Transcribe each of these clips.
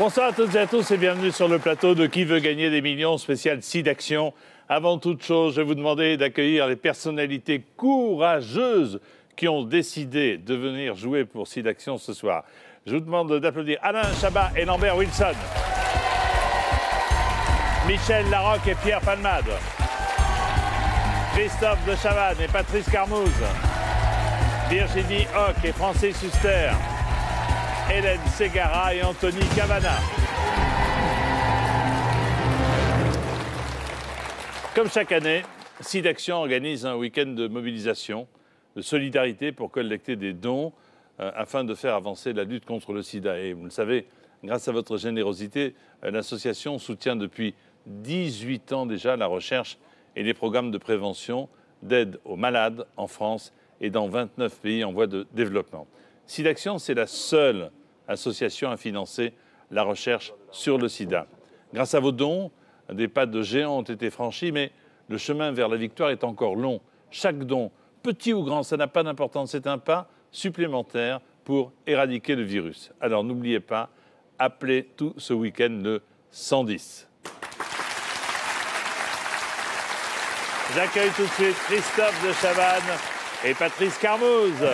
Bonsoir à toutes et à tous et bienvenue sur le plateau de Qui veut gagner des millions spécial SIDAction. Avant toute chose, je vais vous demander d'accueillir les personnalités courageuses qui ont décidé de venir jouer pour SIDAction ce soir. Je vous demande d'applaudir Alain Chabat et Lambert Wilson. Michel Larocque et Pierre Palmade. Christophe de Chavannes et Patrice Carmouze. Virginie Hoc et Francis Huster. Hélène Segara et Anthony Cavana. Comme chaque année, SIDAction organise un week-end de mobilisation, de solidarité pour collecter des dons euh, afin de faire avancer la lutte contre le sida. Et vous le savez, grâce à votre générosité, euh, l'association soutient depuis 18 ans déjà la recherche et les programmes de prévention d'aide aux malades en France et dans 29 pays en voie de développement. SIDAction, c'est la seule association à financer la recherche sur le sida. Grâce à vos dons, des pas de géants ont été franchis, mais le chemin vers la victoire est encore long. Chaque don, petit ou grand, ça n'a pas d'importance, c'est un pas supplémentaire pour éradiquer le virus. Alors n'oubliez pas, appelez tout ce week-end le 110. J'accueille tout de suite Christophe de Chavannes et Patrice Carmouze.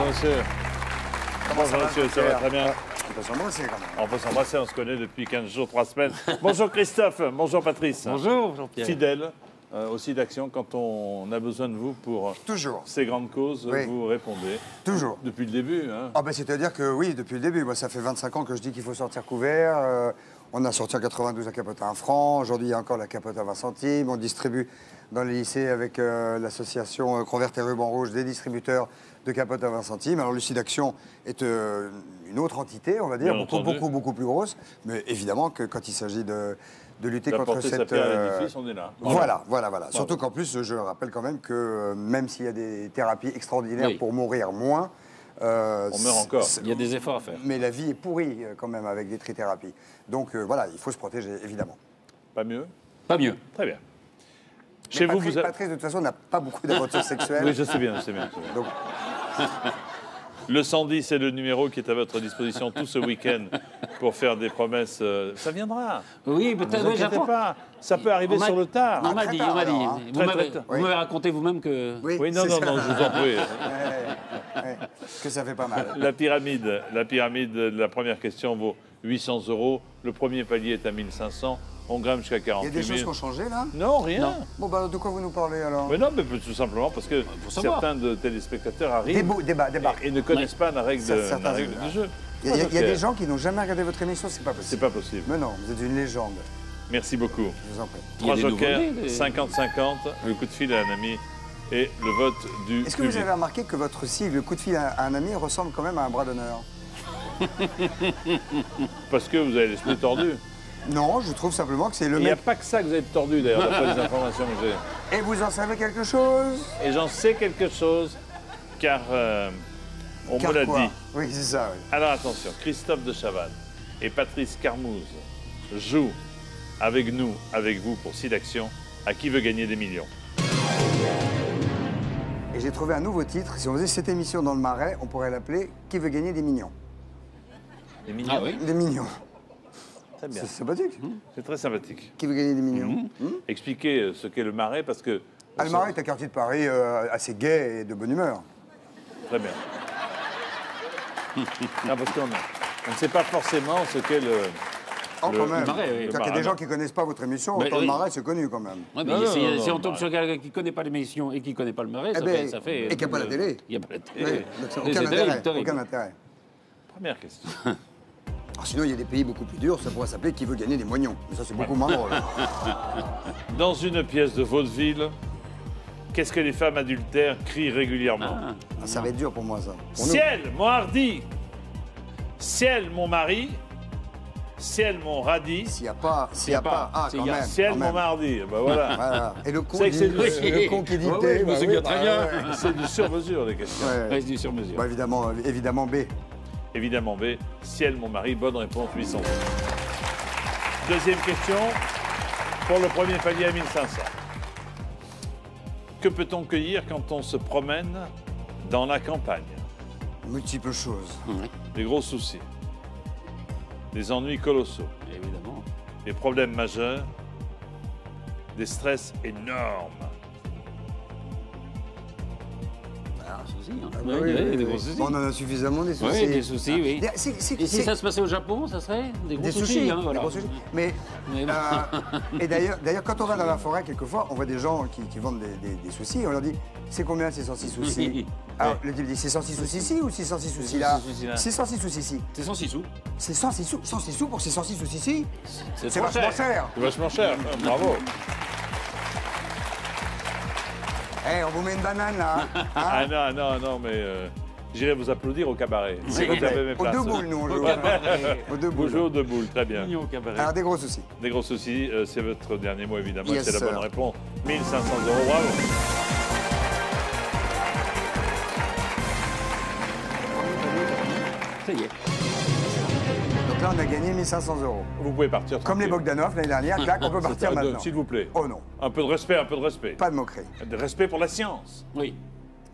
Bonjour monsieur. Comment ça Bonjour va, monsieur, ça va très bien? On peut s'embrasser quand même. On peut s'embrasser, on se connaît depuis 15 jours, 3 semaines. Bonjour Christophe, bonjour Patrice. Bonjour Jean-Pierre. Fidèle euh, aussi d'action quand on a besoin de vous pour Toujours. ces grandes causes, Oui. vous répondez. Toujours. Depuis le début, hein. Ah ben c'est-à-dire que oui, depuis le début. Moi, ça fait 25 ans que je dis qu'il faut sortir couvert. Euh, on a sorti en 92 la capote à 1 franc. Aujourd'hui, il y a encore la capote à 20 centimes. On distribue dans les lycées avec euh, l'association euh, Convert et Ruban Rouge des distributeurs de capotes à 20 centimes. Alors, Lucide Action est euh, une autre entité, on va dire, Bien beaucoup, entendu. beaucoup, beaucoup plus grosse. Mais évidemment que quand il s'agit de, de lutter contre cette... pierre à euh, on est là. Voilà, voilà, voilà. Surtout qu'en plus, je rappelle quand même que euh, même s'il y a des thérapies extraordinaires Oui. pour mourir moins, euh, On meurt encore. Il y a des efforts à faire. Mais la vie est pourrie quand même avec des trithérapies. Donc euh, voilà, il faut se protéger évidemment. Pas mieux? Pas mieux. Très bien. Mais Chez vous, Patrice, vous avez... Patrice, de toute façon, n'a pas beaucoup d'aventures sexuelles. Oui, je sais bien, je sais bien. je sais bien. Donc, Le 110 est le numéro qui est à votre disposition tout ce week-end pour faire des promesses. euh, Ça viendra. Oui, Ne peut-être. vous oui, inquiétez pas. Ça peut arriver sur le tard. On m'a dit, on m'a dit. hein. Vous m'avez- vous Oui. raconté vous-même que. oui, Oui, non, non, ça. non, je vous en prie. Ouais, ouais. Que ça fait pas mal. La pyramide, la pyramide de la première question vaut 800 euros. Le premier palier est à 1500. On grimpe jusqu'à Il y 48 a des 000. choses qui ont changé là Non, rien. Non. Bon, bah, de quoi vous nous parlez alors Mais non, mais tout simplement parce que savoir. certains de téléspectateurs arrivent débarquent. et, et ne connaissent pas la règle, de- la règle du jeu. Il y a, y a des gens qui n'ont jamais regardé votre émission, c'est pas C'est possible. pas possible. Mais non, vous êtes une légende, Merci beaucoup. je vous en prie. Trois jokers, nouveaux-nés, des- 50-50, le coup de fil à un ami et le vote du Est-ce que vous avez remarqué que votre sigle, le coup de fil à à un ami, ressemble quand même à un bras d'honneur? Parce que vous avez l'esprit tordu. Non, je trouve simplement que c'est le Il n'y a même. pas que ça que vous avez tordu d'ailleurs, d'après les informations que j'ai. Et vous en savez quelque chose? Et j'en sais quelque chose, car euh, on Car me l'a quoi? dit. Oui, c'est ça, oui. Alors attention, Christophe de Chavannes et Patrice Carmouze jouent avec nous, avec vous, pour SIDAction, à qui veut gagner des millions. Et j'ai trouvé un nouveau titre. Si on faisait cette émission dans le Marais, on pourrait l'appeler Qui veut gagner des millions? Des millions? Ah oui. Des millions. C'est sympathique. C'est très sympathique. Qui veut gagner des millions Hmm Expliquez euh, ce qu'est le marais, parce que... Ah, le Marais est un quartier de Paris euh, assez gai et de bonne humeur. Très bien. non, parce qu'on on ne sait pas forcément ce qu'est le... Oh, Le- quand même. Marais, oui. Qu'il y a des gens qui connaissent pas votre émission, Mais autant le. Marais, c'est connu quand même. Ouais, mais Non, si, non, non, si non, on tombe bah, sur quelqu'un qui ne connaît pas l'émission et qui ne connaît pas le marais, ça, ben, fait, ça fait. et qui a pas la télé. Il n'y a pas la télé. Oui, donc aucun intérêt. Aucun intérêt. Première question. Alors, sinon, il y a des pays beaucoup plus durs, ça pourrait s'appeler Qui veut gagner des moignons. Mais ça, c'est beaucoup moins drôle. Dans une pièce de vaudeville, qu'est-ce que les femmes adultères crient régulièrement Ah. Ah, ça va être dur pour moi, ça. Pour nous. Ciel, mon hardi Ciel, mon mari Ciel, mon radis S'il n'y a pas, s'il y a pas, ah, S'il quand y a- même. Ciel, quand mon même. mardi. Ben voilà. Voilà. Et le con, C'est que dit, c'est du- le con qui dit T, bah oui, bah ouais. C'est du sur-mesure, les questions. Ouais. Reste du sur mesure. Bah, évidemment, euh, évidemment B. Évidemment B. Ciel, mon mari. Bonne réponse, 800 euros. Deuxième question pour le premier palier à 1500. Que peut-on cueillir quand on se promène dans la campagne? Multiples choses. Des gros soucis, des ennuis colossaux, Évidemment. des problèmes majeurs, des stress énormes. Ah, souci, hein. Ah Oui, oui, oui, des gros soucis. On en a suffisamment des soucis. Oui, des soucis, oui. C'est- c'est- Et si ça se passait au Japon, ça serait des gros des soucis. sushis, hein, des voilà. gros sushis. Mais, Mais bon. euh, et d'ailleurs, d'ailleurs, quand on va dans la forêt, quelquefois, on voit des gens qui, qui vendent des, des- des soucis. On leur dit, c'est combien 606 soucis? Oui. Alors, le type dit, c'est 106 soucis ici ou 606 soucis là? 606 soucis là. C'est 106 soucis ici. C'est 106 sous. C'est 106 sous, 106 sous pour 606 soucis ici C'est vachement cher. cher. C'est vachement cher. Bravo. Eh, on vous met une banane là. hein Ah non, non, non, mais euh, j'irai vous applaudir au cabaret. S'il vous Vous avez mes Aux places. deux boules, nous, on joue. Aux deux boules. aux deux boules, très bien. Mignon cabaret. Alors, des gros soucis. Des gros soucis, euh, c'est votre dernier mot évidemment, Yes, c'est la bonne réponse. 1500 euros, bravo. Ça y est. Donc là, on a gagné 1500 euros. Vous pouvez partir. Comme les. Bogdanov l'année dernière, clac, on peut partir Ah, maintenant. S'il vous plaît. Oh non, Un peu de respect, un peu de respect. pas de moquerie. De respect pour la science. Oui.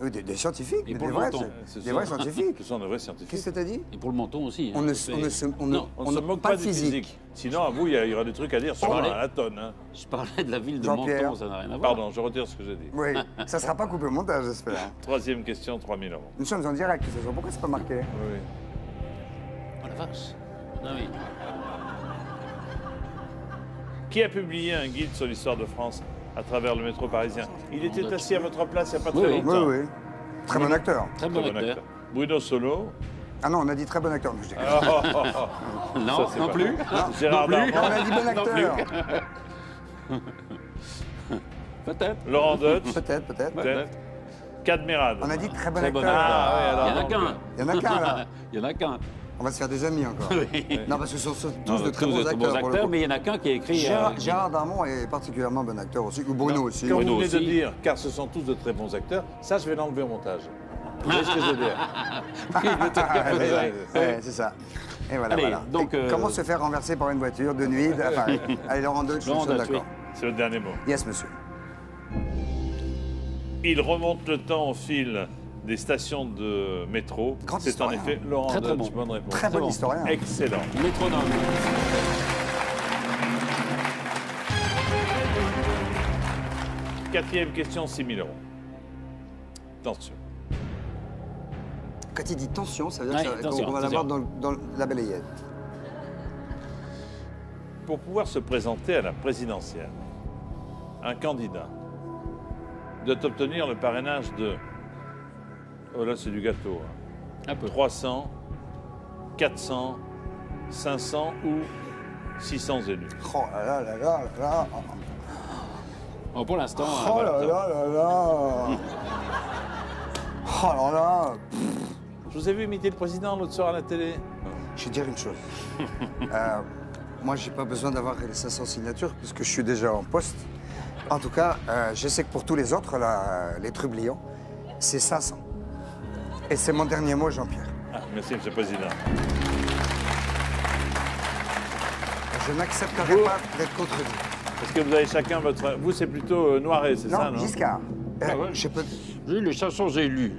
Euh, Des, des scientifiques, Et mais pour des le vrais, menton. Des vrais scientifiques. Ce sont de vrais scientifiques. Qu'est-ce que t'as dit? Et pour le menton aussi. on hein, ne, on ne se, on ne, Non, On ne se n'a moque pas, de du physique. Sinon, à vous, il y, a- il y aura des trucs à dire sur la, la tonne. hein. Je parlais de la ville de Jean-Pierre. Menton, ça n'a rien à voir. Pardon, je retire ce que j'ai dit. Oui, ça sera pas coupé au montage, j'espère. Troisième question, 3000 euros. Nous sommes en direct, ce soir. Pourquoi c'est pas marqué? Oui, oui. Oh la vache. Ah oui. Qui a publié un guide sur l'histoire de France à travers le métro parisien Il était assis à votre place il n'y a pas Oui, très oui. Oui, longtemps. oui. Très bon acteur. Très Très bon bon acteur. acteur. Bruno Solo. Ah non, on a dit très bon acteur. mais je déconne. Oh, oh, oh. Non, Ça, c'est non plus. Gérard non plus. On Darmon. a dit bon Non acteur. Peut-être. Laurent Deutsch. Peut-être, peut-être. Peut-être. Cadmerade. On a dit très bon Très bon acteur. Ah, ouais, alors. Il y en a qu'un. Il y en a qu'un là. Il y en a qu'un. On va se faire des amis encore. Non, parce que ce sont tous Non, de très tous bons de très acteurs. bons acteurs, mais il y en a qu'un qui a écrit. Gérard, euh, Gérard Darmon est particulièrement bon acteur aussi. Ou Bruno aussi. Quand Bruno vous venez de dire, car ce sont tous de très bons acteurs, ça, je vais l'enlever au montage. Vous voyez ce que je veux dire ouais, ça. c'est ça. Et voilà, Allez, voilà. donc, Et euh, Comment se faire renverser par une voiture de nuit enfin, Allez, Laurent Deutsch, d'accord. C'est le dernier mot. Yes, monsieur. Il remonte le temps au fil des stations de métro. C'est en effet Laurent Très, très Deutsch. bon. Bonne réponse. Très bon bon. historien. Excellent. Métronome. Quatrième question, 6 000 euros. Attention. Quand il dit tension, ça veut dire Ouais, que ça- attention, qu'on va l'avoir dans, dans la balayette. Pour pouvoir se présenter à la présidentielle, un candidat doit obtenir le parrainage de. Oh là, c'est du gâteau. hein. Un peu. 300, 400, 500 ou 600 élus. Oh là là là là là là. Bon, pour l'instant. euh, Oh voilà. là là là là. Oh là là. Je vous ai vu imiter le président l'autre soir à la télé. Je vais dire une chose. Euh, moi, j'ai pas besoin d'avoir les 500 signatures puisque je suis déjà en poste. En tout cas, euh, je sais que pour tous les autres, là, euh, les trublions, c'est 500. Et c'est mon dernier mot, Jean-Pierre. Ah, merci, Monsieur le Président. Je n'accepterai pas d'être contredit. Parce que vous avez chacun votre. Vous, c'est plutôt euh, Noiret, c'est ça, non Giscard. Euh, Ah ouais. je peux... J'ai eu les 500 élus.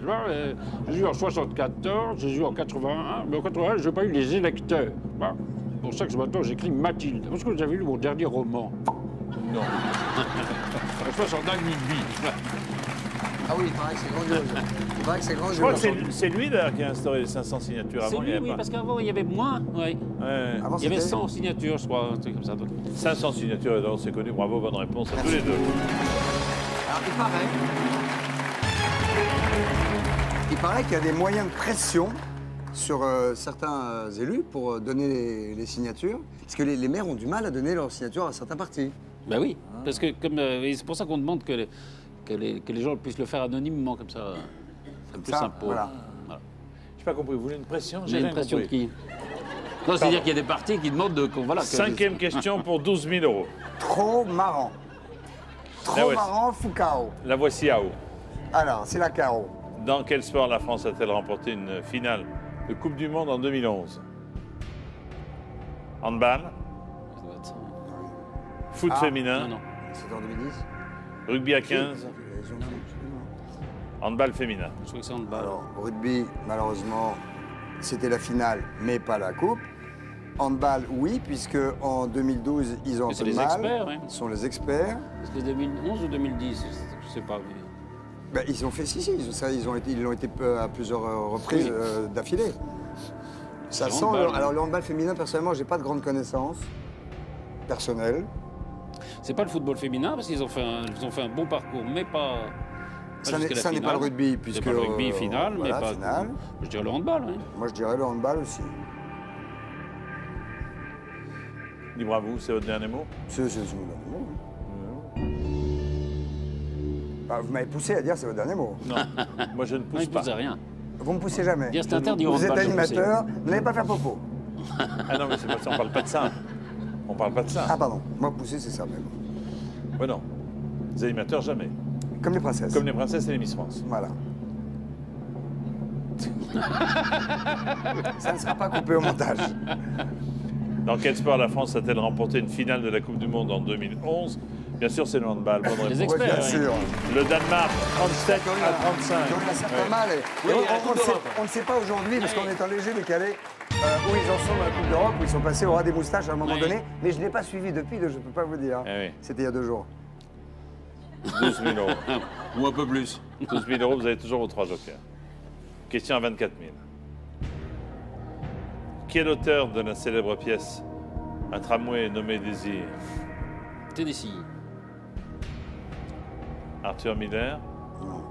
J'ai eu en 74, j'ai eu en 81, mais en 81, je n'ai pas eu les électeurs. Voilà. C'est pour ça que ce matin, j'écris Mathilde. Parce que vous avez lu mon dernier roman? Non. En 61 et demi. Ah oui, il paraît que c'est grandiose. Il paraît que c'est Je crois que grandiose. c'est c'est lui, d'ailleurs, qui a instauré les 500 signatures C'est avant. il y lui, avait oui, pas. parce qu'avant, il y avait moins. Ouais. Ouais. Avant, Il y avait c'était- 100 signatures, je crois, un truc comme ça. donc. 500 signatures, donc c'est connu. Bravo, bonne réponse à tous les deux. Alors, il paraît... Il paraît qu'il y a des moyens de pression sur euh, certains euh, élus pour euh, donner les, les signatures. Parce que les, les maires ont du mal à donner leurs signatures à certains partis. Ben oui, parce que comme euh, et c'est pour ça qu'on demande que les, que, les, que les gens puissent le faire anonymement, comme ça. C'est plus ça, simple voilà. voilà. Je pas compris. Vous voulez une pression? J'ai rien l'impression compris. qui. Non, c'est-à-dire qu'il y a des partis qui demandent de, qu'on voilà. que- Cinquième question pour 12 000 euros. Trop marrant. Trop marrant, Foucault. La voici à haut. Alors, c'est la carreau. Dans quel sport la France a-t-elle remporté une finale de Coupe du Monde en 2011 Handball, foot Ah, féminin, Non, non. C'est en 2010 Rugby à 15, Ils handball féminin. Je crois que c'est handball. Alors, rugby, malheureusement, c'était la finale, mais pas la coupe. Handball, oui, puisque en 2012, ils ont un Mais c'est peu de les mal. experts, hein. Ce sont les experts. C'était 2011 ou 2010 Je sais pas. mais- Ben, ils ont fait, si, si, ils ça, ils ont été, ils l'ont été peu- à plusieurs euh, reprises Oui. euh, d'affilée. Ça Le sent. handball. alors, le handball féminin, personnellement, j'ai pas de grande connaissance personnelle. C'est pas le football féminin parce qu'ils ont fait un, ils ont fait un bon parcours, mais pas. Ça n'est pas le rugby, C'est puisque. pas le rugby euh, final, voilà, mais pas. finale. Je dirais le handball. hein. Moi, je dirais le handball aussi. Libre à vous, c'est votre dernier mot? C'est c'est- c'est mon dernier mot. hein. Bah, vous m'avez poussé à dire c'est votre dernier mot. Non, moi je ne Non, pousse il pas. pousse à rien. Vous me poussez jamais. Dire c'est interdit au Vous êtes animateur, vous n'allez pas faire popo. Ah non, mais c'est pas ça, on parle pas de ça. On parle pas de ça. Ah pardon, moi pousser c'est ça même. Ouais, non. Les animateurs, jamais. Comme les princesses. Comme les princesses et les Miss France. Voilà. ça ne sera pas coupé au montage. Dans quel sport la France a-t-elle remporté une finale de la Coupe du Monde en 2011 Bien sûr, c'est le handball. Bonne réponse. Les experts. bien sûr. Le Danemark, 37 à 35. Donc mal. Oui, on, a on- Coupe on ne sait, ne pas aujourd'hui, parce qu'on est en léger décalé, où ils en sont dans la Coupe d'Europe, où ils sont passés au ras des moustaches à un moment Oui. donné. Mais je ne l'ai pas suivi depuis, donc je ne peux pas vous dire. Eh oui. C'était il y a deux jours. 12 000 euros. Ou un peu plus. 12 000 euros, vous avez toujours vos trois jokers. Question à 24 000. Quel auteur de la célèbre pièce Un tramway nommé Désir? Tennessee. Arthur Miller? Non.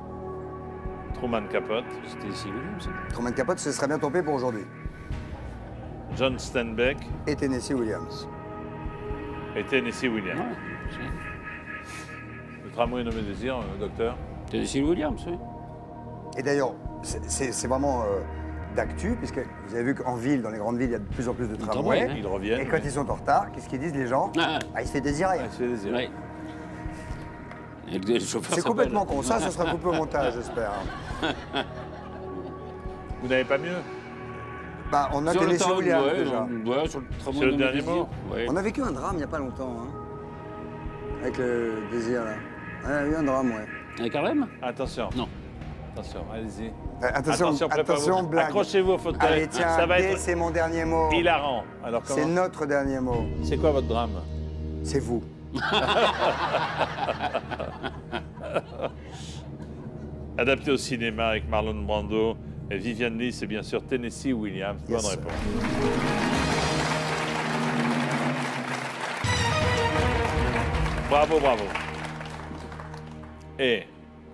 Truman Capote? C'est Tennessee Williams. Truman Capote, ce serait bien tombé pour aujourd'hui. John Steinbeck Et Tennessee Williams. et Tennessee Williams. Ouais, Le tramway nommé Désir, euh, docteur Tennessee Williams, oui. Et d'ailleurs, c'est- vraiment euh, d'actu, puisque vous avez vu qu'en ville, dans les grandes villes, il y a de plus en plus de tramway, tramways. hein. Ils reviennent. Et quand ils sont en retard, qu'est-ce qu'ils disent les gens Ah, Ah, il se fait désirer. Ah, il se fait ouais. C'est complètement con. Ça, ce sera coupé au montage, j'espère. Vous n'avez pas mieux? Bah, on a Sur le tram- Williams ouais, déjà. ouais, sur le tramway C'est le de dernier Ouais. On a vécu un drame il n'y a pas longtemps, hein, avec le désir là. On a eu un drame, ouais. Avec Harlem Attention. Non. Attention, allez-y. Euh, attention, Attention, préparez-vous. attention, blague. Accrochez-vous au fauteuil. Allez, tiens, Ça va être c'est mon dernier mot. hilarant. Alors, C'est notre dernier mot. C'est quoi votre drame? C'est vous. Adapté au cinéma avec Marlon Brando et Viviane Lee, c'est bien sûr Tennessee Williams. Yes, Bonne sir. réponse. Bravo, bravo. Et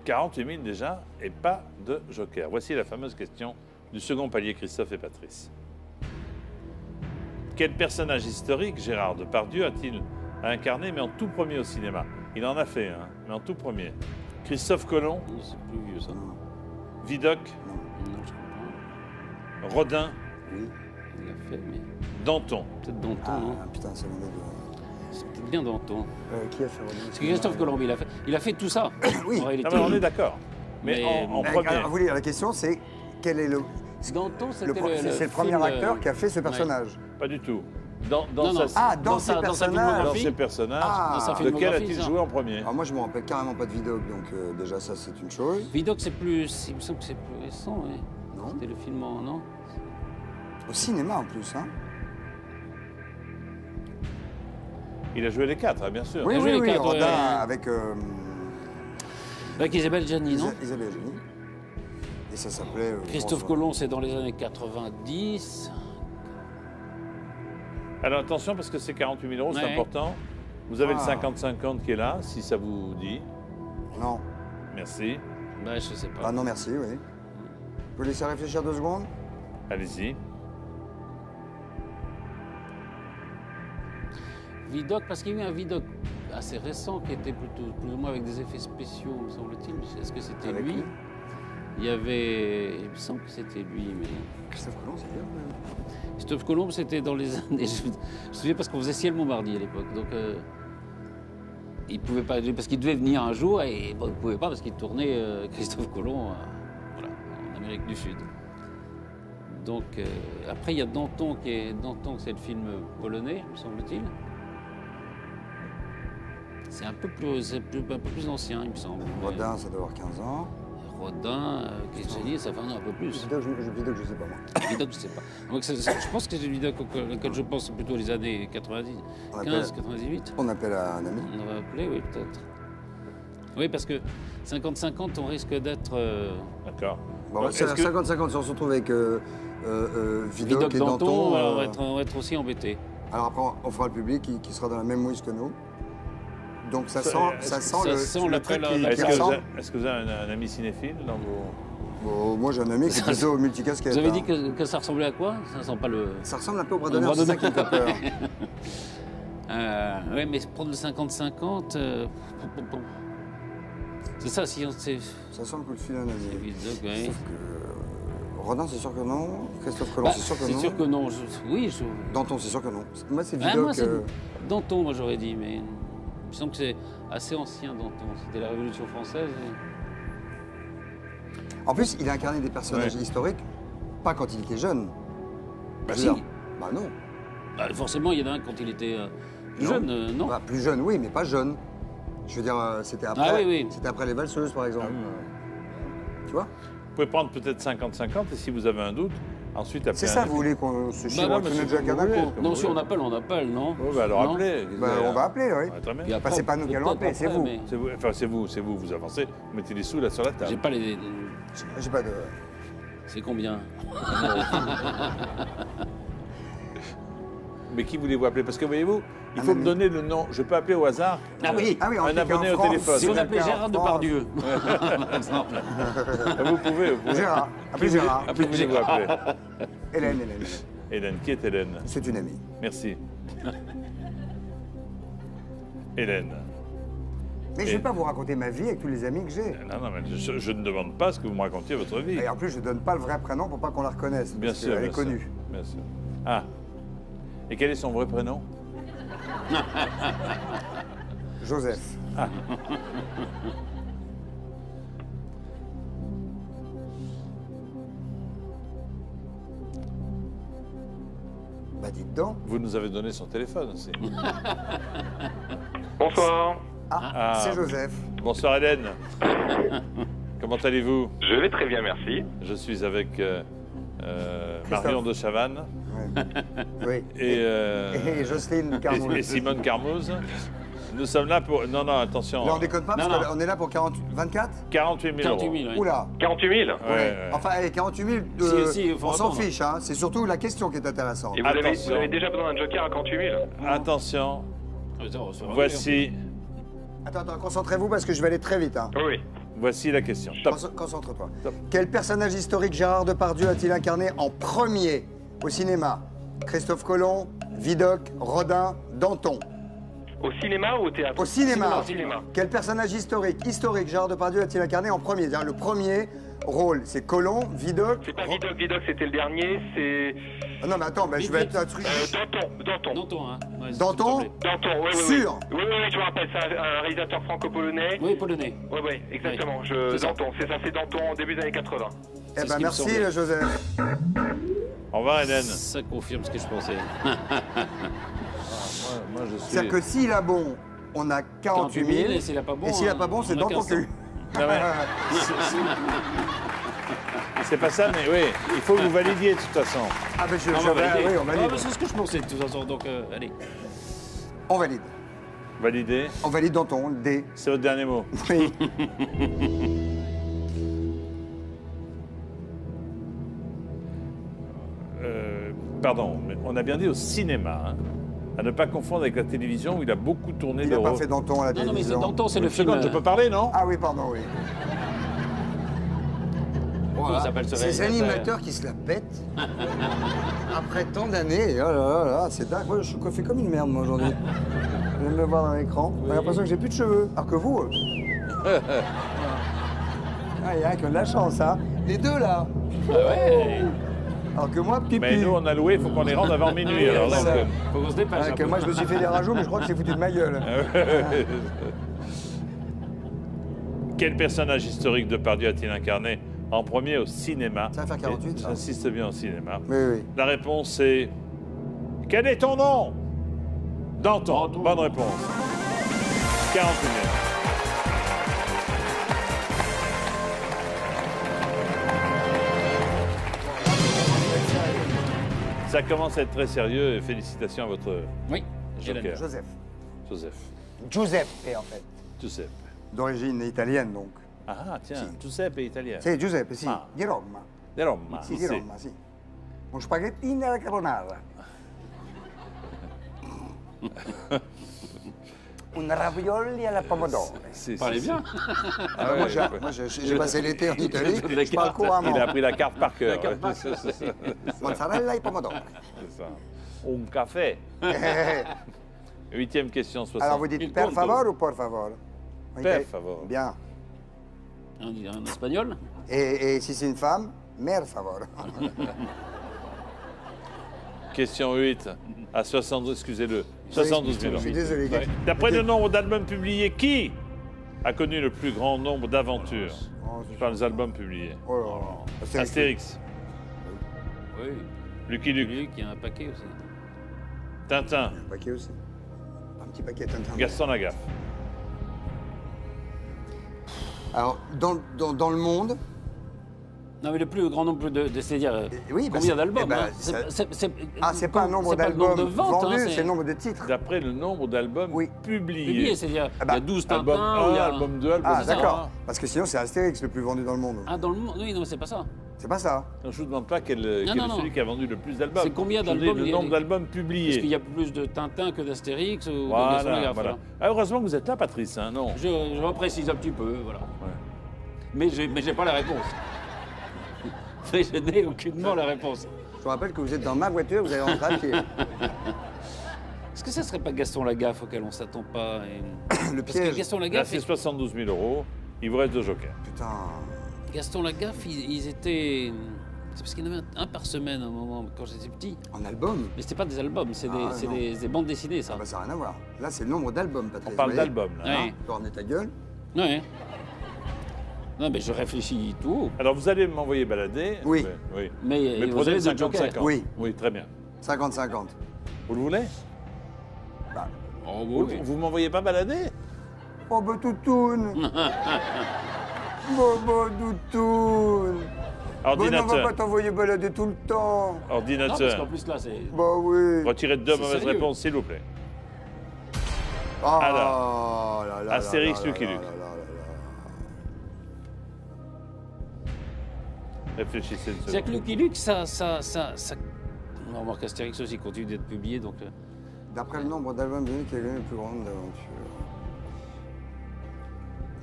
48 000 déjà, et pas de joker. Voici la fameuse question du second palier, Christophe et Patrice. Quel personnage historique Gérard Depardieu a-t-il incarné, mais en tout premier au cinéma? Il en a fait un, mais en tout premier. Christophe Colomb, Non, Non, je comprends. Rodin, Oui. Il l'a fait, mais Danton. peut-être Danton, Ah, non putain, c'est mon. C'est peut-être bien Danton. Euh, qui a fait Rodin? Parce que Christophe Colomb, il a fait, il a fait tout ça. Oui. Ah, mais on est d'accord. Mais, Mais- en, en Euh, premier. alors, vous voulez, la question, c'est quel est le. Danton, le c'était le, c'est c'est le premier film, acteur euh, qui a fait ce ouais. personnage. Pas du tout. Dans, dans Non, non. sa, Ah, dans, Dans ces sa- dans sa personnages. dans filmographie. ses personnages, Ah. Dans sa lequel filmographie, a-t-il ça. joué en premier Alors moi, je me rappelle carrément pas de vidéo, donc euh, déjà, ça, c'est une chose. Vidocq, c'est plus. Il me semble que c'est plus récent, oui. Non C'était le film en. Non? Au cinéma, en plus, hein. Il a joué les quatre, hein, bien sûr. Oui, a oui, joué les oui, quatre, Rodin, ouais. avec euh, Avec Isabelle Gianni, non? Isa- Isabelle Adjani. Et ça s'appelait... euh, Christophe François. Colomb, c'est dans les années 90. Alors attention, parce que c'est 48 000 euros, c'est Ouais. important. Vous avez Ah. le 50-50 qui est là, si ça vous dit. Non. Merci. Bah, je sais pas. Ah non, merci, oui. Vous laisser réfléchir deux secondes Allez-y. Vidocq, parce qu'il y a eu un Vidocq assez récent qui était plutôt plus ou moins avec des effets spéciaux, me semble-t-il. Est-ce que c'était Avec lui lui Il y avait. Il me semble que c'était lui, mais. Christophe Colomb, c'est bien. Christophe Colomb, c'était dans les années. Je me souviens parce qu'on faisait Ciel Montmardi à l'époque. Donc. euh, il pouvait pas. Parce qu'il devait venir un jour et bon, il ne pouvait pas parce qu'il tournait euh, Christophe Colomb euh, voilà, en Amérique du Sud. Donc. après, il y a Danton qui est. Danton, c'est le film polonais, me semble-t-il. C'est un peu plus, c'est plus- un peu plus ancien, il me semble. Rodin, ça doit avoir 15 ans. Rodin, euh, ça fait un peu plus. Vidocq, je, je- Vidocq, je sais pas moi. Vidocq, je sais pas. Donc, je pense que c'est Vidocq auquel auquel je pense c'est plutôt les années 90, On appelle- 15, 98. On appelle un ami. On va appeler, oui, peut-être. Oui, parce que 50-50, on risque d'être euh, D'accord. Bon, Donc, c'est est-ce à que- 50-50 si on se retrouve avec euh, euh, Vidocq, Vidocq et Danton, Danton. on, va être, on va être aussi embêtés. Alors après, on- on fera le public qui, qui sera dans la même mouise que nous. Donc ça Ça, sent, est-ce ça sent ça le, sent le l'après truc la- qui, la- qui Est-ce que, vous ressemble. avez- est-ce que vous avez un, un ami cinéphile dans vos... Bon, moi j'ai un ami qui est plutôt multicasquette. Vous avez hein. dit que, que ça ressemblait à quoi? Ça sent pas le. Ça ressemble un peu au bras d'honneur, c'est ça qui me fait peur. Euh, ouais, mais prendre le 50-50. euh, pom, pom, pom. C'est ça, si on sait. Ça sent le coup de fil d'un ami. Vidocq, ouais. Sauf que euh, Rodin, c'est sûr que non. Christophe Colomb, Bah, c'est sûr que c'est non. sûr que non. je- oui, je. Danton, c'est sûr que non. Moi, c'est Ah, Vidocq. moi, c'est euh, Danton, moi j'aurais dit, mais me semble que c'est assez ancien, Danton. C'était la Révolution française. et- En plus, il a incarné des personnages Ouais. historiques, pas quand il était jeune. Bah, si. Bah non. Bah, forcément, il y en a un quand il était euh, plus Non. jeune, euh, non Bah, plus jeune, oui, mais pas jeune. Je veux dire, euh, c'était après. Ah oui, oui. C'était après les valseuses, par exemple. Tu vois? Vous pouvez prendre peut-être 50-50 et si vous avez un doute, ensuite C'est ça, vous voulez qu'on se Bah, la comme vous voulez. Canaco Non, si on appelle, on appelle, non Oh, bah alors Non. appelez. Bah, on va appeler, oui. Très bien. Après, c'est pas nous qui allons appeler, c'est vous. mais C'est vous, enfin, c'est vous, c'est vous, vous avancez, vous mettez les sous là sur la J'ai table. pas les. J'ai pas de. C'est combien Mais qui voulez-vous appeler? Parce que voyez-vous, il faut me donner le nom. Je peux appeler au hasard Ah oui Ah oui, on Un abonné au France, téléphone. Si appelait qu'en Gérard Depardieu. Vous pouvez, vous pouvez. Gérard. Appelez Gérard. Voulez-vous appeler Hélène, Hélène. Hélène. Hélène, qui est Hélène C'est une amie. Merci. Hélène. Mais je ne vais pas vous raconter ma vie avec tous les amis que j'ai. Non, non, mais je, je ne demande pas ce que vous me racontiez votre vie. Et en plus, je ne donne pas le vrai prénom pour pas qu'on la reconnaisse. Bien parce sûr. qu'elle bien est sûr, connue. Bien sûr. Ah. Et quel est son vrai prénom? Joseph. Bah dites donc. Vous nous avez donné son téléphone aussi. Bonsoir. Ah, Ah. c'est Joseph. Bonsoir Hélène. Comment allez-vous? Je vais très bien, merci. Je suis avec euh, euh. Marion de Chavannes. Oui. et, euh, Et Jocelyne et- Carmouze. et Simone Carmouze. Nous sommes là pour... Non, non, attention. Là, on déconne pas Non, parce qu'on est là pour 40... 24 48 000 euros. 48 000, oui. Oula 48 000. Ouais, ouais. Enfin, allez, 48 000, euh, Si, si, on s'en fiche. Hein. C'est surtout la question qui est intéressante. Et vous avez, Attention. vous avez déjà besoin d'un joker à 48 000 Attention, Ah, voici, Attends, attends, concentrez-vous parce que je vais aller très vite. Hein. Oui, oui. voici la question. Concentre-toi. Top. Quel personnage historique Gérard Depardieu a-t-il incarné en premier? Au cinéma Christophe Colomb, Vidocq, Rodin, Danton. Au cinéma ou au théâtre? Au cinéma. Au cinéma. Quel personnage historique, historique Gérard Depardieu a-t-il incarné en premier? C'est-à-dire le premier rôle, c'est Colomb, Vidocq. C'est pas Vidocq, Vidocq c'était le dernier, c'est Ah non mais attends, bah, je vais être un truc. euh, Danton. Danton. Danton, hein Ouais, Danton. Danton, oui, oui, Sûr. oui. Oui, oui, je me rappelle, c'est un, un réalisateur franco-polonais. Oui, polonais. Oui, oui, exactement. Je. Danton, c'est ça, c'est Danton, début des années 80. Eh ben merci. Joseph. Au revoir Hélène. Ça confirme ce que je pensais. Suis... C'est-à-dire que s'il a bon, on a 48 000. et s'il a pas bon, Et s'il a pas bon, c'est on dans ton 1500. cul. Non, mais c'est- pas ça, mais oui, il faut que vous validiez de toute façon. Ah ben je, On je- valider. oui, on Ah, valide. bah, c'est ce que je pensais de toute façon, donc euh, allez. On valide. Validé. On valide Danton, le D. C'est votre dernier mot. Oui. pardon, mais on a bien dit au cinéma. hein. À ne pas confondre avec la télévision où il a beaucoup tourné Il de n'a pas fait Danton à la Non, non, mais c'est télévision. Danton, c'est le Une film. je peux parler, non? Ah oui, pardon, oui. Comment s'appelle ce Ces animateurs qui se la pètent après tant d'années. Oh là là là, c'est dingue. Moi, je suis coiffé comme une merde, moi, aujourd'hui. Vous venez me voir dans l'écran. J'ai l'impression que j'ai plus de cheveux. Alors que vous. euh, Ah, il y a que de la chance, hein. Les deux, là. Ah ouais Alors que moi, pipi. Mais nous, on a loué, il faut qu'on les rende avant minuit. alors, donc, euh, Faut qu'on se dépêche. Ah, un que peu. moi, je me suis fait des rajouts, mais je crois que c'est foutu de ma gueule. Quel personnage historique de Pardieu a-t-il incarné en premier au cinéma Ça va faire 48, Et ça. J'insiste bien au cinéma. Oui, oui. La réponse est. Quel est ton nom? Danton. Danton. Bonne réponse. 40 Ça commence à être très sérieux et félicitations à votre Oui. joker, Joseph. Joseph. Giuseppe, en fait. Giuseppe. D'origine italienne, donc. Ah, tiens, Sì. Giuseppe è italiano. Sì, Giuseppe, sì. Ah. Di Roma. Di Roma. Sì, di Roma, sì. Un spaghettino alla carbonara. Un ravioli alla pomodoro. Si, Parlez si. bien? Ah, ouais, moi, j'ai, passé l'été en Italie. Je parle couramment. Il a pris la carte par cœur. La carte Mozzarella et pomodoro. c'est ça. Un café. Huitième question, 60. Alors, vous dites Il per favor ou por favor? Per favor. Bien. On dit en espagnol? Et, et si c'est une femme, mer favor. Question 8 à 72, excusez-le, 72 000 Je suis désolé. Ouais. D'après le nombre d'albums publiés, qui a connu le plus grand nombre d'aventures Oh, Je parle des albums publiés? Oh là là. Astérix, Oui. Lucky Luke, Luc, il y a un paquet aussi. Tintin, Un paquet aussi. Un petit paquet Tintin. Gaston Lagaffe. Alors, dans, dans, dans le monde, Non, mais le plus grand nombre de. de C'est-à-dire. oui, bah, combien d'albums hein? Ça- ah, c'est pas un nombre c'est pas le d'albums nombre de ventes, hein, vendus, c'est le nombre de titres. D'après le nombre d'albums Oui. publiés. publié. C'est-à-dire, Ah bah, il y a 12 Tintins. Album ou il y 1, a- album 2, album Ah, 3. d'accord. Parce que sinon, c'est Astérix le plus vendu dans le monde. Ah, dans le monde Oui, non, c'est pas ça. C'est pas ça. Non, je ne vous demande pas quel, quel non, est non. celui qui a vendu le plus d'albums. C'est combien Je vous dis d'albums Le nombre d'albums Est-ce publiés. qu'il y a plus de Tintin que d'Astérix ou de Gaston Voilà, voilà. Ah, heureusement que vous êtes là, Patrice, hein, non? Je, je reprécise un petit peu, voilà. Ouais. Mais mais j'ai pas la réponse. Mais je n'ai aucunement la réponse. Je vous rappelle que vous êtes dans ma voiture, vous allez rentrer à pied. Est-ce que ça serait pas Gaston Lagaffe auquel on s'attend pas et- Le Parce que. Gaston Là, Lagaffe, c'est 72 000 euros. Il vous reste deux jokers. Putain. Gaston Lagaffe, ils, ils étaient. C'est parce qu'il y en avait un, un par semaine à un moment quand j'étais petit. En album Mais c'était pas des albums, c'est des, Ah, c'est non. des- des bandes dessinées, ça. Ah bah, ça n'a rien à voir. Là, c'est le nombre d'albums, Patrice. On parle vous voyez d'albums, là. Ouais. Hein Tournez ta gueule. Ouais. Non, mais je réfléchis tout haut. Alors, vous allez m'envoyer balader. Oui. Mais, oui. Mais, Mais vous prenez avez le deux jokers. 50-50. Oui. Oui, très bien. 50-50. Vous le voulez? Bah, Oh, Vous, oui. vous m'envoyez pas balader? Oh, bah, toutoune Bobo toutoune Bah, non, on va Ordinateur. pas t'envoyer balader tout le temps. Non, parce qu'en Ordinateur. plus là, c'est. Bah oui. Retirez deux mauvaises réponses, s'il vous plaît. Oh Alors, là là Astérix, là là Lucky là Luke. Réfléchissez une C'est que seconde. Lucky Luke, ça. ça, ça, ça... On remarque Astérix aussi continue d'être publié, donc. euh. D'après le nombre d'albums venus, quelle est la plus grande aventure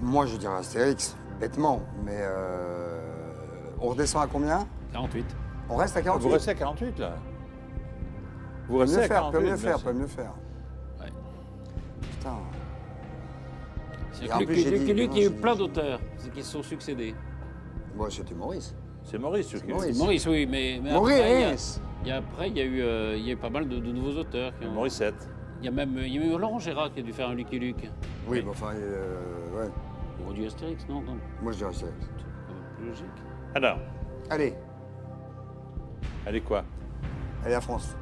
Moi, je dirais Astérix, bêtement. Mais euh, on redescend à combien? 48. On reste à 48 Vous restez à 48, là Vous Peut restez mieux à faire, 48 peut mieux faire, peut mieux faire. Ouais. Putain. C'est Et que en Lucky, Luke, non, il y a eu j'ai- plein d'auteurs qui se sont succédés. Bon, c'était Maurice. C'est Maurice, sur qui Maurice. Maurice, oui, mais. mais après, il y a- Maurice il y a, après, il y, a eu, euh, il y a eu pas mal de, de nouveaux auteurs. Qui ont- Maurice 7. Il y a même il y a eu Laurent Gérard qui a dû faire un Lucky Luke. Oui, mais enfin, euh, ouais. Ou du Astérix, non, non. Moi, je dirais Astérix. C'est un peu plus logique. Alors, Allez, allez quoi? Allez à France.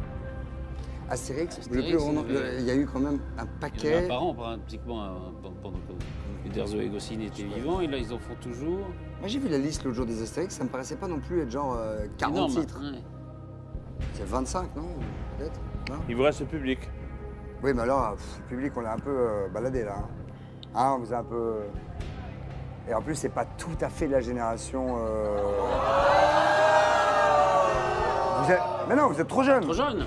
Astérix, le plus grand nombre- euh, le- il y a eu quand même un Il y en a paquet. un par an, pratiquement, pendant que Uderzo et Goscinny étaient vivants, et là, ils en font toujours. Moi, j'ai vu la liste l'autre jour des Astérix, ça me paraissait pas non plus être genre euh, 40 Énorme. titres. Ouais. C'est 25, non Peut-être Non Il vous reste le public. Oui, mais alors, pff, le public, on l'a un peu euh, baladé là. Hein. Hein, on vous a un peu. euh, Et en plus, c'est pas tout à fait la génération. euh, Vous êtes... Mais non, vous êtes trop jeune. Trop jeune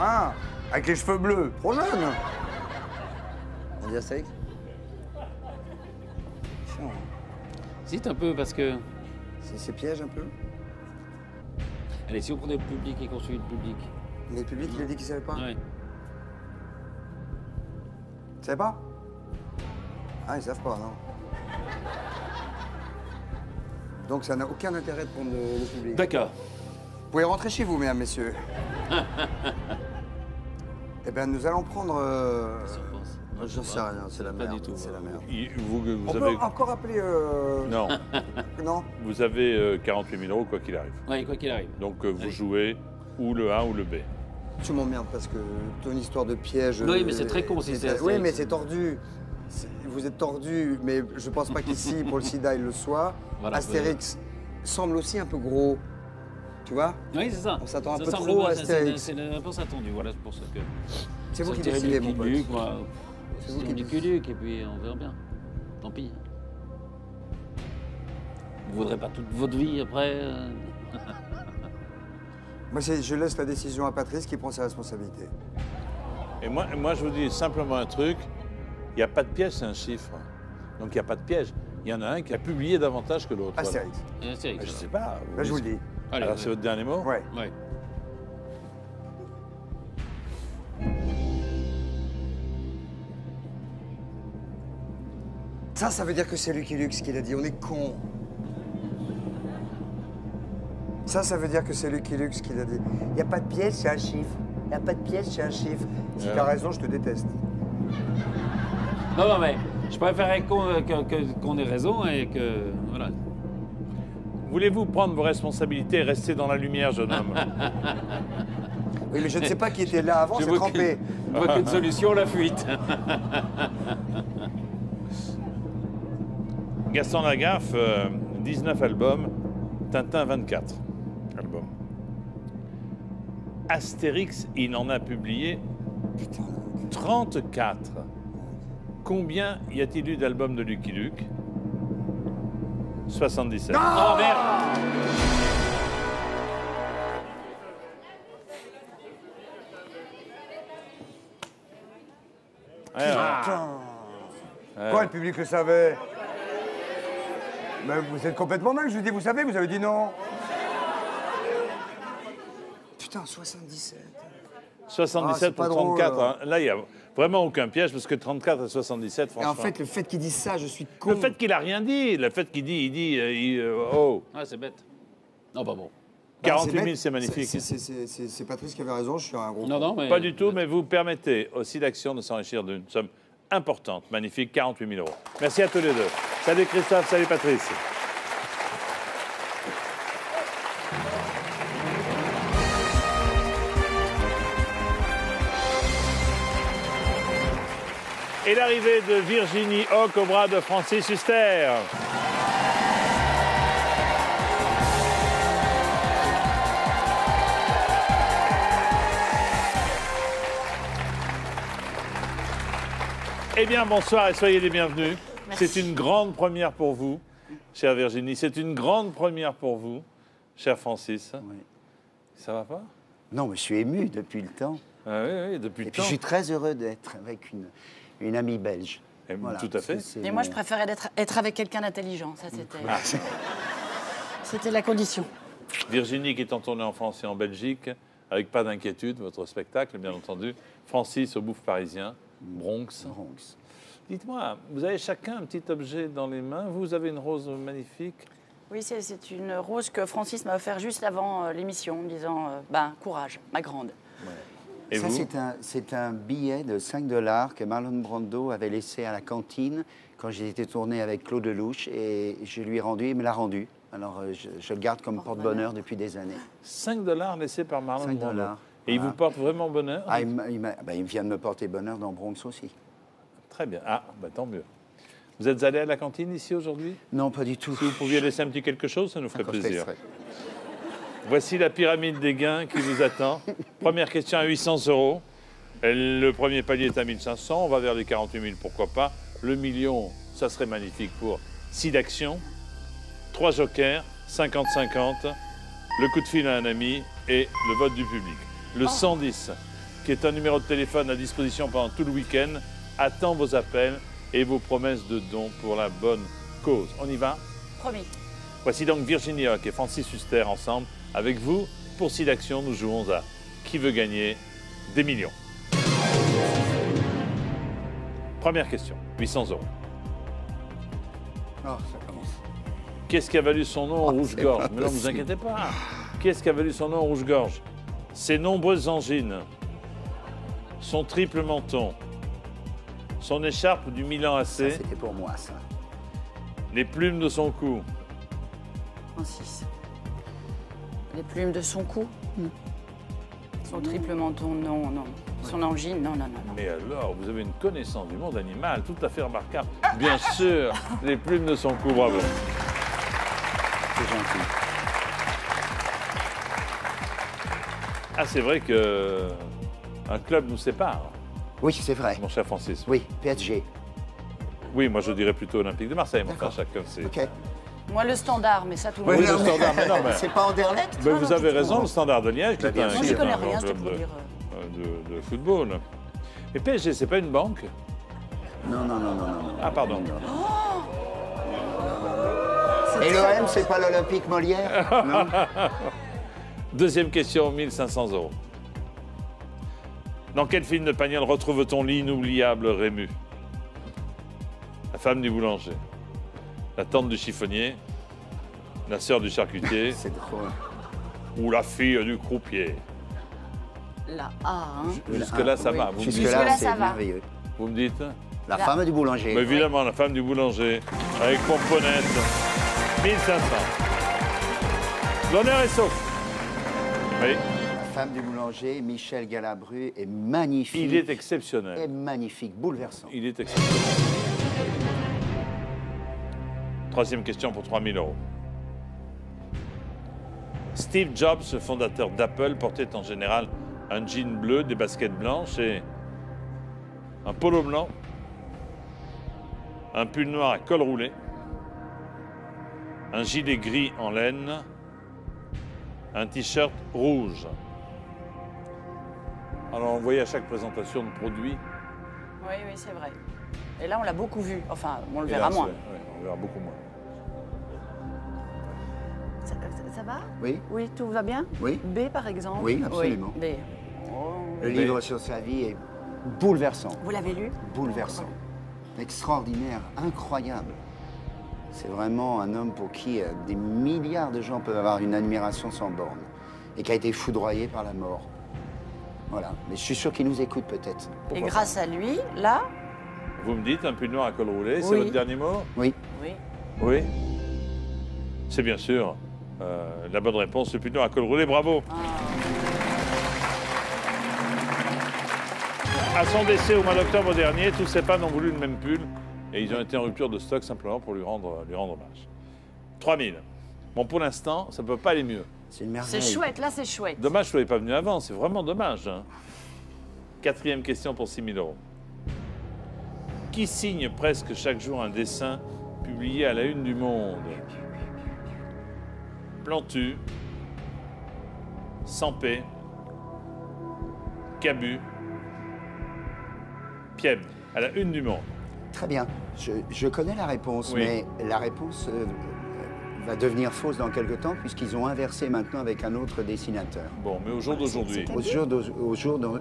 Hein Avec les cheveux bleus. Trop jeune. On dit Astérix? Zite un peu, parce que. C'est piège un peu Allez, si on prenait le public et qu'on le public. Mais le public, il a dit qu'il savait pas. Ouais. Tu savais pas? Ah, ils savent pas, non Donc ça n'a aucun intérêt de prendre le, le public. D'accord. Vous pouvez rentrer chez vous, mesdames, messieurs. eh bien, nous allons prendre... euh, Qu'est-ce J'en Je sais rien, c'est la Pas merde. du tout. C'est la merde. Il- vous vous On avez... peut encore appeler... euh, Non, Non vous avez euh, 48 000 euros quoi qu'il arrive. Ouais, quoi qu'il arrive. Donc euh, vous Allez. jouez ou le A ou le B. Tu m'emmerdes parce que ton histoire de piège. Oui, euh, mais c'est très con si est- c'est Oui, mais c'est tordu. C'est- Vous êtes tordu, mais je pense pas qu'ici, pour le sida, il le soit. Voilà, Astérix semble aussi un peu gros. Tu vois? Oui, c'est ça. On s'attend un Ça peu semble trop à ça, c'est- Astérix. C'est la réponse attendue, voilà, c'est pour ça que. C'est vous qui décidez, mon pote. Moi. C'est vous qui du Luc, et puis on verra bien. Tant pis. Vous voudrez pas toute votre vie après euh, Moi, c'est- je laisse la décision à Patrice qui prend ses responsabilités. Et moi, moi, je vous dis simplement un truc. Il n'y a pas de piège, c'est un chiffre. Donc il n'y a pas de piège. Il y en a un qui a publié davantage que l'autre. Voilà. Astérix. Astérix, Je ne alors. sais pas. Là, je vous le dis. Allez, Alors c'est votre dernier mot Ouais. ouais. Ça, ça veut dire que c'est Lucky Lux qui l'a dit. On est con. Ça, ça veut dire que c'est Lucky Lux qui l'a dit. Il n'y a pas de pièce, c'est un chiffre. Il n'y a pas de pièce, c'est un chiffre. Si Ouais. t'as raison, je te déteste. Non, non, mais je préférerais qu'on euh, qu'on ait raison et que. Voilà. Voulez-vous prendre vos responsabilités et rester dans la lumière, jeune homme? Oui, mais je ne sais pas qui était là avant, Je c'est trempé. je vois qu'une solution, la fuite. Gaston Lagaffe, euh, 19 albums, Tintin 24 albums. Astérix, il en a publié 34. Combien y a-t-il eu d'albums de Lucky Luke? 77. Oh merde Ouais, ouais. Quoi, le public le savait? Mais vous êtes complètement dingue, je lui dis, vous savez, vous avez dit non. Putain, 77. 77 Ah, c'est pour pas drôle, 34. là. hein. Là, il n'y a vraiment aucun piège parce que 34 à 77, Et franchement. en fait, le fait qu'il dise ça, je suis con. le fait qu'il a rien dit, le fait qu'il dit, il dit, euh, il, euh, oh, Ah, c'est bête. Non, pas bon. Bah, 48 000, bête. c'est magnifique. C'est- c'est- C'est c'est- c'est Patrice qui avait raison, je suis un gros Non, con. non, mais. Pas du tout, mais vous permettez aussi d'action de s'enrichir d'une somme importante, magnifique, 48 000 euros. Merci à tous les deux. Salut Christophe, salut Patrice. Et l'arrivée de Virginie Hoc au bras de Francis Huster. Eh bien, bonsoir et soyez les bienvenus. C'est une grande première pour vous, chère Virginie. C'est une grande première pour vous, cher Francis. Oui. Ça va pas? Non, mais je suis ému depuis le temps. ah, Oui, oui, depuis Et le puis temps. je suis très heureux d'être avec une, une amie belge. Eh, tout à fait. Et moi, je préférais d'être- être avec quelqu'un d'intelligent. Ça, c'était. Ah. C'était la condition. Virginie qui est en tournée en France et en Belgique, avec pas d'inquiétude, votre spectacle, bien entendu. Francis au Bouffe Parisien, Bronx. Bronx. Dites-moi, vous avez chacun un petit objet dans les mains. Vous avez une rose magnifique. Oui, c'est- une rose que Francis m'a offert juste avant euh, l'émission, en me disant euh, ben, courage, ma grande. Et Ça, vous c'est un, c'est un billet de 5 dollars que Marlon Brando avait laissé à la cantine quand j'ai été tourné avec Claude Lelouch et je lui ai rendu, il me l'a rendu. Alors euh, je, je le garde comme porte-bonheur depuis des années. 5 dollars laissés par Marlon 5 Brando. Et il vous porte vraiment bonheur Ah, il, m'a- il vient de me porter bonheur dans Bronx aussi. Très bien. Ah, bah, tant mieux. Vous êtes allé à la cantine ici aujourd'hui? Non, pas du tout. Si vous pouviez laisser un petit quelque chose, ça nous ferait plaisir. Voici la pyramide des gains qui vous attend. Première question à 800 euros. Le premier palier est à 1500. On va vers les 48 000, pourquoi pas. Le million, ça serait magnifique pour 6 d'actions. 3 jokers, 50-50. Le coup de fil à un ami et le vote du public. Le 110, qui est un numéro de téléphone à disposition pendant tout le week-end, attend vos appels et vos promesses de dons pour la bonne cause. On y va? Promis. Voici donc Virginie Hoc et Francis Huster ensemble. Avec vous, pour Six d'actions, nous jouons à Qui veut gagner des millions Première question, 800 euros. Oh, ça commence. Qu'est-ce qui a valu son nom au Oh, rouge-gorge Mais non, vous possible. inquiétez pas. Qu'est-ce qui a valu son nom au rouge-gorge Ses nombreuses angines, son triple menton, son écharpe du Milan Ça, AC, c'était pour moi, ça. les plumes de son cou, Un 6. Les plumes de son cou? Son triple menton, non, non. Son angine, non, non, non. non. Mais alors, vous avez une connaissance du monde animal tout à fait remarquable. Bien sûr, les plumes de son cou, bravo. C'est gentil. Ah, c'est vrai que un club nous sépare, Oui, c'est vrai. mon cher Francis. Oui, PSG. Oui, moi je dirais plutôt Olympique de Marseille, mais enfin D'accord. chacun c'est. Ok. Moi, le standard, mais ça, tout le Oui, monde. le non, mais- standard, mais non, mais- C'est pas Anderlecht Mais vous non, avez raison, le standard de Liège, qui est bien un, sûr. Moi, qui je est connais un rien, grand c'était club pour de, dire. euh, de- de football. Mais PSG, c'est pas une banque Non, non, non, non, non. non. Ah, pardon. Et l'OM, c'est pas l'Olympique Molière Non? Deuxième question, 1500 euros. Dans quel film de Pagnol retrouve-t-on l'inoubliable Rému? La femme du boulanger, la tante du chiffonnier, la sœur du charcutier C'est drôle. ou la fille du croupier? La A, hein. Jusque-là, ça oui. va. Vous me dites, Jusque-là, ça c'est va. merveilleux. vous me dites? La Là. femme du boulanger. Mais Évidemment, la femme du boulanger, avec pomponnette, 1500. L'honneur est sauf. Oui, La femme du boulanger, Michel Galabru, est magnifique. il est est exceptionnel. magnifique, bouleversant. Il est exceptionnel. Troisième question pour 3000 euros. Steve Jobs, le fondateur d'Apple, portait en général un jean bleu, des baskets blanches et un polo blanc, un pull noir à col roulé, un gilet gris en laine, un t-shirt rouge. Alors on voyait à chaque présentation de produit Oui, oui, c'est vrai. Et là, on l'a beaucoup vu. Enfin, on le Et verra là, moins. on verra beaucoup moins. Ça, ça- ça va? Oui, Oui, tout va bien? Oui. B, par exemple? Oui, absolument. B. Oh. le livre sur sa vie est bouleversant. Vous l'avez lu? Bouleversant. Extraordinaire, incroyable. C'est vraiment un homme pour qui euh, des milliards de gens peuvent avoir une admiration sans borne et qui a été foudroyé par la mort. Voilà. Mais je suis sûr qu'il nous écoute peut-être. Et grâce à lui, là, Vous me dites un pull noir à col roulé, c'est votre dernier mot? Oui. oui. Oui. C'est bien sûr euh, la bonne réponse, le pull noir à col roulé, bravo. À son décès au mois d'octobre dernier, tous ses fans ont voulu le même pull et ils ont été en rupture de stock simplement pour lui rendre, lui rendre hommage. 3000. Bon, pour l'instant, ça ne peut pas aller mieux. C'est une merveille. C'est chouette, là, c'est chouette. Dommage que je ne soyez pas venu avant, c'est vraiment dommage. hein. Quatrième question pour 6 000 euros. Qui signe presque chaque jour un dessin publié à la une du Monde? Plantu, Sampé, Cabu, Piem, à la une du Monde. Très bien. Je, je connais la réponse, Oui. mais la réponse euh, va devenir fausse dans quelque temps puisqu'ils ont inversé maintenant avec un autre dessinateur. Bon, mais au jour d'aujourd'hui, Au jour d'au- au jour d'au-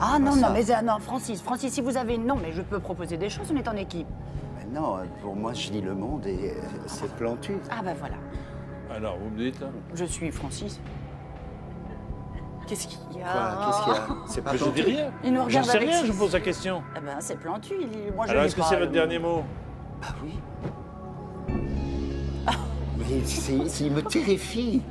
Ah non, ça. non, mais ah, non, Francis, Francis, si vous avez non, mais je peux proposer des choses, on est en équipe. Mais non, euh, pour moi, je lis Le Monde et euh, c'est plantu. Ah bah voilà, alors vous me dites je suis Francis. Qu'est-ce qu'il y a Qu'est-ce qu'il y a C'est pas Mais je dis rien. Il nous J'en regarde sais avec rien, ses- je vous pose la question. Ah ben c'est plantu, il est- moi je Alors l'ai est-ce que pas, c'est votre euh, dernier mot? Bah oui. Mais c'est- c'est- il me terrifie.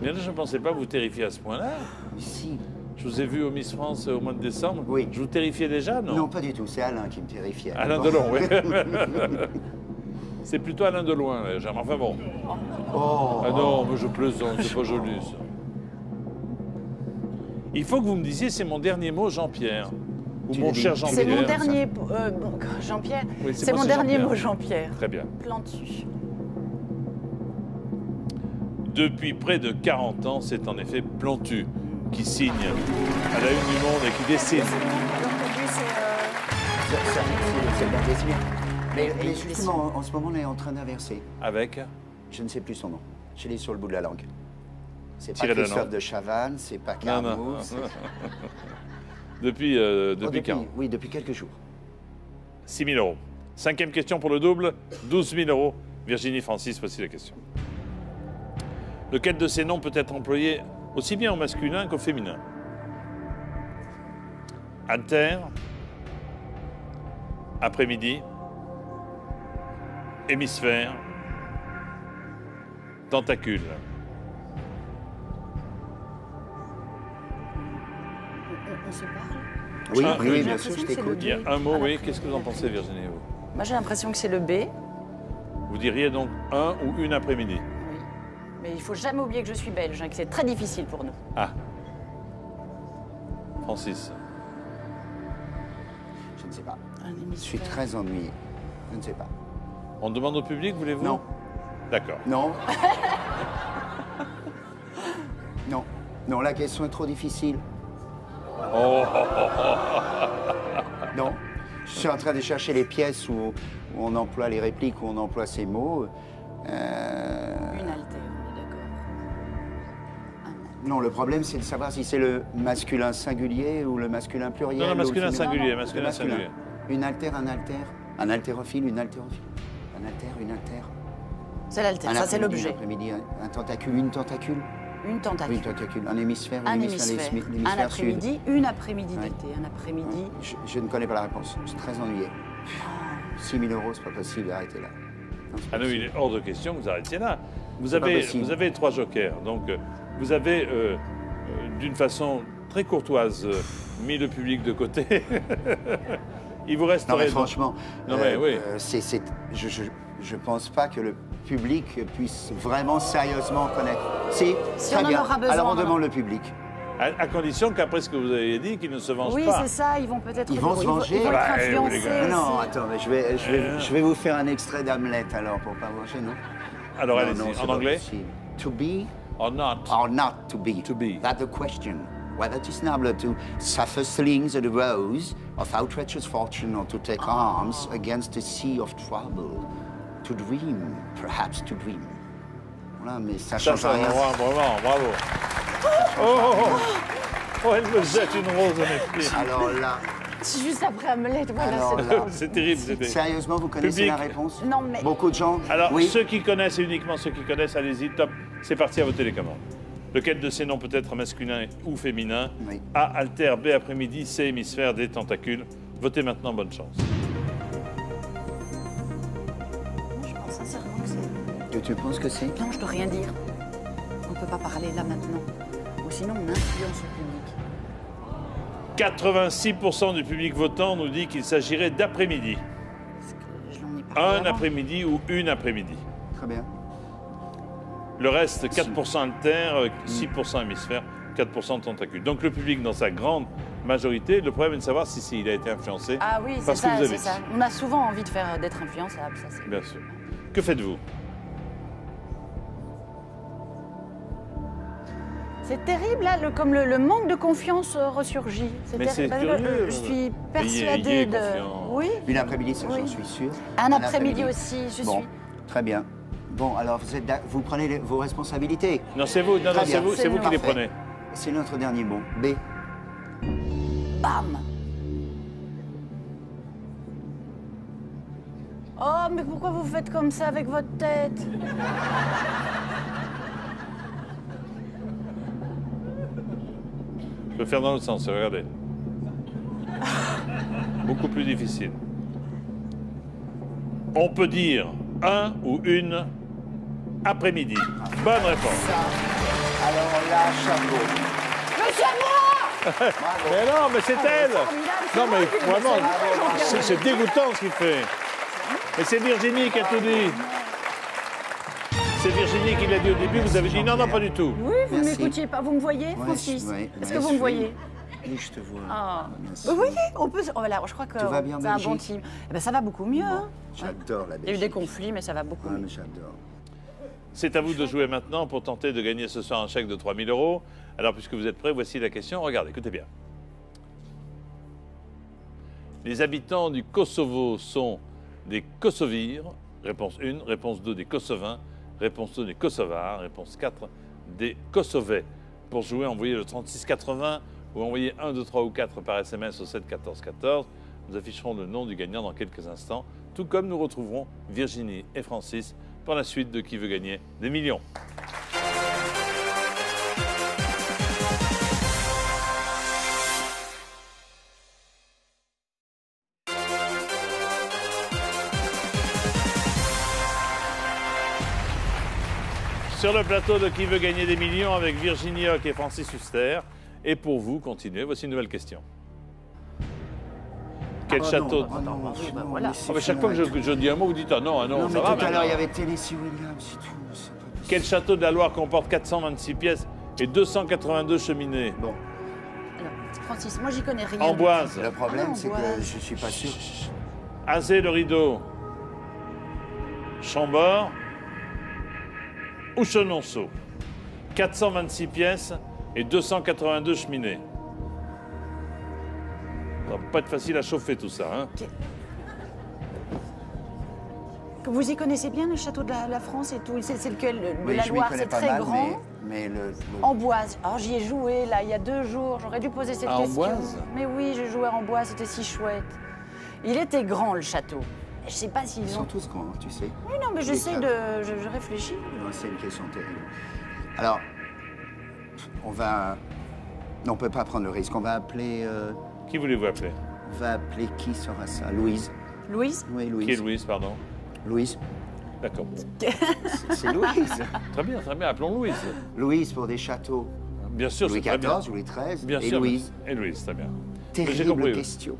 Bien, je ne pensais pas vous terrifier à ce point-là. Mais si. Je vous ai vu au Miss France euh, au mois de décembre. Oui. Je vous terrifiais déjà, non? Non, pas du tout. C'est Alain qui me terrifiait. Alain Delon, oui. C'est plutôt Alain de loin, là, j'aime. Enfin bon. Oh. Ah non, mais je plaisante, c'est pas joli ça. Il faut que vous me disiez, c'est mon dernier mot, Jean-Pierre. Ou Tu mon cher C'est Jean-Pierre. mon dernier, euh, Jean-Pierre. Oui, c'est c'est mon c'est dernier mot, Jean-Pierre. Très bien. Plantu. Depuis près de 40 ans, c'est en effet Plantu qui signe à la une du monde et qui décide. C'est. euh, c'est- c'est. Mais, Et justement, en, en ce moment, on est en train d'inverser. Avec Je ne sais plus son nom. Je l'ai sur le bout de la langue. C'est pas Christophe de Chavannes, c'est pas depuis, euh, Oh, depuis 40. Oui, depuis quelques jours. 6 000 euros. Cinquième question pour le double, 12 000 euros. Virginie Francis, voici la question. Lequel de ces noms peut être employé aussi bien au masculin qu'au féminin? Alter, après-midi, hémisphère, tentacule. On se parle Oui, Ah, oui, oui. bien sûr, je t'écoute. Il y a un mot, oui. Qu'est-ce que vous en pensez, Virginie vous Moi, j'ai l'impression que c'est le B. Vous diriez donc un ou une après-midi Oui. Mais il faut jamais oublier que je suis belge, hein, que c'est très difficile pour nous. Ah. Francis. Je ne sais pas. Un Je suis très ennuyé. Je ne sais pas. On demande au public, voulez-vous? Non. D'accord. Non. non. Non, la question est trop difficile. Oh, Non. Je suis en train de chercher les pièces où, où on emploie les répliques, où on emploie ces mots. Euh, Une altère, on est d'accord. Non, le problème, c'est de savoir si c'est le masculin singulier ou le masculin pluriel. Non, non, ou le masculin singulier, Le masculin singulier. Une altère, un altère. Un haltérophile, une haltérophile. Un altère, une altère. C'est l'altère, ça c'est l'objet. Un après-midi, un, un tentacule, une tentacule. Une tentacule. une tentacule. Un hémisphère, un l'hémisphère, hémisphère. Un après-midi, une après-midi Ouais. d'été. Un après-midi. Je, je ne connais pas la réponse. Je suis très ennuyé. 6 000 euros, c'est pas possible. Arrêtez là. Non, Ah non, il est hors de question que vous arrêtiez là. Vous avez, vous avez trois jokers. Donc, euh, vous avez, euh, euh, d'une façon très courtoise, euh, mis le public de côté. il vous Non, resterait... mais franchement, Non, mais oui. euh, c'est, c'est- je, je, je pense pas que le public puisse vraiment sérieusement connaître. Si, Si très on en bien. aura besoin, Alors on demande le public. À, à condition qu'après ce que vous avez dit, qu'ils ne se vengent Oui, pas. c'est ça, ils vont peut-être. Ils vont se ils vont- venger. Ils vont Bah, être eh, influencés. Non, non, mais je vais, je vais, je vais vous faire un extrait d'Hamlet alors pour pas chez nous. Alors Non, allez-y, non, en pas anglais possible. To be Or not or not to be. To be. That's the question. Whether it is nobler to suffer slings the rose of outrageous fortune or to take arms against a sea of trouble. To dream, perhaps to dream. Voilà, mais ça Ça, change ça, rien. vraiment, vraiment, bravo. Oh, oh, oh. Oh, elle me jette une rose dans les pieds. Alors là, C'est juste après Hamlet, voilà. alors c'est- là, C'est terrible, c'était. sérieusement, vous connaissez Public. la réponse Non, mais- Beaucoup de gens Alors, Oui. ceux qui connaissent, et uniquement ceux qui connaissent, allez-y, top. C'est parti à vos télécommandes. Lequel de ces noms peut être masculin ou féminin Oui. A, alter, B, après-midi, C, hémisphère, D, tentacule. Votez maintenant, bonne chance. Que tu penses que c'est? Non, je peux rien dire. On ne peut pas parler là maintenant. Ou sinon, on influence le public. 86% du public votant nous dit qu'il s'agirait d'après-midi. Un après-midi ou une après-midi. Très bien. Le reste, 4% alter, euh, 6% hémisphère, 4% tentacule. Donc le public, dans sa grande majorité, le problème est de savoir si, si il a été influencé. Ah oui, c'est ça, c'est ça. On a souvent envie de faire d'être influençable, ça c'est. Bien sûr. Que faites-vous? C'est terrible là, le- comme le, le manque de confiance euh, ressurgit. Mais terrible. c'est curieux, euh, Je suis Ayez- persuadée de. Oui. Une après-midi, ça, j'en suis sûr. Un après-midi aussi, je bon, suis. très bien. Bon, alors vous, êtes, d'ac- vous prenez les- vos responsabilités. Non, c'est vous, non, non, Très c'est vous, c'est vous qui les Parfait. prenez. C'est notre dernier mot. B. Bam Oh, mais pourquoi vous faites comme ça avec votre tête? Peux faire dans l'autre sens, regardez. Beaucoup plus difficile. On peut dire un ou une après-midi. Bonne réponse. Alors là, chapeau. Mais c'est moi Mais non, mais c'est elle formidable, c'est Non, mais vraiment, c'est dégoûtant ce qu'il fait. Et c'est Virginie qui a tout dit. C'est Virginie qui l'a dit au début, vous avez dit non, non, pas du tout. Oui, vous ne m'écoutiez pas. Vous me voyez, Ouais, Francis ouais, Est-ce ouais, que vous me voyez Oui, je te vois. Ah. Vous voyez, on peut. Oh, voilà, je crois que c'est un bon Belgique team. Eh ben, ça va beaucoup mieux. hein. J'adore la Il y a eu des Belgique. conflits, mais ça va beaucoup Ah, mieux. mais j'adore. C'est à vous de jouer maintenant pour tenter de gagner ce soir un chèque de 3000 euros. Alors, puisque vous êtes prêts, voici la question. Regardez, écoutez bien. Les habitants du Kosovo sont des Kosovires. Réponse 1. Réponse 2, des Kosovins. Réponse 2, des Kosovars. Réponse 4, des Kosovais. Pour jouer, envoyez le 3680 ou envoyez 1, 2, 3 ou 4 par SMS au 7 14 14. Nous afficherons le nom du gagnant dans quelques instants, tout comme nous retrouverons Virginie et Francis pour la suite de Qui veut gagner des millions. Sur le plateau de Qui veut gagner des millions avec Virginie Hoc et Francis Huster. Et pour vous, continuez. Voici une nouvelle question. Quel Oh château non, oh non, oui, bah non, voilà. Ah, mais chaque fois que je, je dis un mot, vous dites ah non, ah non, Non, ça mais va. tout à l'heure, il y avait Tennessee Williams, c'est tout. Quel château de la Loire comporte 426 pièces et 282 cheminées? Bon, Alors, Francis, moi j'y connais rien. Amboise, le problème, Ah, c'est que je suis pas sûr. Azé le Rideau, Chambord ou Chenonceau. 426 pièces et 282 cheminées. Ça va pas être facile à chauffer tout ça. Hein Que Vous y connaissez bien le château de la, la France et tout C'est c'est lequel le- de Oui, la je Loire, c'est très mal, grand. mais, mais le, le- Amboise. Alors j'y ai joué là il y a deux jours. J'aurais dû poser cette À question. Amboise? Mais oui, j'ai joué à Amboise, c'était si chouette. Il était grand le château. Je sais pas s'ils Ils sont ont. tous grands, tu sais. Oui, non, mais j'essaie de. Je, je réfléchis. Non, C'est une question terrible. Alors, on va. Non, on peut pas prendre le risque. On va appeler. euh, Qui voulez-vous appeler? on va appeler qui sera ça? Louise. Louise? Oui, Louise. Qui est Louise, pardon? Louise. D'accord. C'est Louise. Très bien, très bien, appelons Louise. Louise pour des châteaux. Bien sûr, Louis c'est très bien. XIV, Louis XIII. Bien et sûr. Louise. Et Louise, très bien. J'ai Terrible compris. oui. question.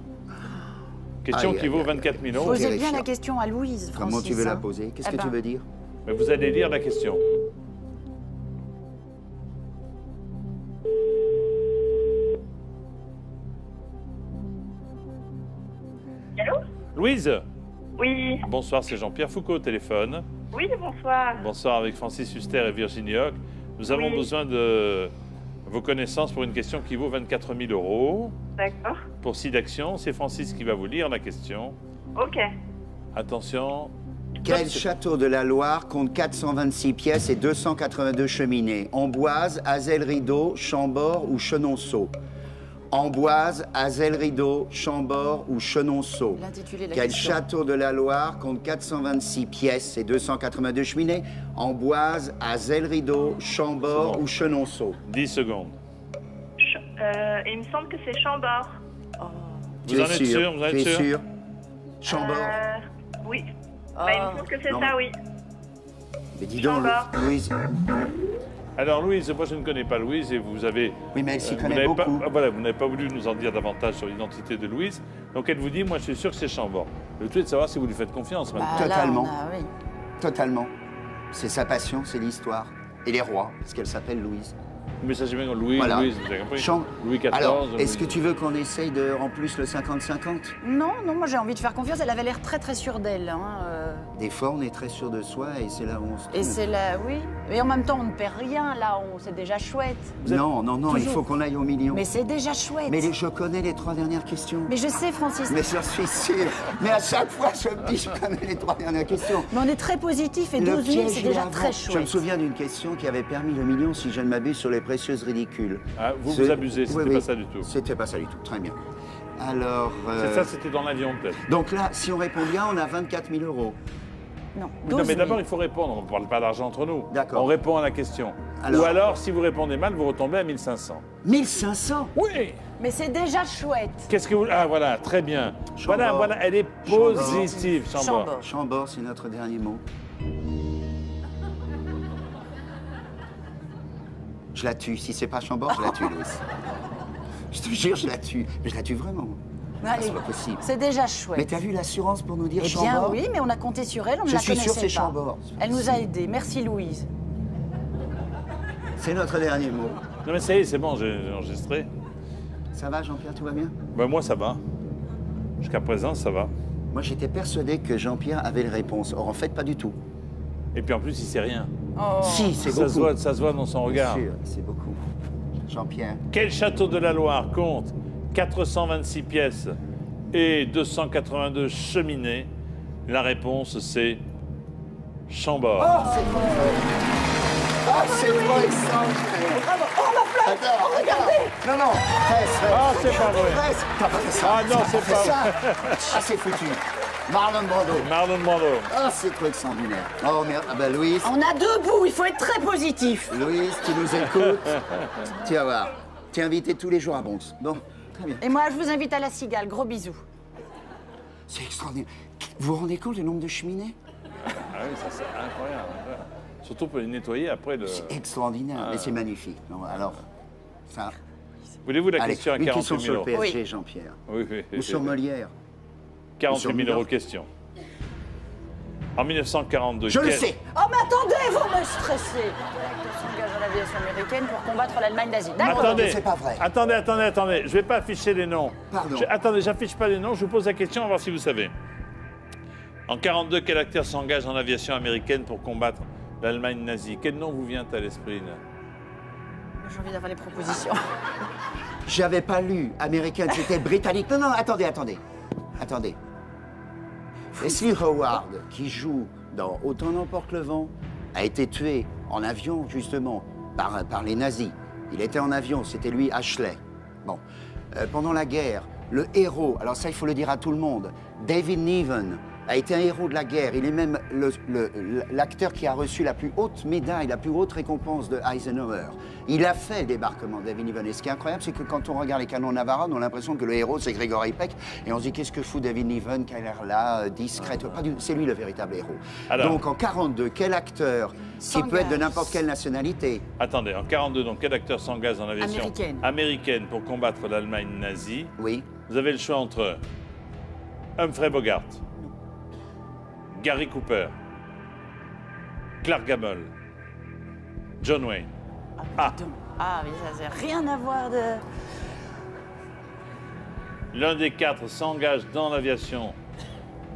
Question Aïe, qui aïe, vaut aïe, 24 000 euros. Posez bien la question à Louise, Francis. Comment tu veux la hein. poser? Qu'est-ce Eh que tu ben, veux dire? Mais vous allez lire la question. Allô? Louise? Oui, Bonsoir, c'est Jean-Pierre Foucault au téléphone. oui, bonsoir. Bonsoir avec Francis Huster et Virginie Hoc. Nous avons Oui. besoin de vos connaissances pour une question qui vaut 24 000 euros. D'accord. Pour Sidaction, c'est Francis qui va vous lire la question. Ok. Attention. Quel Top, château de la Loire compte 426 pièces et 282 cheminées? Amboise, Azel-Rideau, Chambord ou Chenonceau? Amboise, Azel-Rideau, Chambord ou Chenonceau Quel question. château de la Loire compte 426 pièces et 282 cheminées? Amboise, Azel-Rideau, Chambord bon. ou Chenonceau? 10 secondes. Ch- euh, il me semble que c'est Chambord. Vous en êtes sûr? Vous en êtes es sûr? sûr? Chambord? Euh, oui. Ah. Bah, il me semble que c'est ça, oui. Mais dis donc, Chambord. Louise. Alors Louise, moi je ne connais pas Louise et vous avez... Oui, mais elle s'y euh, vous connaît n'avez pas, ah, voilà, vous n'avez pas voulu nous en dire davantage sur l'identité de Louise. Donc elle vous dit, moi je suis sûr que c'est Chambord. Le tout est de savoir si vous lui faites confiance maintenant. Bah, Totalement. a- oui. Totalement. C'est sa passion, c'est l'histoire. Et les rois, parce qu'elle s'appelle Louise. Mais ça j'ai bien Louis, Voilà. Louise, vous avez compris Cham- Louis XIV. Alors, est-ce que Louis- tu veux qu'on essaye de, en plus le 50-50 Non, non, moi j'ai envie de faire confiance. Elle avait l'air très très sûre d'elle. hein, euh. Des fois, on est très sûr de soi et c'est là où on se Et trompe. c'est là, oui. Mais en même temps, on ne perd rien là. On... C'est déjà chouette. Non, non, non, il faut qu'on aille au million. Mais c'est déjà chouette. Mais les- je connais les trois dernières questions. Mais je sais, Francis. Mais j'en suis sûr. Mais à chaque fois, je me dis, je connais les trois dernières questions. Mais on est très positif et Le 12 000, piège c'est est déjà très Je me chouette. souviens d'une question qui avait permis le million, si je ne m'abuse, sur les précieuses ridicules. Ah, vous Ce- vous abusez, c'était Oui, oui. pas ça du tout. C'était pas ça du tout, très bien. Alors. C'est euh, ça, c'était dans l'avion peut-être. Donc là, si on répond bien, on a 24 000 euros. Non, Non, 12 mais 000. d'abord, il faut répondre. On ne parle pas d'argent entre nous. D'accord. On répond à la question. Alors- Ou alors, si vous répondez mal, vous retombez à 1500. 1500 Oui Mais c'est déjà chouette. Qu'est-ce que vous... Ah, voilà, très bien. Chambord. Voilà, voilà, elle est positive, Chambord. Chambord. Chambord, c'est notre dernier mot. Je la tue. Si c'est pas Chambord, je la tue, Louis. Je te jure, je la tue. Mais je la tue vraiment. Allez, c'est pas possible. C'est déjà Mais chouette. t'as vu l'assurance pour nous dire Eh bien Chambord oui, mais on a compté sur elle, on ne Je la suis sûr connaissait que c'est pas. Chambord. Elle nous a aidés. Merci Louise. C'est notre dernier mot. Non, mais ça y est, c'est bon, j'ai j'ai enregistré. Ça va, Jean-Pierre, tout va bien? Ben, moi, ça va. Jusqu'à présent, ça va. Moi, j'étais persuadé que Jean-Pierre avait les réponses. Or, en fait, pas du tout. Et puis en plus, il sait rien. Oh. Si, c'est Ça beaucoup. se, voit, ça se voit dans son Bien regard. sûr, c'est beaucoup. Jean-Pierre. Quel château de la Loire compte 426 pièces et 282 cheminées? La réponse, c'est Chambord. Ah, c'est trop extraordinaire Bravo Oh, la flamme Attends, regardez Non, non, presse, Ah, c'est pas vrai. presse ça Ah, non, c'est pas ça Ah, c'est foutu Marlon Brando Marlon Brando. Ah, c'est trop extraordinaire Oh, merde Ah ben, Louise, On a deux bouts, il faut être très positif. Louise, tu nous écoutes Tu vas voir. Tu es invité tous les jours à Bronx. Bon, très bien. Et moi, je vous invite à la cigale. Gros bisous. C'est extraordinaire. Vous vous rendez compte du nombre de cheminées? Ah oui, ça c'est incroyable. Surtout pour les nettoyer après le. C'est extraordinaire, Ah. mais c'est magnifique. Non, alors, ça, Voulez-vous la Allez, question à une 48 question 000 sur le euros PSG, Oui. Jean-Pierre? Oui, oui, oui, Ou sur oui. Molière. 48 000 Sur euros question. En 1942. Je le quel- sais Oh, mais attendez, vous me stressez s'engage dans l'aviation américaine pour combattre l'Allemagne nazie. D'accord. Attendez, c'est pas vrai. attendez, attendez, attendez. Je vais pas afficher les noms. Pardon. Je- attendez, j'affiche pas les noms. Je vous pose la question, on va voir si vous savez. En 42, quel acteur s'engage en aviation américaine pour combattre l'Allemagne nazie? Quel nom vous vient à l'esprit là? J'ai envie d'avoir les propositions. J'avais pas lu américaine, c'était britannique. Non, non, attendez, attendez. Attendez. Leslie Howard, qui joue dans Autant n'emporte le vent, a été tué en avion, justement, par, par les nazis. Il était en avion, c'était lui, Ashley. Bon. Euh, pendant la guerre, le héros, alors ça, il faut le dire à tout le monde, David Niven a été un héros de la guerre. Il est même l'acteur qui a reçu la plus haute médaille, la plus haute récompense de Eisenhower. Il a fait le débarquement, David Niven. Et ce qui est incroyable, c'est que quand on regarde les canons Navarra, on a l'impression que le héros, c'est Grégory Peck. Et on se dit, qu'est-ce que fout David Niven qui a l'air là, euh, du- C'est lui le véritable héros. Alors. Donc en 42, quel acteur, qui peut être de n'importe quelle nationalité, Attendez, en 42, donc quel acteur s'engage en aviation Américaine. américaine pour combattre l'Allemagne nazie? Oui, Vous avez le choix entre Humphrey Bogart, Gary Cooper, Clark Gable, John Wayne. Ah, Ah, mais ça n'a rien à voir de. l'un des quatre s'engage dans l'aviation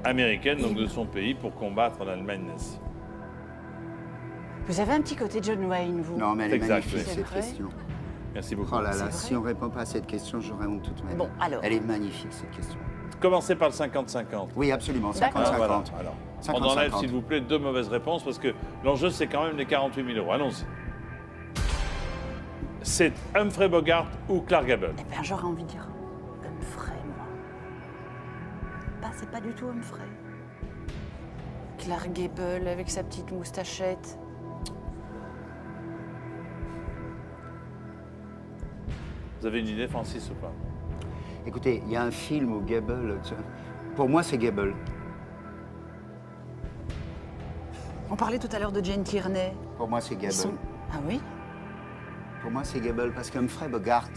américaine, donc de son pays, pour combattre l'Allemagne nazie. Vous avez un petit côté John Wayne, vous. non mais elle est magnifique oui. C'est cette vrai question. Merci beaucoup. Oh là là, si on répond pas à cette question, j'aurais honte toute ma vie. Bon, alors. Elle est magnifique cette question. Commencez par le 50-50. Oui, absolument, 50-50. D'accord. Ah, voilà. Alors, on 50-50. enlève, s'il vous plaît, deux mauvaises réponses parce que l'enjeu, c'est quand même les 48 000 euros. Allons-y. C'est Humphrey Bogart ou Clark Gable? Eh bien, j'aurais envie de dire Humphrey, moi. Bah, c'est pas du tout Humphrey. Clark Gable avec sa petite moustachette. Vous avez une idée, Francis, ou pas? Écoutez, il y a un film où Gable. Pour moi, c'est Gable. On parlait tout à l'heure de Jane Tierney. Pour moi, c'est Gable. sont- Ah oui? Pour moi, c'est Gable parce qu'Humphrey Bogart,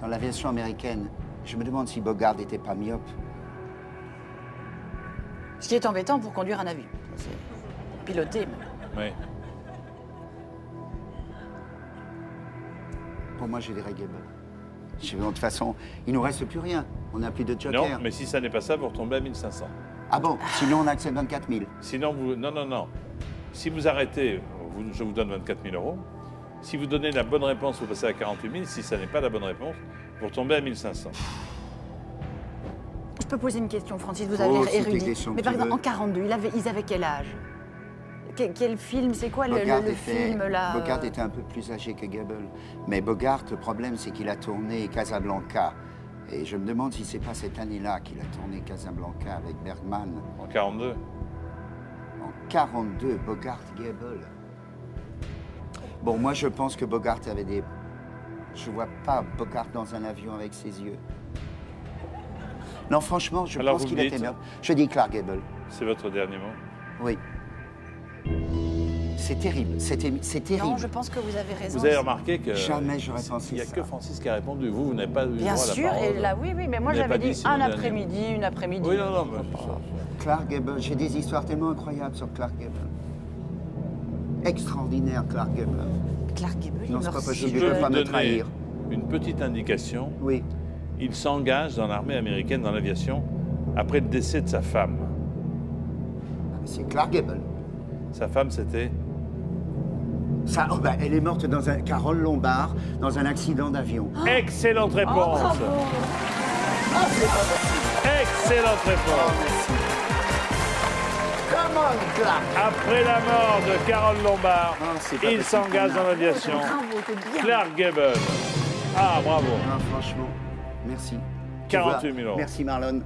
dans l'aviation américaine, je me demande si Bogart n'était pas myope. Ce qui est embêtant pour conduire un avion. C'est piloter. mais- Oui. Pour moi, je dirais Gable. Je- De toute façon, il nous reste plus rien. On n'a plus de joker. Non, mais si ça n'est pas ça, vous retombez à 1500. Ah bon Sinon, on accepte 24 000. Sinon, vous. Non, non, non. Si vous arrêtez, vous- je vous donne 24 000 euros. Si vous donnez la bonne réponse, vous passez à 48 000. Si ça n'est pas la bonne réponse, vous retombez à 1500. Je peux poser une question, Francis, vous Oh, avez tes érudit. Mais par exemple, veux. en 42, il avait, ils avaient quel âge? Que- Quel film C'est quoi le, Bogart, le- le était, film là? Bogart était un peu plus âgé que Gable. Mais Bogart, le problème, c'est qu'il a tourné Casablanca. Et je me demande si c'est pas cette année-là qu'il a tourné Casablanca avec Bergman. En 42 En 42, Bogart, Gable. Bon, moi, je pense que Bogart avait des... Je vois pas Bogart dans un avion avec ses yeux. Non, franchement, je Alors, pense qu'il était. Je dis Clark Gable. C'est votre dernier mot Oui. C'est terrible. C'est terrible. Non, je pense que vous avez raison. Vous avez remarqué que. Jamais j'aurais pensé Il n'y a ça. que Francis qui a répondu. Vous, vous n'avez pas eu Bien droit à la sûr, parole. et là, oui, oui, mais moi j'avais pas dit dit un après-midi, une après-midi. Oui, non, non, mais. Clark Gable, j'ai des histoires tellement incroyables sur Clark Gable. Extraordinaire, Clark Gable. Clark Gable, il Non, c'est meurt pas si possible, Je il peux pas me trahir. une petite indication. Oui. Il s'engage dans l'armée américaine, dans l'aviation, après le décès de sa femme. Ah, C'est Clark Gable. Sa femme, c'était. Ça, oh, bah, elle est morte dans un. Carole Lombard, dans un accident d'avion. Excellente réponse Ah, c'est pas possible. Excellente réponse. Come on, Clark. Après la mort de Carole Lombard, c'est pas il possible. s'engage dans l'aviation. Bravo, t'es bien. Clark Gable. Ah, bravo. Ah, franchement, merci. Tu 48 000 vois, euros. Merci, Marlon.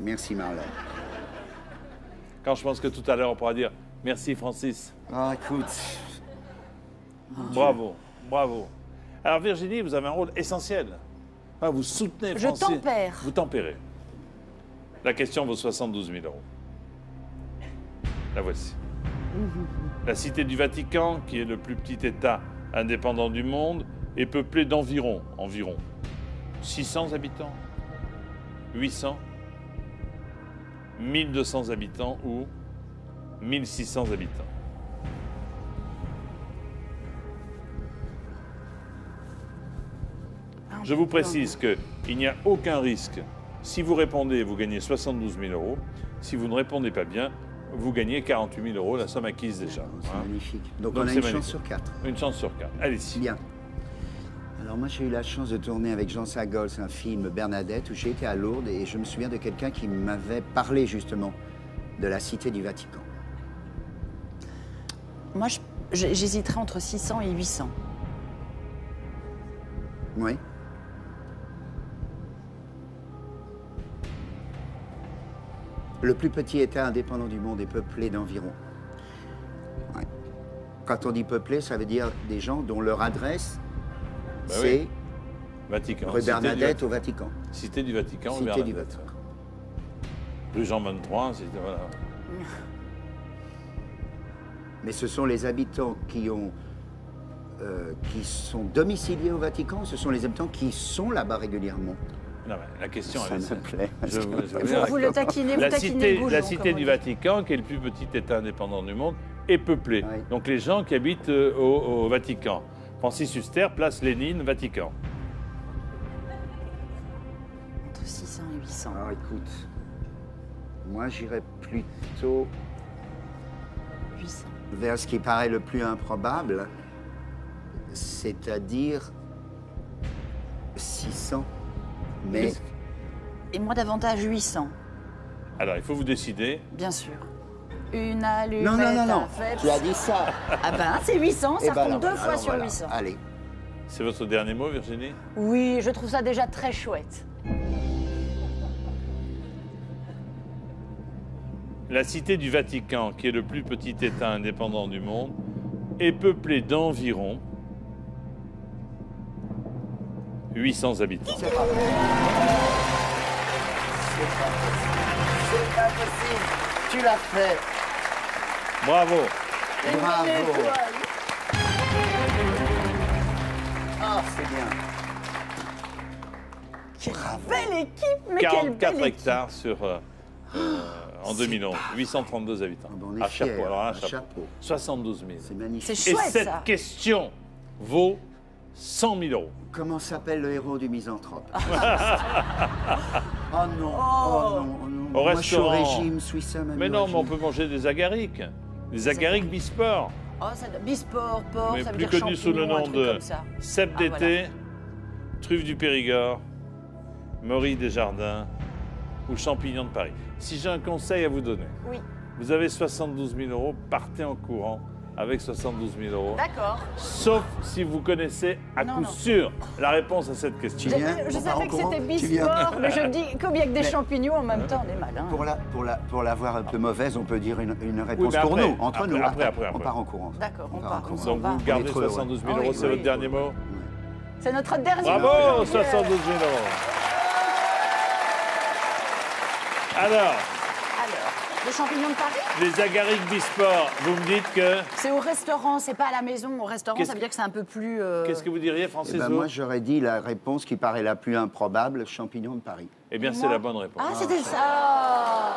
Merci, Marlon. Quand je pense que tout à l'heure, on pourra dire merci, Francis. Ah, écoute. Bravo, bravo. Alors, Virginie, vous avez un rôle essentiel. Ah, vous soutenez Je tempère. Vous tempérez. La question vaut 72 000 euros. La voici. La cité du Vatican, qui est le plus petit État indépendant du monde, est peuplé d'environ, environ 600 habitants, 800, 1200 habitants ou 1600 habitants. Je vous précise qu'il n'y a aucun risque. Si vous répondez, vous gagnez 72 000 euros. Si vous ne répondez pas bien, vous gagnez 48 000 euros, la somme acquise déjà. C'est hein. magnifique. Donc, Donc on a une magnifique. chance sur quatre. Une chance sur quatre. Allez-y. Bien. Alors moi j'ai eu la chance de tourner avec Jean Sagol, c'est un film Bernadette où j'ai été à Lourdes et je me souviens de quelqu'un qui m'avait parlé justement de la cité du Vatican. Moi, j'hésiterais entre 600 et 800. Oui. Le plus petit État indépendant du monde est peuplé d'environ. Ouais. Quand on dit peuplé, ça veut dire des gens dont leur adresse, Bah c'est oui. Vatican. rue Bernadette au Vatican. Cité du Vatican. Cité Bernadette. du Vatican. Rue Jean 23, c'était voilà. Mais ce sont les habitants qui ont euh, qui sont domiciliés au Vatican, ce sont les habitants qui sont là-bas régulièrement. Non, mais la question Ça est me simple. plaît. Je- je- Vous, vous le taquinez, vous La taquinez cité, le la cité du. Vatican, qui est le plus petit État indépendant du monde, est peuplée. Oui. Donc les gens qui habitent euh, au, au Vatican. Francis Huster, place Lénine, Vatican. Entre 600 et 800. Alors écoute, moi j'irais plutôt 800. vers ce qui paraît le plus improbable, c'est-à-dire 600. Mais Et moi, davantage 800, Alors il faut vous décider. bien sûr. Une allumette non, non, non, non, tu as dit ça. Ah ben, c'est 800, Eh ça ben compte deux fois alors sur voilà. 800. Allez, C'est votre dernier mot, Virginie? Oui, je trouve ça déjà très chouette. La cité du Vatican, qui est le plus petit État indépendant du monde, est peuplée d'environ 800 habitants. c'est pas possible. C'est pas possible. C'est pas possible. Tu l'as fait. Bravo Bravo. Ah, c'est bien. Belle équipe, mais quelle 44 belle équipe. hectares sur, euh, euh, en 2011, 832 habitants. Ah ben, on est à chapeau, alors Un chapeau. chapeau. 72 000. C'est magnifique. C'est Et chouette, cette ça. question vaut 100 000 euros. Comment s'appelle le héros du misanthrope Oh non, oh, non, oh non. Au Moi, je suis au régime suisse Mais non, mais on peut manger des agariques. Des agariques bisport. Oh, ça, bisport, porc, mais ça veut plus dire connu sous le champignon, un nom de ça. cèpe Ah, d'été, truffe du Périgord, Maurice des Jardins ou champignons de Paris. Si j'ai un conseil à vous donner, Oui, vous avez 72 000 euros, partez en courant avec 72 000 euros. d'accord. Sauf si vous connaissez à Non, coup non. sûr la réponse à cette question. Viens Je, savais que c'était bisport, mais je me dis, comme il a que des champignons en même temps, on est malin. Pour la, pour la, pour l'avoir un peu mauvaise, on peut dire une, une réponse pour nous, entre après, nous. après, après, on part en courant. D'accord, on part part, en courant. on Donc vous gardez est trop heureux. 72 000 Ah oui, euros, c'est oui. votre dernier mot C'est notre dernier Bravo, mot, Jean-Pierre. 72 000 euros. Alors, Alors, les champignons de Paris les agariques bisport, vous me dites que... C'est au restaurant, c'est pas à la maison. Au restaurant, ça veut dire que c'est un peu plus. euh, Qu'est-ce que vous diriez, Eh Francis ben, Zo moi, j'aurais dit la réponse qui paraît la plus improbable, champignon de Paris. Eh bien, c'est la bonne réponse. Ah, c'était ça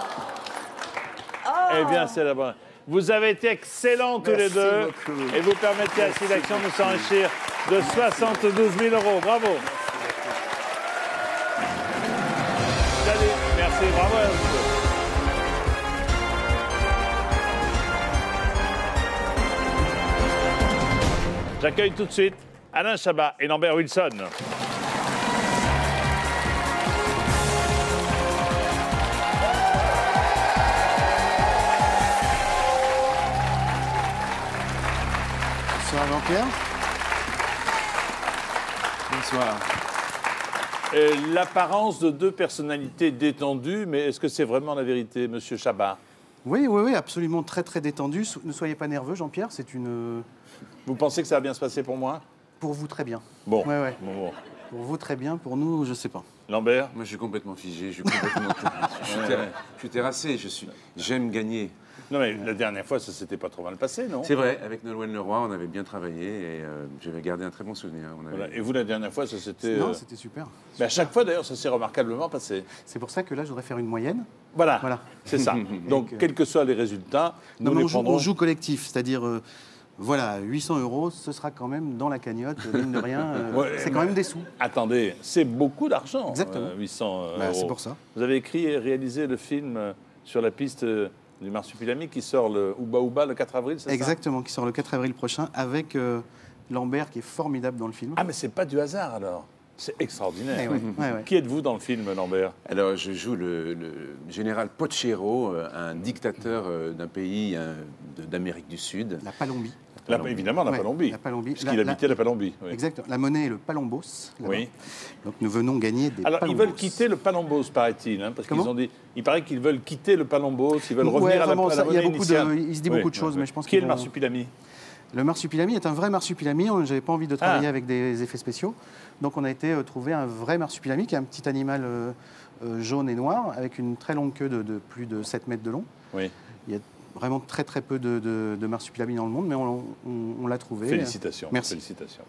Oh Eh bien, c'est la bonne. Vous avez été excellents tous les deux. beaucoup. Et vous permettez à Sidaction de s'enrichir de 72 000 euros. Bravo. J'accueille tout de suite Alain Chabat et Lambert Wilson. Bonsoir Jean-Pierre. Bonsoir. Euh, L'apparence de deux personnalités détendues, mais est-ce que c'est vraiment la vérité, Monsieur Chabat? Oui, oui, oui, absolument très très détendu. Ne soyez pas nerveux Jean-Pierre, c'est une... Vous pensez que ça va bien se passer pour moi? Pour vous très bien. Bon. Ouais, ouais. Bon, bon. Pour vous, très bien. Pour nous, je sais pas. Lambert? Moi, je suis complètement figé, je suis complètement. je, suis terra- je suis terrassé, je suis. J'aime gagner. Non, mais la dernière fois, ça s'était pas trop mal passé, non? C'est vrai, avec Nolwenn Leroy, on avait bien travaillé et euh, j'avais gardé un très bon souvenir. On avait- Voilà. Et vous, la dernière fois, ça s'était. Non, euh, c'était super. mais à chaque fois, d'ailleurs, ça s'est remarquablement passé. C'est pour ça que là, je voudrais faire une moyenne. Voilà, Voilà. c'est ça. Donc, euh, quels que soient les résultats, nous Non, mais les on, joue, prendrons. on joue collectif, c'est-à-dire, euh, voilà, 800 euros, ce sera quand même dans la cagnotte, mine de rien. euh, Ouais, c'est quand même des sous. Attendez, c'est beaucoup d'argent. Exactement. euh, 800 Bah, euros. c'est pour ça. Vous avez écrit et réalisé le film euh, sur la piste euh, du Marsupilami qui sort le Ouba Ouba le 4 avril, c'est ça? Exactement, qui sort le 4 avril prochain avec euh, Lambert qui est formidable dans le film. Ah, mais c'est pas du hasard alors. C'est extraordinaire. Eh ouais, ouais, ouais. Qui êtes-vous dans le film, Lambert? Alors, je joue le, le général Pochero, euh, un dictateur euh, d'un pays euh, d'Amérique du Sud. La Palombie. La- Évidemment, la Ouais, Palombie. la Palombie. Puisqu'il La- la- habitait la Palombie. oui. Exact. La monnaie est le palombos. Oui. Donc nous venons gagner des Alors, ils veulent quitter le Palombos, paraît-il. hein, parce qu'ils ont dit. Il paraît qu'ils veulent quitter le Palombos, ils veulent Ouais, revenir à la, à la ça, il y a monnaie beaucoup de- initiale. il se dit beaucoup de choses, mais je pense Qui est le vont- Marsupilami? Le marsupilami est un vrai marsupilami. J'avais pas envie de travailler Ah. avec des effets spéciaux. Donc on a été euh, trouver un vrai marsupilami qui est un petit animal euh, euh, jaune et noir avec une très longue queue de, de plus de 7 mètres de long. Oui. Il y a vraiment très très peu de, de, de marsupilami dans le monde, mais on, on- on l'a trouvé. Félicitations. Merci. Félicitations.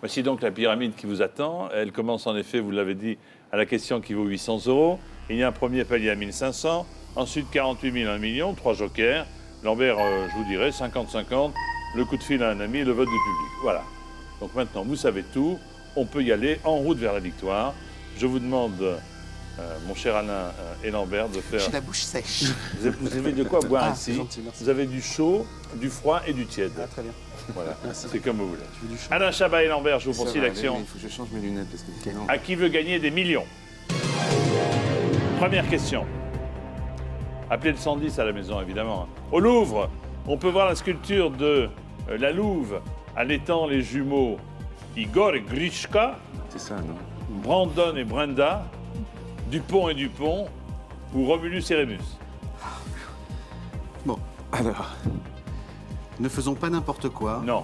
Voici donc la pyramide qui vous attend. Elle commence en effet, vous l'avez dit, à la question qui vaut 800 euros. Il y a un premier palier à 1500, ensuite 48 000, 1 million, trois jokers. Lambert, euh, je vous dirais, 50-50, le coup de fil à un ami et le vote du public. Voilà. Donc maintenant, vous savez tout. On peut y aller en route vers la victoire. Je vous demande, euh, mon cher Alain euh, et Lambert, de faire. J'ai la bouche sèche. Vous avez, vous avez de quoi boire Ah, ici. gentil. Vous avez du chaud, du froid et du tiède. Ah, très bien. Voilà, c'est comme vous voulez. Du. Alain Chabat et Lambert, je vous poursuis l'action. Il faut que je change mes lunettes parce que À qui veut gagner des millions Première question. Appelez le 110 à la maison, évidemment. Au Louvre, on peut voir la sculpture de euh, la Louve allaitant les jumeaux Igor et Grishka, C'est ça, non Brandon et Brenda, Dupont et Dupont, ou Romulus et Rémus. Bon, Alors, ne faisons pas n'importe quoi. Non.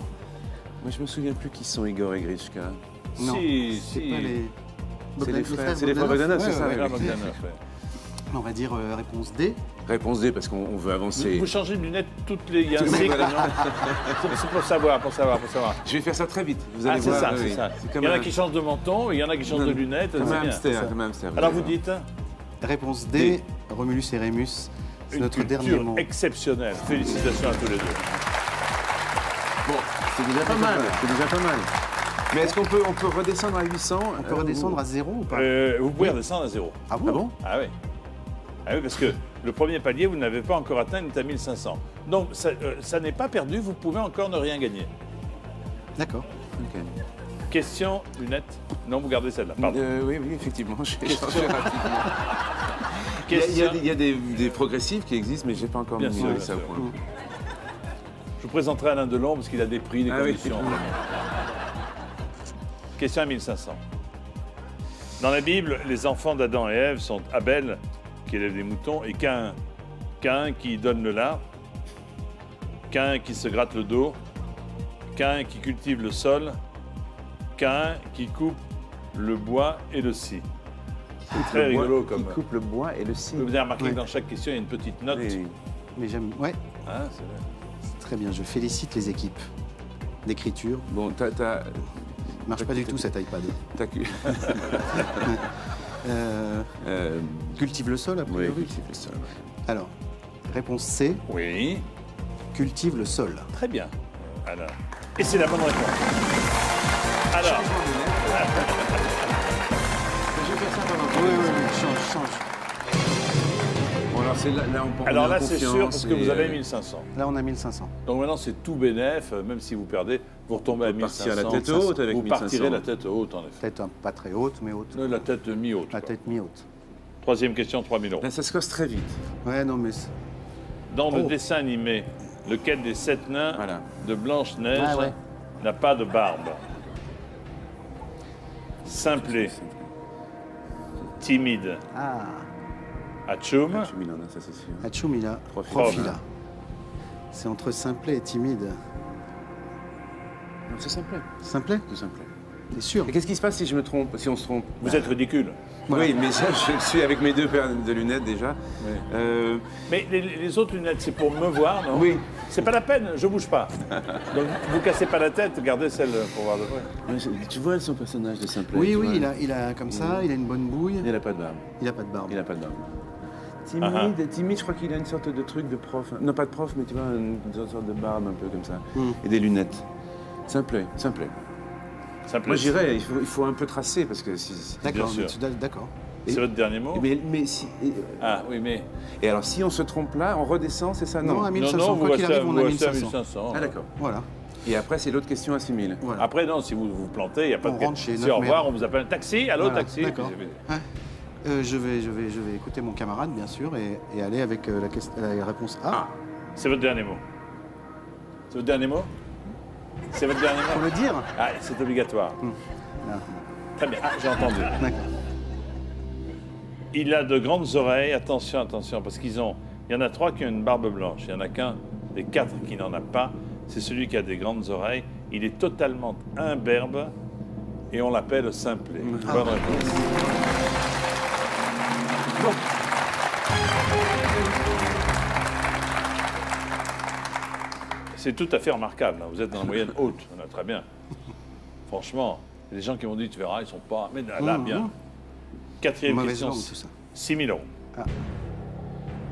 moi je me souviens plus qui sont Igor et Grishka. Non, Si, c'est si. pas les. C'est les frères, c'est Bogdanov les frères Bogdanov, c'est Ouais, ça ouais, ouais. Bogdanov, ouais. On va dire euh, réponse D. Réponse D parce qu'on on veut avancer. Vous changez de lunettes toutes les. Il y a un cycle, voilà. non C'est- C'est pour savoir, pour savoir, pour savoir. Je vais faire ça très vite. Vous allez Ah, c'est voir. ça, oui, c'est oui. ça. Il y en a un- qui changent de menton, il y en a qui changent de lunettes. Comme un hamster, comme un hamster. Alors vous dites Réponse D. Romulus et Rémus. C'est notre dernier mot. exceptionnelle. Félicitations à tous les deux. Bon, c'est déjà pas mal. C'est déjà pas mal. Mais est-ce qu'on peut, on peut redescendre à 800 On peut redescendre à zéro ou pas Euh, vous pouvez redescendre à zéro. Ah Ah bon Ah oui. Ah oui, parce que le premier palier, vous n'avez pas encore atteint, il est à 1500. Donc ça, euh, ça n'est pas perdu, vous pouvez encore ne rien gagner. D'accord. Question, lunettes Non, vous gardez celle-là. Pardon. Euh, oui, oui, effectivement. Rapidement. Il y a, il y a Question- des, il y a des- des progressifs qui existent, mais je n'ai pas encore mis sûr, ça au point. Je vous présenterai Alain Delon parce qu'il a des prix, des Ah oui. conditions. Question à 1500. Dans la Bible, les enfants d'Adam et Ève sont Abel, qui élève des moutons, et Cain. Cain qui donne le lard, Cain qui se gratte le dos, Cain qui cultive le sol, Cain qui coupe le bois et le scie. C'est très Le bois rigolo qui comme. coupe le bois et le scie. Vous avez remarqué Ouais. que dans chaque question, il y a une petite note. Oui, oui. Mais j'aime. Ouais, Hein, c'est vrai. très bien. Je félicite les équipes d'écriture. Bon, t'as... t'as- Marche pas du tout cet iPad. t'as Euh, Euh, cultive le sol, a oui, cultive le sol. ouais. Alors, réponse C. Oui. Cultive le sol. Très bien. Alors. Et c'est la bonne réponse. Alors, Je vais faire ça pendant Oui, oui, oui. Change, change. Bon, alors c'est là, là on, on alors là, c'est sûr parce que vous avez euh, 1500. Là, on a 1500. Donc maintenant, c'est tout bénef. euh, Même si vous perdez, vous retombez à peut partir 1500. à la tête haute avec vous 1500. partirez la tête haute, en effet. Peut-être un- pas très haute, mais haute. Euh, La tête mi-haute. La quoi. tête mi-haute. Troisième question, 3000 euros. Là, ça se casse très vite. Ouais, non, mais. c'est- Dans le Oh. dessin animé, lequel des sept nains Voilà. de Blanche-Neige Ah ouais. n'a pas de barbe Simplet, timide, Ah, mets là, ça c'est sûr. Achumila, Profila. Profila. C'est entre simplet et timide. Non, c'est simplet. Simplet Tout simplet. T'es sûr Et qu'est-ce qui se passe si je me trompe, si on se trompe? Vous êtes ridicule. Oui, mais ça, je suis avec mes deux paires de lunettes déjà. Euh, Mais les, les autres lunettes, c'est pour me voir, non Oui. C'est pas la peine, je bouge pas. Donc vous cassez pas la tête, gardez celle pour voir de vrai. ouais, tu vois son personnage de simple. Oui, oui, il a, il a comme ça, il a une bonne bouille, Il n'a pas de barbe. il a pas de barbe. Il n'a pas de barbe. Timide, timide, je crois qu'il a une sorte de truc de prof. Non, pas de prof, mais tu vois, une, sorte de barbe un peu comme ça. Hmm. Et des lunettes. Simplet, simplet. Simple. Moi, j'irais, il faut, il faut un peu tracer parce que si. D'accord, d'accord. C'est votre dernier mot Mais, mais si. et- Ah oui, mais. Et alors, si on se trompe là, on redescend, c'est ça? Non, Non. à Non, 1500, non, vous quoi qu'il arrive, on vous a restez à 1500. 1500. Ah, d'accord. Voilà. Et après, c'est l'autre question à 6000. voilà. Après, non, si vous vous plantez, il n'y a pas On de rentre chez notre au revoir, mère. on vous appelle un taxi. Allô, Voilà, taxi d'accord. Euh, je, vais, je, vais, je vais écouter mon camarade, bien sûr, et, et aller avec euh, la, ques- la réponse A. Ah, c'est votre dernier mot. C'est votre dernier mot? C'est votre dernier Pour mot le dire Ah, c'est obligatoire. Ah, Très bien. Ah, j'ai entendu. Il a de grandes oreilles. Attention, attention, parce qu'ils ont. Il y en a trois qui ont une barbe blanche. Il y en a qu'un des quatre qui n'en a pas. C'est celui qui a des grandes oreilles. Il est totalement imberbe et on l'appelle simplet. Bonne réponse. C'est tout à fait remarquable. hein. Vous êtes dans la moyenne haute. On a très bien. Franchement, il y a des gens qui m'ont dit, tu verras, ils sont pas. Mais là, Mhm. bien. Quatrième Mauvaise question. langue, tout ça. 6 000 euros. Ah.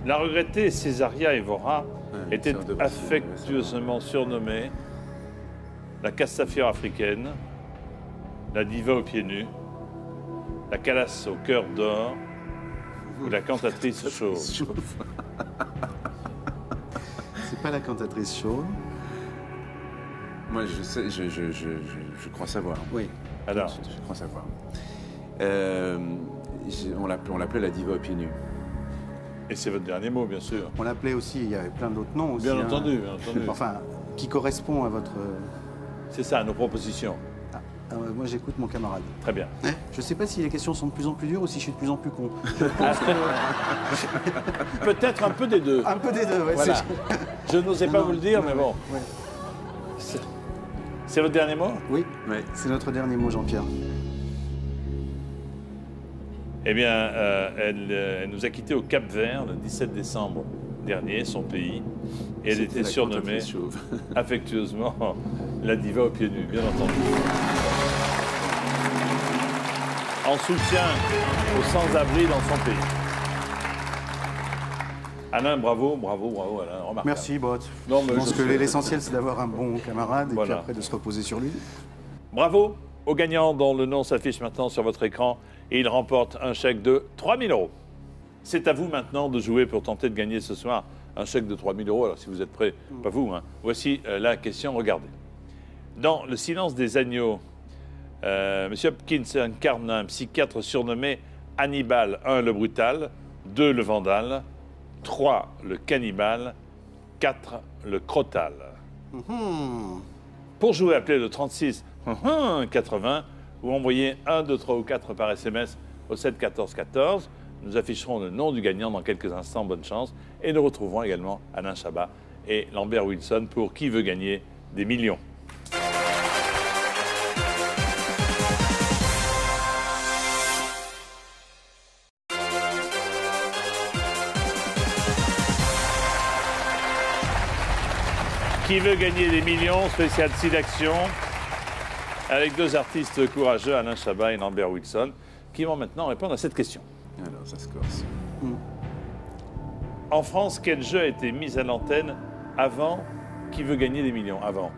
La regrettée Césaria Evora Ouais, était affectueusement surnommée la Castafiore africaine, la diva aux pieds nus, la calasse au cœur d'or ou la cantatrice chauve. C'est pas la cantatrice chauve. Moi, je sais, je, je, je, je, je crois savoir. Oui. Alors, Je, je crois savoir. Euh, on l'appelait la diva aux pieds nus. et c'est votre dernier mot, bien sûr. On l'appelait aussi, il y avait plein d'autres noms aussi. Bien hein. entendu, bien entendu. Enfin, qui correspond à votre. euh, C'est ça, nos propositions. Ah, euh, moi, j'écoute mon camarade. Très bien. Je sais pas si les questions sont de plus en plus dures ou si je suis de plus en plus con. Peut-être un peu des deux. Un peu des deux. Voilà. c'est- Je n'osais pas Non, vous le dire, non, mais bon. ouais. C'est- C'est votre dernier mot? Oui, Ouais. c'est notre dernier mot, Jean-Pierre. Eh bien, euh, elle, euh, elle nous a quittés au Cap Vert le 17 décembre dernier, son pays, et elle était la surnommée affectueusement la diva aux pieds nus, bien entendu. En soutien aux sans-abri dans son pays. Alain, bravo, bravo, bravo, Alain, remarquable. Merci, Bot. Non, mais je pense je que l'essentiel, c'est d'avoir un bon camarade et puis après de se reposer sur lui. Bravo au gagnant dont le nom s'affiche maintenant sur votre écran et il remporte un chèque de 3 000 euros. C'est à vous maintenant de jouer pour tenter de gagner ce soir un chèque de 3 000 euros. Alors si vous êtes prêts, pas vous, hein. voici euh, la question, regardez. Dans Le silence des agneaux, euh, M. Hopkins incarne un psychiatre surnommé Hannibal 1 le brutal, 2 le vandale, 3 le cannibale, 4 le crotal. Hmm. Pour jouer, appelez le 36 80 ou envoyez 1, 2, 3 ou 4 par SMS au 7 14 14. Nous afficherons le nom du gagnant dans quelques instants. Bonne chance. Et nous retrouverons également Alain Chabat et Lambert Wilson pour Qui veut gagner des millions. Qui veut gagner des millions Spécial d'action avec deux artistes courageux, Alain Chabat et Lambert Wilson, qui vont maintenant répondre à cette question. Alors, ça se corse. En France, quel jeu a été mis à l'antenne avant Qui veut gagner des millions Avant.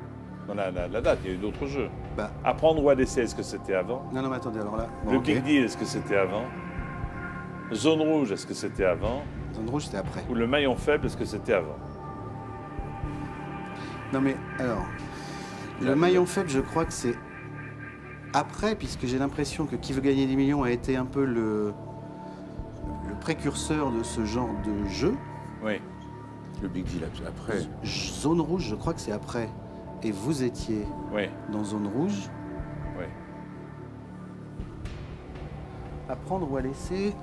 Dans la, la- la date, il y a eu d'autres jeux. Bah, Apprendre ou à laisser, est-ce que c'était avant non, non, mais attendez, alors là. bon, Le ok. Big Deal, est-ce que c'était avant Zone rouge, est-ce que c'était avant Zone rouge, c'était après. Ou le maillon faible, est-ce que c'était avant Non, mais alors. Le maillon faible, je crois que c'est après, puisque j'ai l'impression que Qui veut gagner des millions a été un peu le, le précurseur de ce genre de jeu. Oui. Le Big Deal après. Zone rouge, je crois que c'est après. Et vous étiez Oui. dans zone rouge. Oui. Apprendre ou à laisser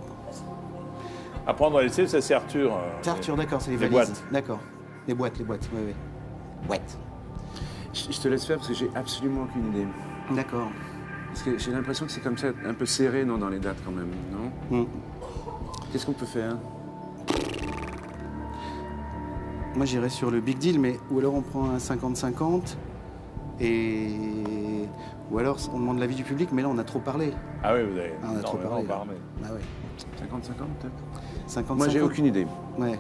Apprendre à laisser, ça c'est Arthur. euh, C'est Arthur, d'accord, c'est les les valises. boîtes. D'accord. Les boîtes, les boîtes, oui, oui. Boîtes. Je, je te laisse faire parce que j'ai absolument aucune idée. D'accord. Parce que j'ai l'impression que c'est comme ça, un peu serré non, dans les dates quand même, non? Mm. Qu'est-ce qu'on peut faire? Moi, j'irais sur le big deal, mais ou alors on prend un 50-50 et. Ou alors on demande l'avis du public, mais là on a trop parlé. Ah oui, vous avez Ah, on a trop parlé. Ah ouais. 50-50 peut-être? 50 Moi j'ai aucune idée. Ouais.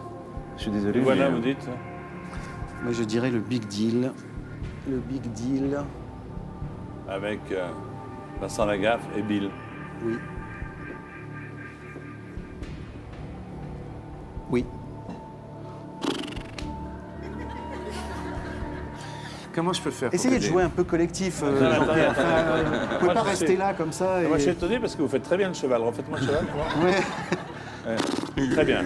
Je suis désolé. Voilà, mais, vous euh, dites Moi, je dirais le big deal. Le big deal. avec euh, Vincent Lagaffe et Bill. Oui. Oui. Comment je peux faire pour Essayez de t'aider jouer un peu collectif, euh, Attends, Jean-Pierre. attends, Enfin, Vous Moi, pouvez pas je rester là comme ça. Et... Moi, je suis étonné parce que vous faites très bien le cheval. Refaites-moi le cheval. pour voir. Ouais. Ouais. Très bien.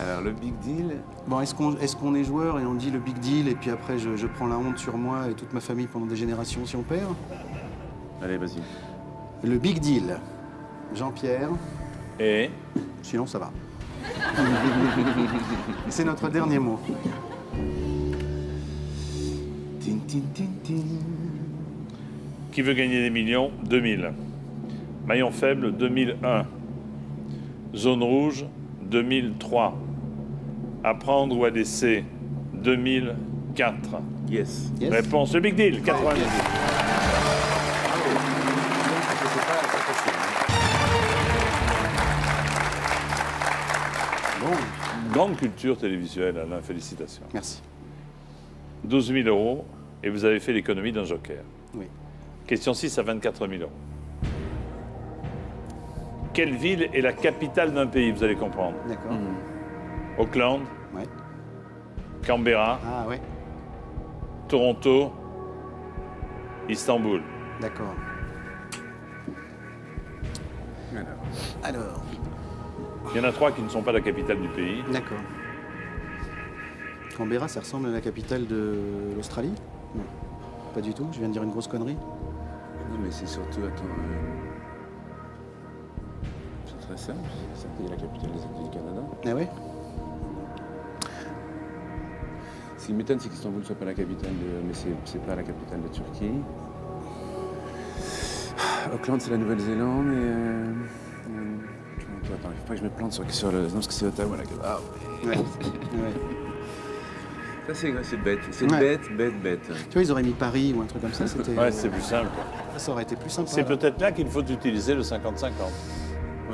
Alors le big deal, Bon, est-ce qu'on est, qu'on est joueur et on dit le big deal et puis après je, je prends la honte sur moi et toute ma famille pendant des générations si on perd allez vas-y. Le big deal. Jean-Pierre. Et Sinon, ça va. C'est notre dernier mot. Tin, tin, tin, tin. qui veut gagner des millions? 2000. Maillon faible 2001. Zone rouge 2003. Apprendre ou à laisser 2004. Yes. Yes. Réponse le big deal 90. Bon, Grande culture télévisuelle, Alain, félicitations. merci. 12 000 euros et vous avez fait l'économie d'un joker. Oui. Question 6 à 24 000 euros. Quelle ville est la capitale d'un pays Vous allez comprendre. D'accord. Auckland, Ouais. Canberra, Ah ouais, Toronto, Istanbul. d'accord. Alors, Alors, Il y en a trois qui ne sont pas la capitale du pays. d'accord. Canberra, ça ressemble à la capitale de l'Australie? Non, pas du tout. Je viens de dire une grosse connerie. non mais c'est surtout, attends, euh, simple, qui est la capitale des États du Canada. Ah ouais? Ce qui m'étonne, c'est qu'Istanbul ne soit pas la capitale de... Mais c'est, c'est pas la capitale de Turquie. Auckland, c'est la Nouvelle-Zélande et... Euh... euh, Attends, il faut pas que je me plante sur, sur le... Non, parce que c'est Ottawa, là. Ah, Ouais. ouais. ça, c'est, c'est bête. C'est Ouais. bête, bête, bête. Tu vois, ils auraient mis Paris ou un truc comme ça. C'était. Ouais, c'est plus simple. Ça aurait été plus sympa. C'est peut-être là qu'il faut utiliser le 50-50.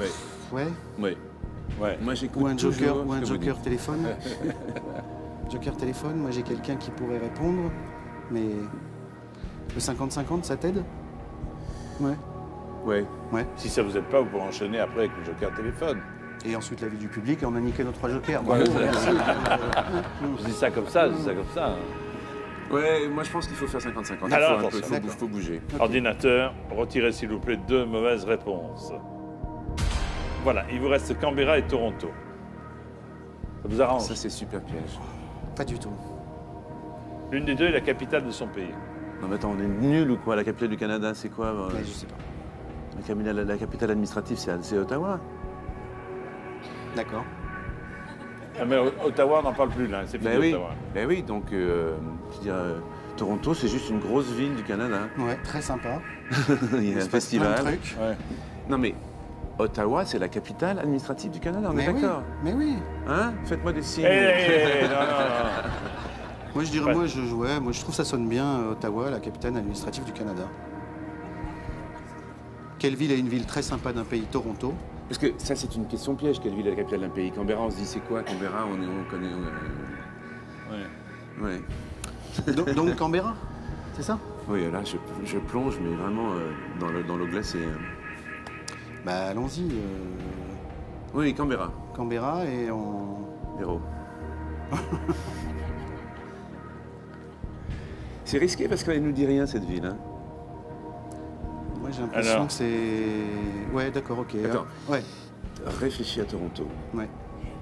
Oui, Ouais. oui. Ouais. Moi, j'écoute Ou un joker, toujours ou un joker téléphone. joker téléphone, moi j'ai quelqu'un qui pourrait répondre, mais le 50-50, ça t'aide? Ouais. Ouais. Ouais. Si ça vous aide pas, vous pourrez enchaîner après avec le joker téléphone. Et ensuite l'avis du public, et on a niqué nos trois jokers. Ouais, merci. Je dis ça comme ça, je dis ça comme ça. Ouais, moi, je pense qu'il faut faire 50-50. Il Alors, faut, un peu, attention. faut, D'accord. faut bouger. Ordinateur, retirez s'il vous plaît deux mauvaises réponses. Voilà, il vous reste Canberra et Toronto. Ça vous arrange Ça, c'est super piège. Pas du tout. L'une des deux est la capitale de son pays. Non, mais attends, on est nul ou quoi? La capitale du Canada, c'est quoi euh, Ouais, je sais pas. la, capitale, la capitale administrative, c'est c'est Ottawa. D'accord. Ah, mais Ottawa, on n'en parle plus là, c'est fini Ben oui, Ottawa. ben oui, donc euh, je veux dire, euh, Toronto, c'est juste une grosse ville du Canada. Ouais, très sympa. Il y a un passe plein de festival. trucs. Ouais. Non mais Ottawa, c'est la capitale administrative du Canada, on Mais est oui, d'accord mais oui. Hein Faites-moi des signes. Non, non, non. Moi je dirais, Ouais. moi je jouais, moi je trouve ça sonne bien, Ottawa, la capitale administrative du Canada. Quelle ville est une ville très sympa d'un pays? Toronto Parce que ça, c'est une question piège. Quelle ville est la capitale d'un pays Canberra, on se dit c'est quoi? Canberra On, est- on connaît. Ouais. ouais. donc, donc Canberra C'est ça? Oui, là, je, je plonge, mais vraiment euh, dans le dans l'eau glacée. hein. Bah allons-y. euh, Oui, Canberra. Canberra et on. Héros. c'est risqué parce qu'elle nous dit rien cette ville. Hein. Moi j'ai l'impression Alors que c'est. Ouais, d'accord, ok. Attends. Ouais, Réfléchis à Toronto. ouais.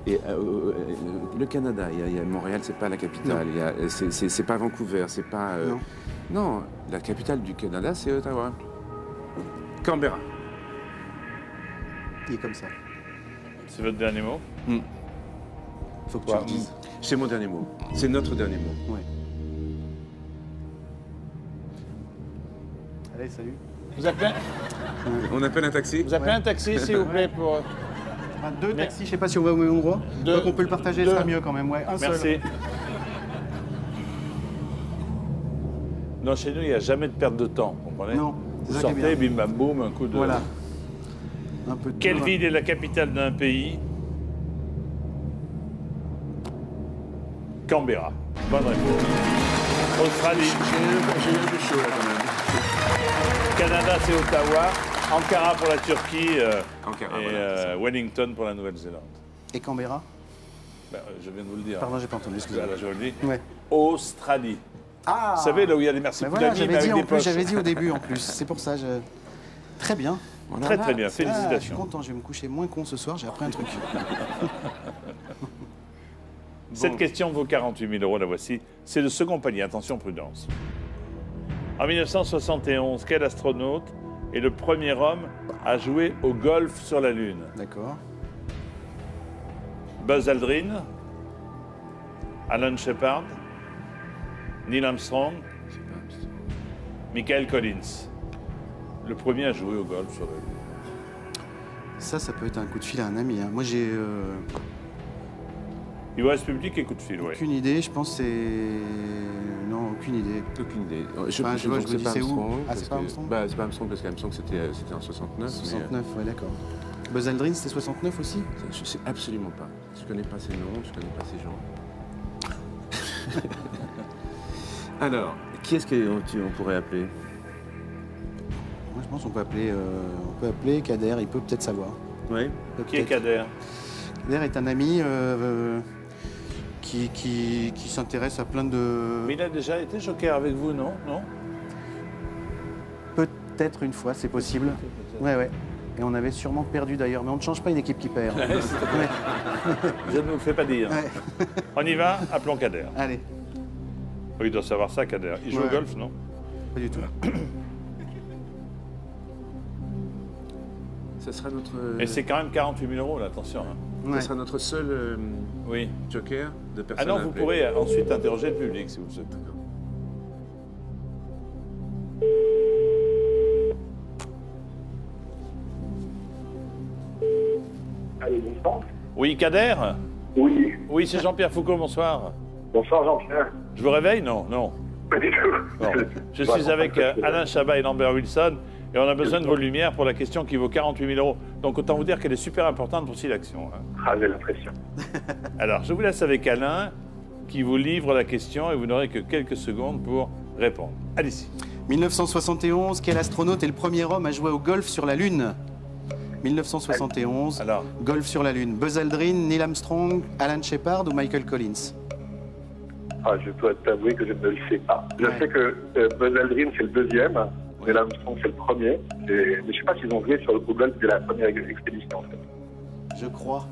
Et euh, euh, euh, le Canada, il y a, il y a Montréal, c'est pas la capitale. Il y a- C'est pas Vancouver, c'est pas. euh, Non. non, la capitale du Canada, c'est Ottawa. Canberra. Il est comme ça. C'est votre dernier mot Faut que tu le dises. C'est mon dernier mot. C'est notre dernier mot. Ouais. Allez, salut. Vous appelez, On appelle un taxi vous appelez un taxi, s'il vous plaît, pour... Ah, deux Mais- taxis, je sais pas si on va au même endroit. Deux. Donc on peut le partager, ce sera mieux quand même. Ouais, un seul. Merci. Non, chez nous, il n'y a jamais de perte de temps, vous comprenez Non, Vous sortez, bim bam boum, un coup de... Voilà. Un peu de Quelle ville est la capitale d'un pays? Canberra. Bonne réponse. Australie. J'ai eu un peu chaud là quand même. Canada, c'est Ottawa. Ankara pour la Turquie. euh, Ankara, et voilà, euh, Wellington pour la Nouvelle-Zélande. Et Canberra? Ben, euh, je viens de vous le dire. Pardon, j'ai pas entendu, excusez-moi. Je vous le dis. Ouais. Australie. Ah Vous savez, là où il y a les merci Ben voilà, dit, j'avais dit au début en plus. C'est pour ça. Je... Très bien. Très, très bien. Ah, je suis Félicitations. content, je vais me coucher moins con ce soir, j'ai appris un truc. Cette question vaut 48 000 euros, la voici. C'est le second panier. Attention, prudence. En 1971, quel astronaute est le premier homme à jouer au golf sur la Lune? D'accord. Buzz Aldrin Alan Shepard Neil Armstrong Michael Collins Le premier à jouer au golf Lune. Ça, ça peut être un coup de fil à un ami. hein. Moi, j'ai euh, Il vous reste public et coup de fil, oui. aucune idée. Je pense que c'est. Non, aucune idée. Aucune idée. Je, Enfin, je vois, que je me c'est dis, pas c'est où Ah, parce c'est pas que- Armstrong Bah, c'est pas Armstrong parce qu'Armstrong c'était euh, c'était en 69. mais, 69, ouais, d'accord. Buzz Aldrin, c'était 69 aussi? Euh, je sais absolument pas. Je connais pas ces noms, je connais pas ces gens. Alors, qui est-ce qu'on on pourrait appeler? Je pense qu'on peut appeler, euh, on peut appeler Kader, il peut peut-être savoir. Oui. Qui est. Kader? Kader est un ami euh, euh, qui, qui, qui s'intéresse à plein de. Mais il a déjà été joker avec vous, non? Non? Peut-être une fois, c'est possible. Ouais, ouais. Et on avait sûrement perdu d'ailleurs, mais on ne change pas une équipe qui perd. Ouais. Je ne vous le fais pas dire. Ouais. On y va? Appelons Kader. Allez, Oui, il doit savoir ça, Kader. Il joue au golf, non? Pas du tout. Ça sera notre. Et c'est quand même 48 000 euros, là, attention. hein. Ça Ouais. sera notre seul euh, Oui. joker de Ah personne. non, à vous appeler. pourrez ensuite interroger le public, si vous le souhaitez. Allez, bonsoir. Oui, Kader Oui, Oui, c'est Jean-Pierre Foucault, bonsoir. bonsoir Jean-Pierre. Je vous réveille Non, non. Pas du tout. Bon. Je suis avec euh, Alain Chabat et Lambert Wilson et on a besoin de vos lumières pour la question qui vaut 48 000 euros. Donc autant vous dire qu'elle est super importante pour Silaction. hein. Ah, j'ai l'impression. Alors, je vous laisse avec Alain qui vous livre la question et vous n'aurez que quelques secondes pour répondre. Allez-y. 1971, quel astronaute est le premier homme à jouer au golf sur la Lune? 1971, Alors, golf sur la Lune. Buzz Aldrin, Neil Armstrong, Alan Shepard ou Michael Collins? Ah, je dois t'avouer que je ne le sais pas. Je Ouais. sais que euh, Buzz Aldrin, c'est le deuxième. Et Armstrong, c'est le premier. Et- mais je ne sais pas s'ils ont joué sur le Google dès la première expédition, en fait. Je crois.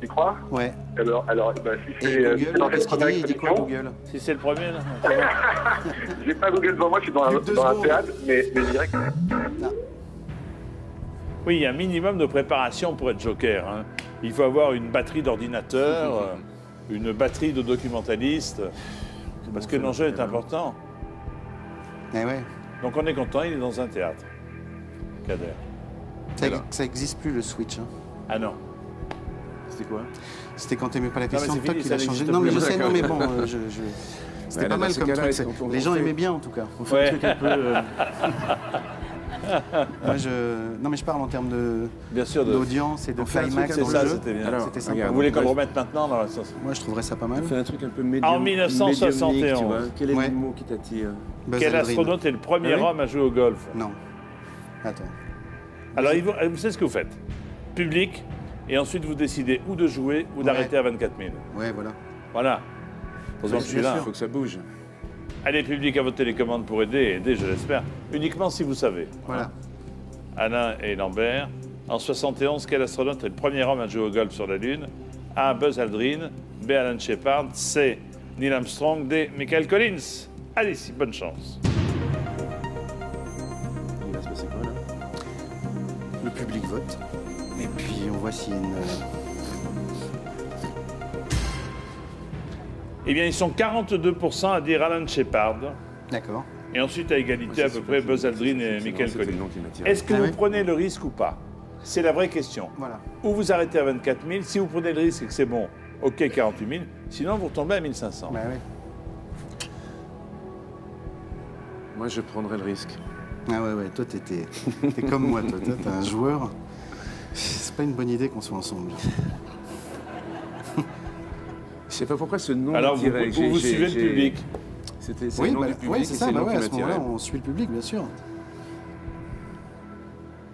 Tu crois? Ouais. Alors, alors eh ben, si c'est si c'est Google, dans qu'est-ce cette qu'il première dit? Il dit quoi expédition, Google? Si c'est le premier, là, j'ai pas Google devant moi, je suis dans, un, de dans théâtre, mais, mais je dirais que Oui, il y a un minimum de préparation pour être joker. hein. Il faut avoir une batterie d'ordinateur, euh, une batterie de documentaliste, parce que l'enjeu est important. Eh ouais. Donc on est content, il est dans un théâtre. Kader. Ça, Alors. ça existe plus le Switch. hein. Ah non. C'était quoi? C'était quand t'aimais pas la mais question c'est de toc fini, qu'il ça a changé. n'existe Non mais plus. je sais, non mais bon, euh, je, je- c'était Ouais, pas mal ces comme cas-là, truc. c'est- Les gens fait- aimaient bien en tout cas. On fait Ouais. un truc un peu. euh, Moi, je... Non mais je parle en termes de Bien sûr. De... d'audience et de fait un climax truc dans le jeu. c'était bien. Alors, C'était sympa. regarde, Vous voulez qu'on le remette maintenant dans la sauce Moi je trouverais ça pas mal. On fait un truc un peu médium. En 1971. médiumnique, tu vois. Quel est Ouais. le mot qui t'attire Buzz Quel Aldrin. astronaute est le premier Ah oui homme à jouer au golf Non. Attends. Alors, il vous, vous savez ce que vous faites Public, et ensuite vous décidez ou de jouer ou d'arrêter à 24 000. Ouais, voilà. Voilà. Heureusement que je suis là. Il faut que ça bouge. Allez, public, à votre télécommande pour aider, et aider, je l'espère, uniquement si vous savez. Voilà. Alain et Lambert. En 71, quel astronaute est le premier homme à jouer au golf sur la Lune? A. Buzz Aldrin. B. Alan Shepard. C. Neil Armstrong. D. Michael Collins. Allez-y, bonne chance. Il va se passer quoi là? Le public vote. Et puis on voit s'il y a une. Eh bien, ils sont 42% à dire Alan Shepard. D'accord. Et ensuite, à égalité, à peu près, Buzz Aldrin et Michael Collins. Est-ce que Ah vous prenez le risque ou pas? C'est la vraie question. Voilà. Ou vous arrêtez à 24 000, si vous prenez le risque et que c'est bon, ok, 48 000, sinon vous retombez à 1500. Bah oui. Moi, je prendrais le risque. Ah ouais, ouais, toi, t'étais- t'es comme moi, toi. Toi, t'es un joueur. C'est pas une bonne idée qu'on soit ensemble. Je sais pas pourquoi ce nom Alors, vous, vous, vous suivez le public. C'était c'est Oui, le nom bah, du public, ouais, et c'est ça, bah ouais, à ce moment-là, on suit le public, bien sûr.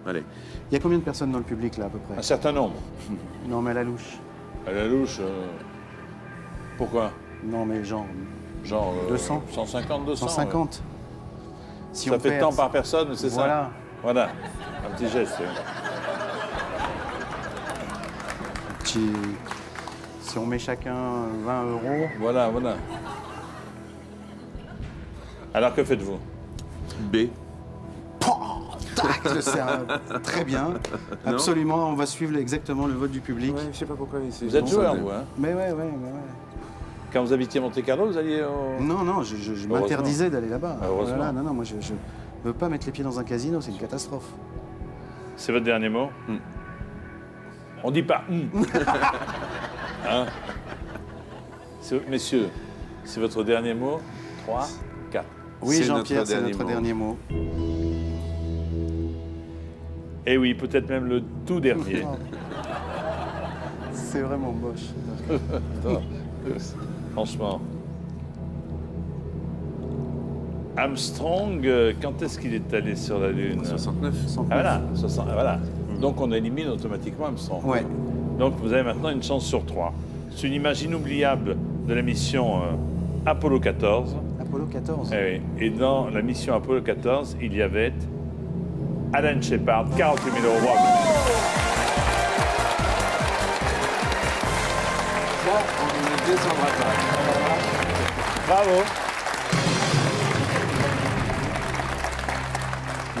Allez. Il y a combien de personnes dans le public, là, à peu près? Un certain nombre. Non, mais à la louche. À la louche, euh, pourquoi? Non, mais genre Genre euh, 200. 150, 200 ouais. 150. Si Ça on fait perd, tant par personne, c'est ça? Voilà. Voilà. Un petit geste. oui. Petit- Si on met chacun 20 euros, Voilà, voilà. Alors que faites-vous? B. tac, je sais, très bien. Absolument, on va suivre exactement le vote du public. Ouais, je sais pas pourquoi. c'est- Vous êtes joueur, vous, hein? Mais ouais, ouais, mais ouais. Quand vous habitiez Monte Carlo, vous alliez au... Non, non, je, je- je Heureusement. m'interdisais d'aller là-bas. Ah, heureusement. Voilà, non, non, moi je, je veux pas mettre les pieds dans un casino, c'est une catastrophe. C'est votre dernier mot? Hmm. On dit pas hmm. Hein C'est- Messieurs, c'est votre dernier mot 3, 4. Oui, Jean-Pierre, c'est notre dernier mot. Et Eh oui, peut-être même le tout dernier. C'est vraiment moche. Franchement. Armstrong, euh, quand est-ce qu'il est allé sur la Lune? 69. Ah voilà, 60, ah, voilà. Donc on élimine automatiquement Armstrong. Ouais. Donc vous avez maintenant une chance sur trois. C'est une image inoubliable de la mission euh, Apollo 14. Apollo 14. Eh oui. Et dans la mission Apollo 14, il y avait Alan Shepard, 48 000 euros. Bravo. Bon, on ne descendra pas. Bravo.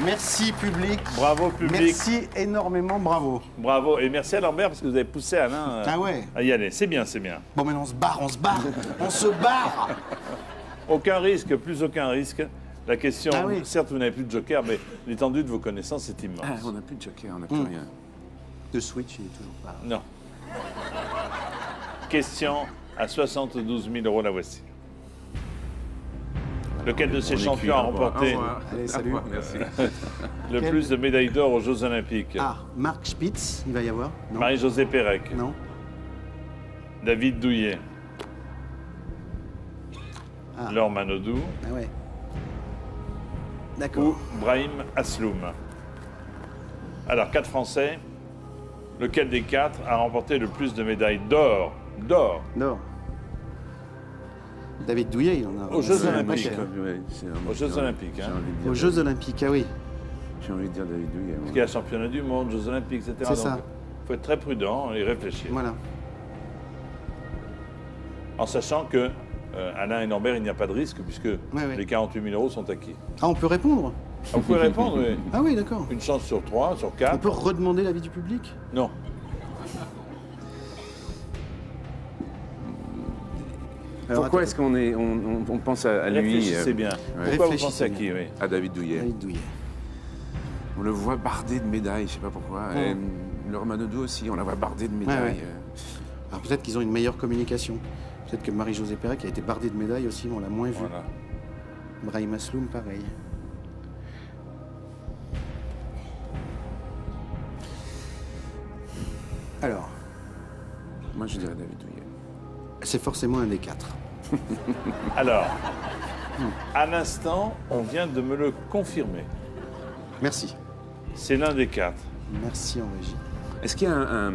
Merci public. Bravo public. Merci énormément, bravo. Bravo. Et merci à Lambert parce que vous avez poussé Alain euh, Ah ouais. à y aller. C'est bien, c'est bien. Bon, maintenant on se barre, on se barre, on se barre. Aucun risque, plus aucun risque. La question, Ah oui. certes, vous n'avez plus de joker, mais l'étendue de vos connaissances est immense. Ah, on n'a plus de joker, on n'a plus Hmm. rien. Le Switch, il est toujours pas. Non. Question à 72 000 euros, la voici. Lequel de ces champions a remporté. Allez, salut. Merci. le Quel- plus de médailles d'or aux Jeux Olympiques? Ah, Marc Spitz, il va y avoir. Marie-Josée Pérec, Non. David Douillet, Ah. Laure Manodou Ah ouais. ou D'accord. Brahim Asloum. Alors, quatre Français. Lequel des quatre a remporté le plus de médailles d'or? D'or Non. David Douillet, il en a. Aux Jeux Olympiques. hein. Aux Jeux Olympiques, hein. Aux Jeux Olympiques, ah oui. J'ai envie de dire David Douillet. Parce qu'il y a championnat du monde, Jeux Olympiques, etc. C'est ça. Donc, il faut être très prudent et réfléchir. Voilà. En sachant que euh, Alain et Lambert, il n'y a pas de risque puisque ouais. les 48 000 euros sont acquis. Ah, on peut répondre? Ah, vous pouvez répondre, oui. Ah oui, d'accord. Une chance sur trois, sur On quatre. peut redemander l'avis du public? Non. Alors, Pourquoi est-ce qu'on est, on, pense à, à lui Réfléchissez euh, bien. ouais. Pourquoi vous Réfléchissez pensez à qui, oui À David Douillet. David Douillet. On le voit bardé de médailles, je sais pas pourquoi. Et, euh, Laure Manodou aussi, on la voit bardée de médailles. ouais. euh. Alors peut-être qu'ils ont une meilleure communication. Peut-être que Marie-Josée Perret, qui a été bardée de médailles aussi, on l'a moins vue. Voilà. Brahim Asloum, pareil. Alors, Moi, je dirais David Douillet. C'est forcément un des quatre. Alors, à l'instant, on vient de me le confirmer. Merci. C'est l'un des quatre. Merci en régie. Est-ce qu'il y a un,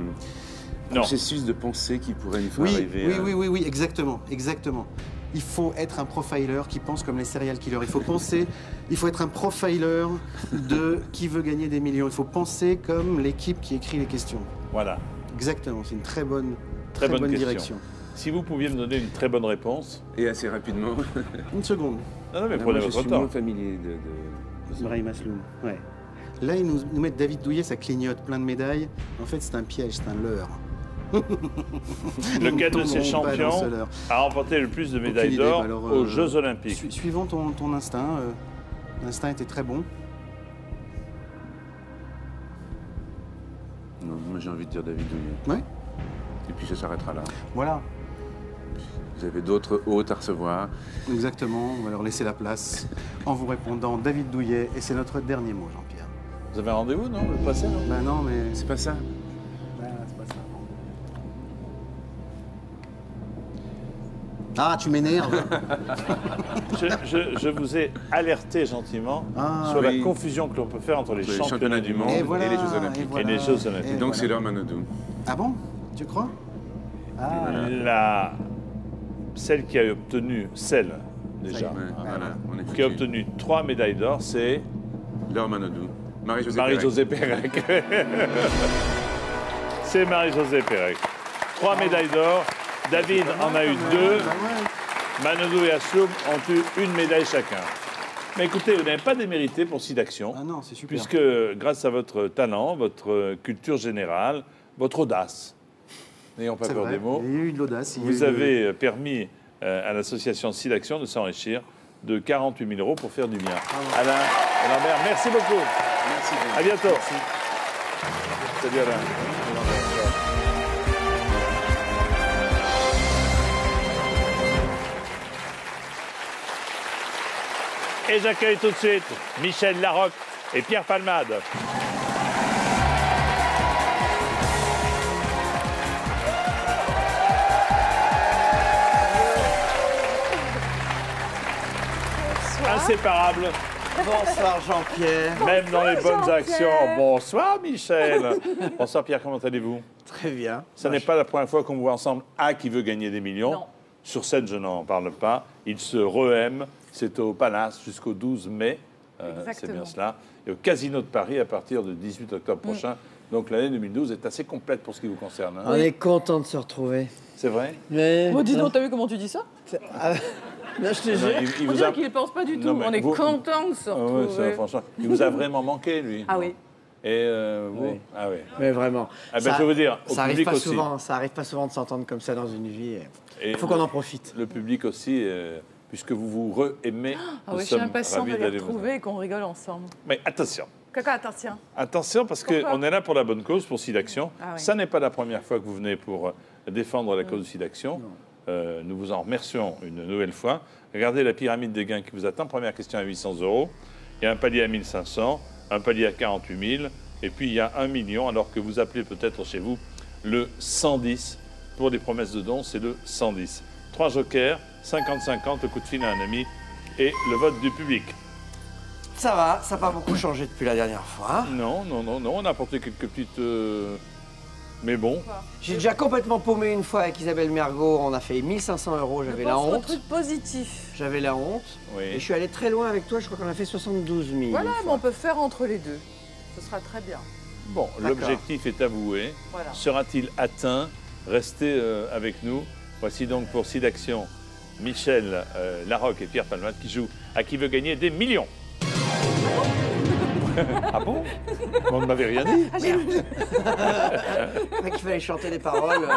processus de pensée qui pourrait nous faire Oui, arriver oui, à- oui, oui, oui, exactement, exactement. Il faut être un profiler qui pense comme les serial killers. Il faut penser, il faut être un profiler de qui veut gagner des millions. Il faut penser comme l'équipe qui écrit les questions. Voilà. Exactement, c'est une très bonne, Très bonne question. direction. Si vous pouviez me donner une très bonne réponse. Et assez rapidement. Une seconde. Non, non, mais Là, prenez moi, je votre suis temps. moins familier de... de- Brahim Asloum, ouais. Là, ils nous, nous mettent David Douillet, ça clignote, plein de médailles. En fait, c'est un piège, c'est un leurre. Lequel de ces champions a remporté le plus de médailles d'or aux euh, Jeux Olympiques Su- suivant ton, ton instinct, euh, L'instinct était très bon. Non, moi j'ai envie de dire David Douillet. Ouais. Et puis ça s'arrêtera là. Voilà, Vous avez d'autres hôtes à recevoir. exactement. On va leur laisser la place en vous répondant David Douillet. Et c'est notre dernier mot, Jean-Pierre. Vous avez un rendez-vous, non? Vous passez, non? Ben non, mais. C'est pas ça. Ben, c'est pas ça. Ah, tu m'énerves je, je- je vous ai alerté gentiment Ah, sur oui. la confusion que l'on peut faire entre les, Les championnats, championnats du monde Et voilà, et les Jeux Olympiques. et voilà. et les Jeux Olympiques. Et Et donc voilà. c'est l'heure Manodou. Ah bon? Tu crois? Ah, La, celle qui a obtenu, celle déjà, Ouais, voilà, on est qui a obtenu trois médailles d'or, c'est L'heure Manodou. Marie-Josée Pérec. C'est Marie-Josée Pérec. Trois médailles d'or. David en a eu deux. ouais. Manodou et Assoum ont eu une médaille chacun. Mais écoutez, vous n'avez pas démérité pour Sidaction, Ah non, c'est super. puisque grâce à votre talent, votre culture générale, votre audace, n'ayons pas peur vrai. des mots, Il y a eu de l'audace. il y a eu vous avez permis à l'association Sidaction de s'enrichir de 48 000 euros pour faire du bien. Alain et Lambert, merci beaucoup. Merci. À bientôt. Salut Alain. Et j'accueille tout de suite Michel Larocque et Pierre Palmade. Inséparables, Bonsoir Jean-Pierre. même dans les bonnes actions. Bonsoir Michel. Bonsoir Pierre, comment allez-vous? Très bien. Ce n'est pas la première fois qu'on vous voit ensemble. A qui veut gagner des millions. Non. Sur scène, je n'en parle pas. Ils se re-aiment. C'est au Palace jusqu'au 12 mai. Euh, c'est bien cela. Et au Casino de Paris à partir du 18 octobre prochain. Donc l'année 2012 est assez complète pour ce qui vous concerne. hein. On est content de se retrouver. C'est vrai? Mais... Bon, dis donc, t'as vu comment tu dis ça? Non, je te Non, jure. il, il On vous dirait a... qu'il ne pense pas du tout. Non, mais On est vous- content de se Ah ouais, ça, retrouver. franchement, il vous a vraiment manqué, lui. Ah oui. Et euh, vous Oui. Ah oui. Mais vraiment. Ah ben, ça, je veux dire, au ça arrive public pas aussi. souvent. Ça arrive pas souvent de s'entendre comme ça dans une vie. Et Il faut qu'on en profite. Le public aussi, euh, puisque vous vous re-aimez. Ah nous oui, je suis sommes impatient ravis de les retrouver et qu'on rigole ensemble. Mais attention. Caca, attention. Attention, parce qu'on est là pour la bonne cause, pour SIDAction. Ah oui. Ça n'est pas la première fois que vous venez pour euh, défendre la cause de SIDAction. Euh, nous vous en remercions une nouvelle fois. Regardez la pyramide des gains qui vous attend. Première question à 800 euros. Il y a un palier à 1500, un palier à 48 000, et puis il y a un million, alors que vous appelez peut-être chez vous le 110. Pour les promesses de dons, c'est le 110. Trois jokers, 50-50, le coup de fil à un ami, et le vote du public. Ça va, ça n'a pas beaucoup changé depuis la dernière fois. Non, non, non, non, on a apporté quelques petites... euh, Mais bon, J'ai déjà complètement paumé une fois avec Isabelle Mergot. On a fait 1500 euros. J'avais la pense au honte. truc positif. J'avais la honte. Et je oui. suis allé très loin avec toi. Je crois qu'on a fait 72 000. Voilà, mais on peut faire entre les deux. Ce sera très bien. Bon, l'objectif est avoué. Voilà. Sera-t-il atteint? Restez euh, avec nous. Voici donc pour Sidaction, Michel euh, Larocque et Pierre Palmade qui jouent à qui veut gagner des millions. ah bon? On ne m'avait rien dit. Croyais qu'il fallait chanter des paroles.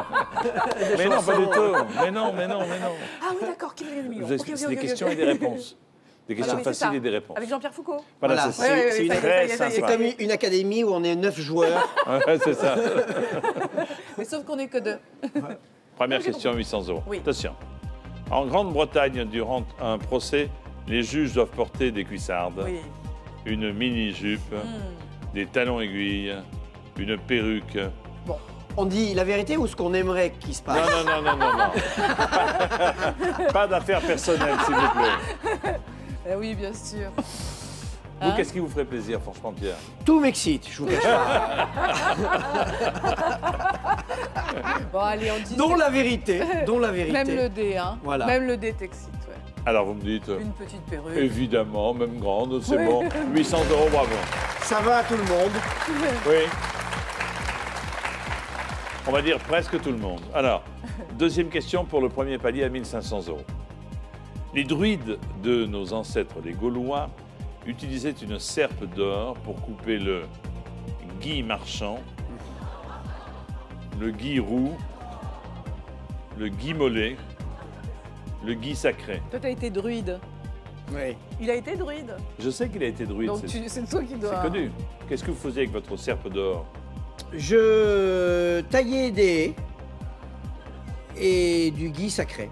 des Mais non, pas du chansons. tout. Mais non, mais non, mais non. Ah oui, d'accord, qui Vous avez- Ok, ok, c'est ok, des ok, questions et des réponses. Des questions Voilà, oui, c'est faciles ça. et des réponses. Avec Jean-Pierre Foucault Voilà, Voilà. c'est ça y est, très ça y est, ça y est. C'est sympa. comme une académie où on est 9 joueurs. Ouais, c'est ça. Mais sauf qu'on est que deux. Première question, 800 euros. Oui. Attention. En Grande-Bretagne, durant un procès, les juges doivent porter des cuissardes, Oui. Une mini-jupe, Hmm. des talons aiguilles, une perruque. On dit la vérité ou ce qu'on aimerait qu'il se passe? Non, non, non, non, non, non. Pas d'affaires personnelles, s'il vous plaît. Eh oui, bien sûr. Vous, Hein? qu'est-ce qui vous ferait plaisir, franchement, Pierre? Tout m'excite, je vous cache pas. Bon, allez, on dit. dont la vérité. Dont la vérité. Même le dé, hein. Voilà. Même le dé t'excite. Alors, vous me dites, Une petite perruque. évidemment, même grande, c'est Oui. bon. 800 euros, bravo. Ça va à tout le monde. Oui. On va dire presque tout le monde. Alors, deuxième question pour le premier palier à 1500 euros. Les druides de nos ancêtres, les Gaulois, utilisaient une serpe d'or pour couper le gui marchand, le gui roux, le gui mollet, le gui sacré. Toi, t'as été druide. Oui. Il a été druide. Je sais qu'il a été druide. Donc c'est- tu- c'est toi qui dois. C'est connu. Qu'est-ce que vous faisiez avec votre serpe d'or Je taillais des haies et du gui sacré.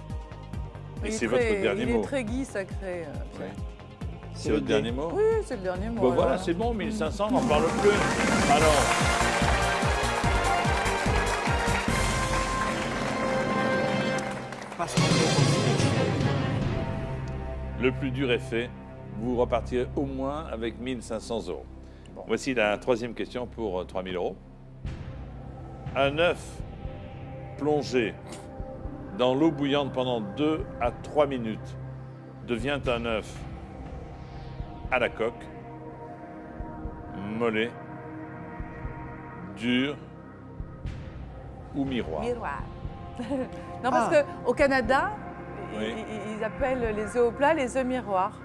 Et Il c'est très- votre dernier il mot. est très gui sacré. euh, Pierre. C'est votre dernier mot Oui, c'est le dernier mot. Bon voilà, alors. c'est bon, 1500, on n'en parle plus. Alors, Parce qu'on est- le plus dur est fait. Vous repartirez au moins avec 1500 euros. Voici la troisième question pour euh, 3000 euros. Un œuf plongé dans l'eau bouillante pendant 2 à 3 minutes devient un œuf à la coque, mollet, dur ou miroir? Miroir. non, parce Ah. qu'au Canada, Oui. ils, appellent les œufs au plat les œufs miroirs.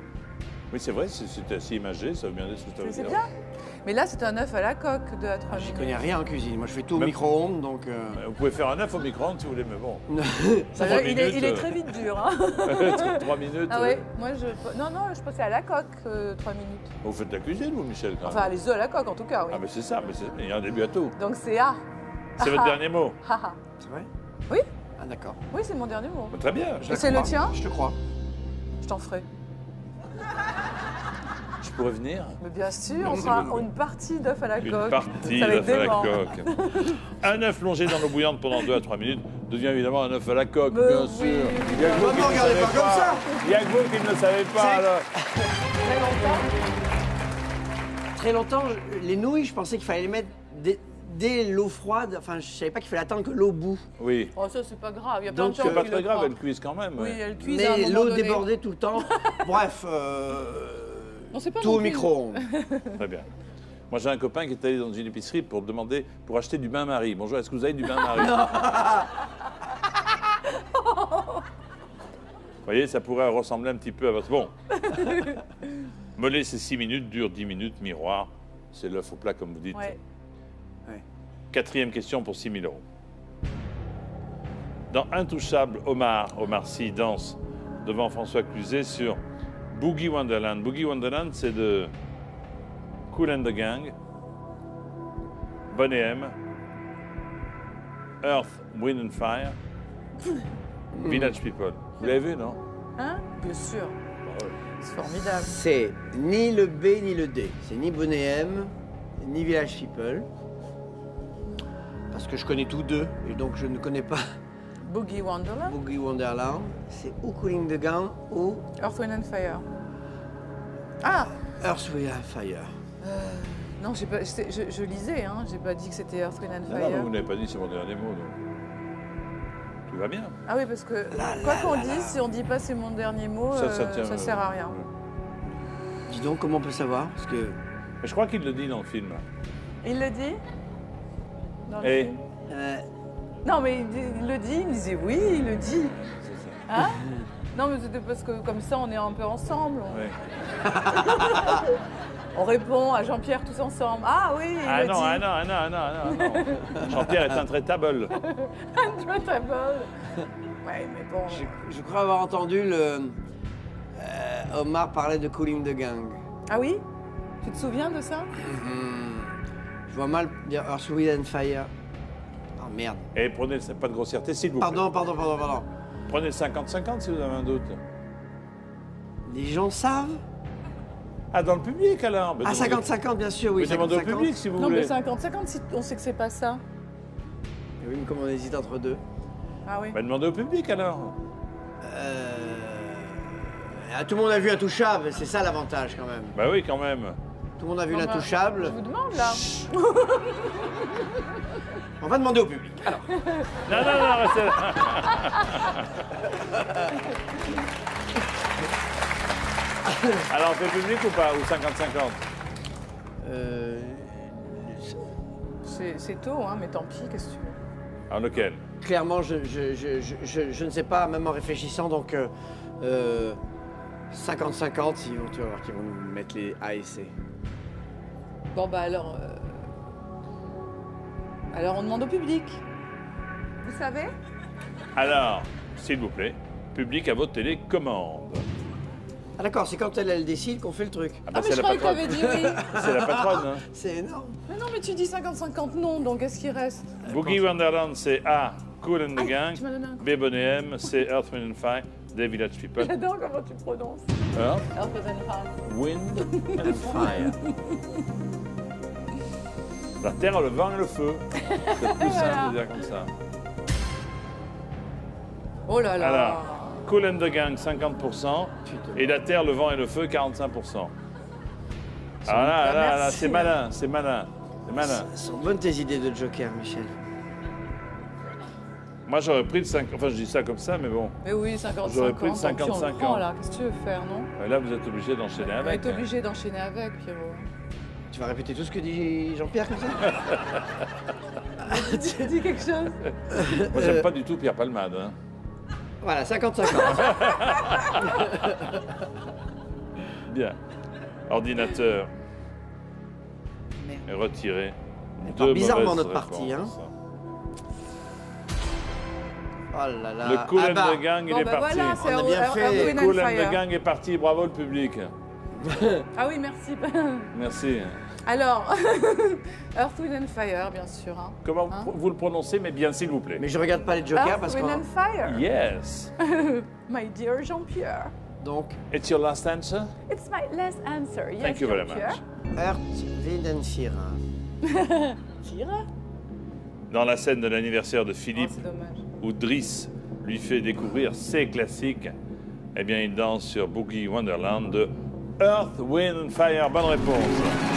Oui, c'est vrai, c'est- assez imagé, ça veut bien dire ce que C'est bien. Mais là, c'est un œuf à la coque de à 3 Je minutes. connais rien en cuisine. Moi, je fais tout au micro-ondes, donc. euh, Vous pouvez faire un œuf au micro-ondes si vous voulez, mais bon. Ça, Trois il, est, est euh, très vite dur. Hein. Trois minutes. Ah euh, oui, moi je. Non, non, je pensais à la coque, 3 minutes. Vous faites de la cuisine, vous, Michel quand même Enfin, les œufs à la coque en tout cas, oui. Ah, mais c'est ça, mais c'est- il y a un début à tout. Donc c'est A. C'est votre dernier mot. C'est vrai? Oui, Ah, d'accord. oui, c'est mon dernier mot. Bah, Très bien. Et c'est le tien Je te crois. Je t'en ferai. Je pourrais venir Mais bien sûr, on fera une partie d'œuf à la Une coque. partie Ça va être d'œuf à la dément. coque. Un œuf plongé dans l'eau bouillante pendant 2 à 3 minutes devient évidemment un œuf à la coque, Mais bien oui. sûr. Il y a que vous Maman, qui ne le regardez savez pas comme ça. Il y a que vous qui ne le savez pas, C'est- alors. Très longtemps. Très longtemps, je- les nouilles, je pensais qu'il fallait les mettre dès, l'eau froide. Enfin, je savais pas qu'il fallait attendre que l'eau bout. Oui. Oh, ça, c'est pas grave. Il y a plein Donc, de gens C'est pas qui très le grave, font. elles cuisent quand même. Oui, ouais. elle cuise à un Mais moment l'eau donné. débordait tout le temps. Bref, euh, pas tout non au plus- micro-ondes. Très bien. Moi, j'ai un copain qui est allé dans une épicerie pour demander, pour acheter du bain-marie. Bonjour, est-ce que vous avez du bain-marie? Vous voyez, ça pourrait ressembler un petit peu à votre... Bon. Mollet, c'est 6 minutes, dur 10 minutes, miroir, c'est l'œuf au plat, comme vous dites. Ouais. Quatrième question pour 6 000 euros. Dans Intouchable, Omar, Omar Sy danse devant François Cluzet sur Boogie Wonderland. Boogie Wonderland, c'est de Cool and the Gang, Bonnet M, Earth, Wind and Fire, Village People. Vous l'avez vu, non? Hein? Bien sûr. C'est formidable. C'est ni le B ni le D. C'est ni Bonnet M, ni Village People. Parce que je connais tous deux, et donc je ne connais pas Boogie Wonderland, Boogie Wonderland. C'est ou Cooling the Gang ou Earth, Wind and Fire. Ah Earth, Wind and Fire. Non, j'ai pas, je, lisais, hein. J'ai pas dit que c'était Earth, Wind and Non, non, Fire. mais vous n'avez pas dit c'est mon dernier mot, donc. Tout va bien. Ah oui, parce que quoi qu'on dise, si on dit pas c'est mon dernier mot, Ça, ça euh, tient, ça euh, sert à rien. Dis donc, comment on peut savoir? Parce que. Mais je crois qu'il le dit dans le film. Il le dit? Dans le Et film Euh, Non, mais il, le dit, il me disait oui, il le dit. Hein Non, mais c'était parce que comme ça, on est un peu ensemble. On, Ouais. on répond à Jean-Pierre tous ensemble. Ah oui, il Ah le non, dit. ah non, ah non, ah non, ah non. Jean-Pierre est intraitable. balle. Ouais, mais bon. je, je crois avoir entendu le. euh, Omar parlait de Cooling the Gang. Ah oui? Tu te souviens de ça? Je vois mal dire Earth, Wind and Fire. Ah merde. Et prenez le- pas de grossièreté, s'il vous plaît. Pardon, pardon, pardon, pardon. Prenez le 50-50 si vous avez un doute. Les gens savent Ah, dans le public alors Ben, Ah, demandez- 50-50, bien sûr, oui. Mais demandez au 50-50. public si vous Non, voulez. mais 50-50, si on sait que c'est pas ça. Oui, mais comme on hésite entre deux. Ah oui. Ben, demandez au public alors. Euh... ah, tout le monde a vu Intouchable, c'est ça l'avantage quand même. Bah oui, quand même. Tout le monde a vu bah, l'Intouchable. Je vous demande là. On va demander au public. Alors, Non, non, non, restez là. Alors, on fait public ou pas Ou 50-50 euh, C'est c'est tôt, hein, mais tant pis, qu'est-ce que tu veux. Alors, lequel clairement, je, je, je, je, je- je ne sais pas, même en réfléchissant, donc euh, euh, 50-50, ils vont, tu vas voir qu'ils vont nous mettre les A et C. Bon, bah alors. euh, Alors, on demande au public. Vous savez? Alors, s'il vous plaît, public à votre télécommande. Ah d'accord, c'est quand elle, elle décide qu'on fait le truc. Ah bah, mais c'est je la croyais que patronne. t'avais dit oui. C'est la patronne. hein. C'est énorme. Mais non, mais tu dis 50-50 non, donc qu'est-ce qui reste? Boogie Wonderland, c'est A. Cool and the Gang. donné un B. Bonnet M. C. Earth, Wind and Fire. D. Village People. J'adore comment tu prononces. Earth, Earth, and Fire. Wind and Fire. La terre, le vent et le feu. C'est plus simple de dire comme ça. Oh là là. Alors, Cool and the Gang, 50%. Et la terre, le vent et le feu, 45%. Ah là, là, là, c'est hein. malin, c'est malin. C'est malin. Elles sont bonnes tes idées de Joker, Michel. Moi, j'aurais pris le 5. Enfin, je dis ça comme ça, mais bon. Mais oui, 50-50. J'aurais pris le tant pis, on 55 prend, ans. là. Qu'est-ce que tu veux faire, non? Mais Là, vous êtes obligé d'enchaîner On va avec. être obligé d'enchaîner avec, Pierrot. Tu vas répéter tout ce que dit Jean-Pierre comme ça? Tu dis quelque chose? Moi, j'aime pas du tout Pierre Palmade. hein. Voilà, 50-50. Bien. Ordinateur est retiré. Deux bizarrement notre partie, réponses. Oh là là. Le Cool Ah and bah. the Gang, il est bah parti. voilà, On a bien fait. And Cool and the Gang est parti. Bravo le public. Ah oui, merci. Merci. Alors, Earth, Wind and Fire, bien sûr. hein. Comment Hein vous le prononcez, mais bien s'il vous plaît. Mais je regarde pas les jokers Earth, parce Wind que. and Fire. Yes. My dear Jean-Pierre. Donc, It's your last answer? It's my last answer. Yes, Thank you very Jean-Pierre. Earth, Wind and Fire. Tire. Dans la scène de l'anniversaire de Philippe, Oh, c'est dommage. où Driss lui fait découvrir ses classiques, eh bien, il danse sur Boogie Wonderland de Earth, Wind and Fire. Bonne réponse.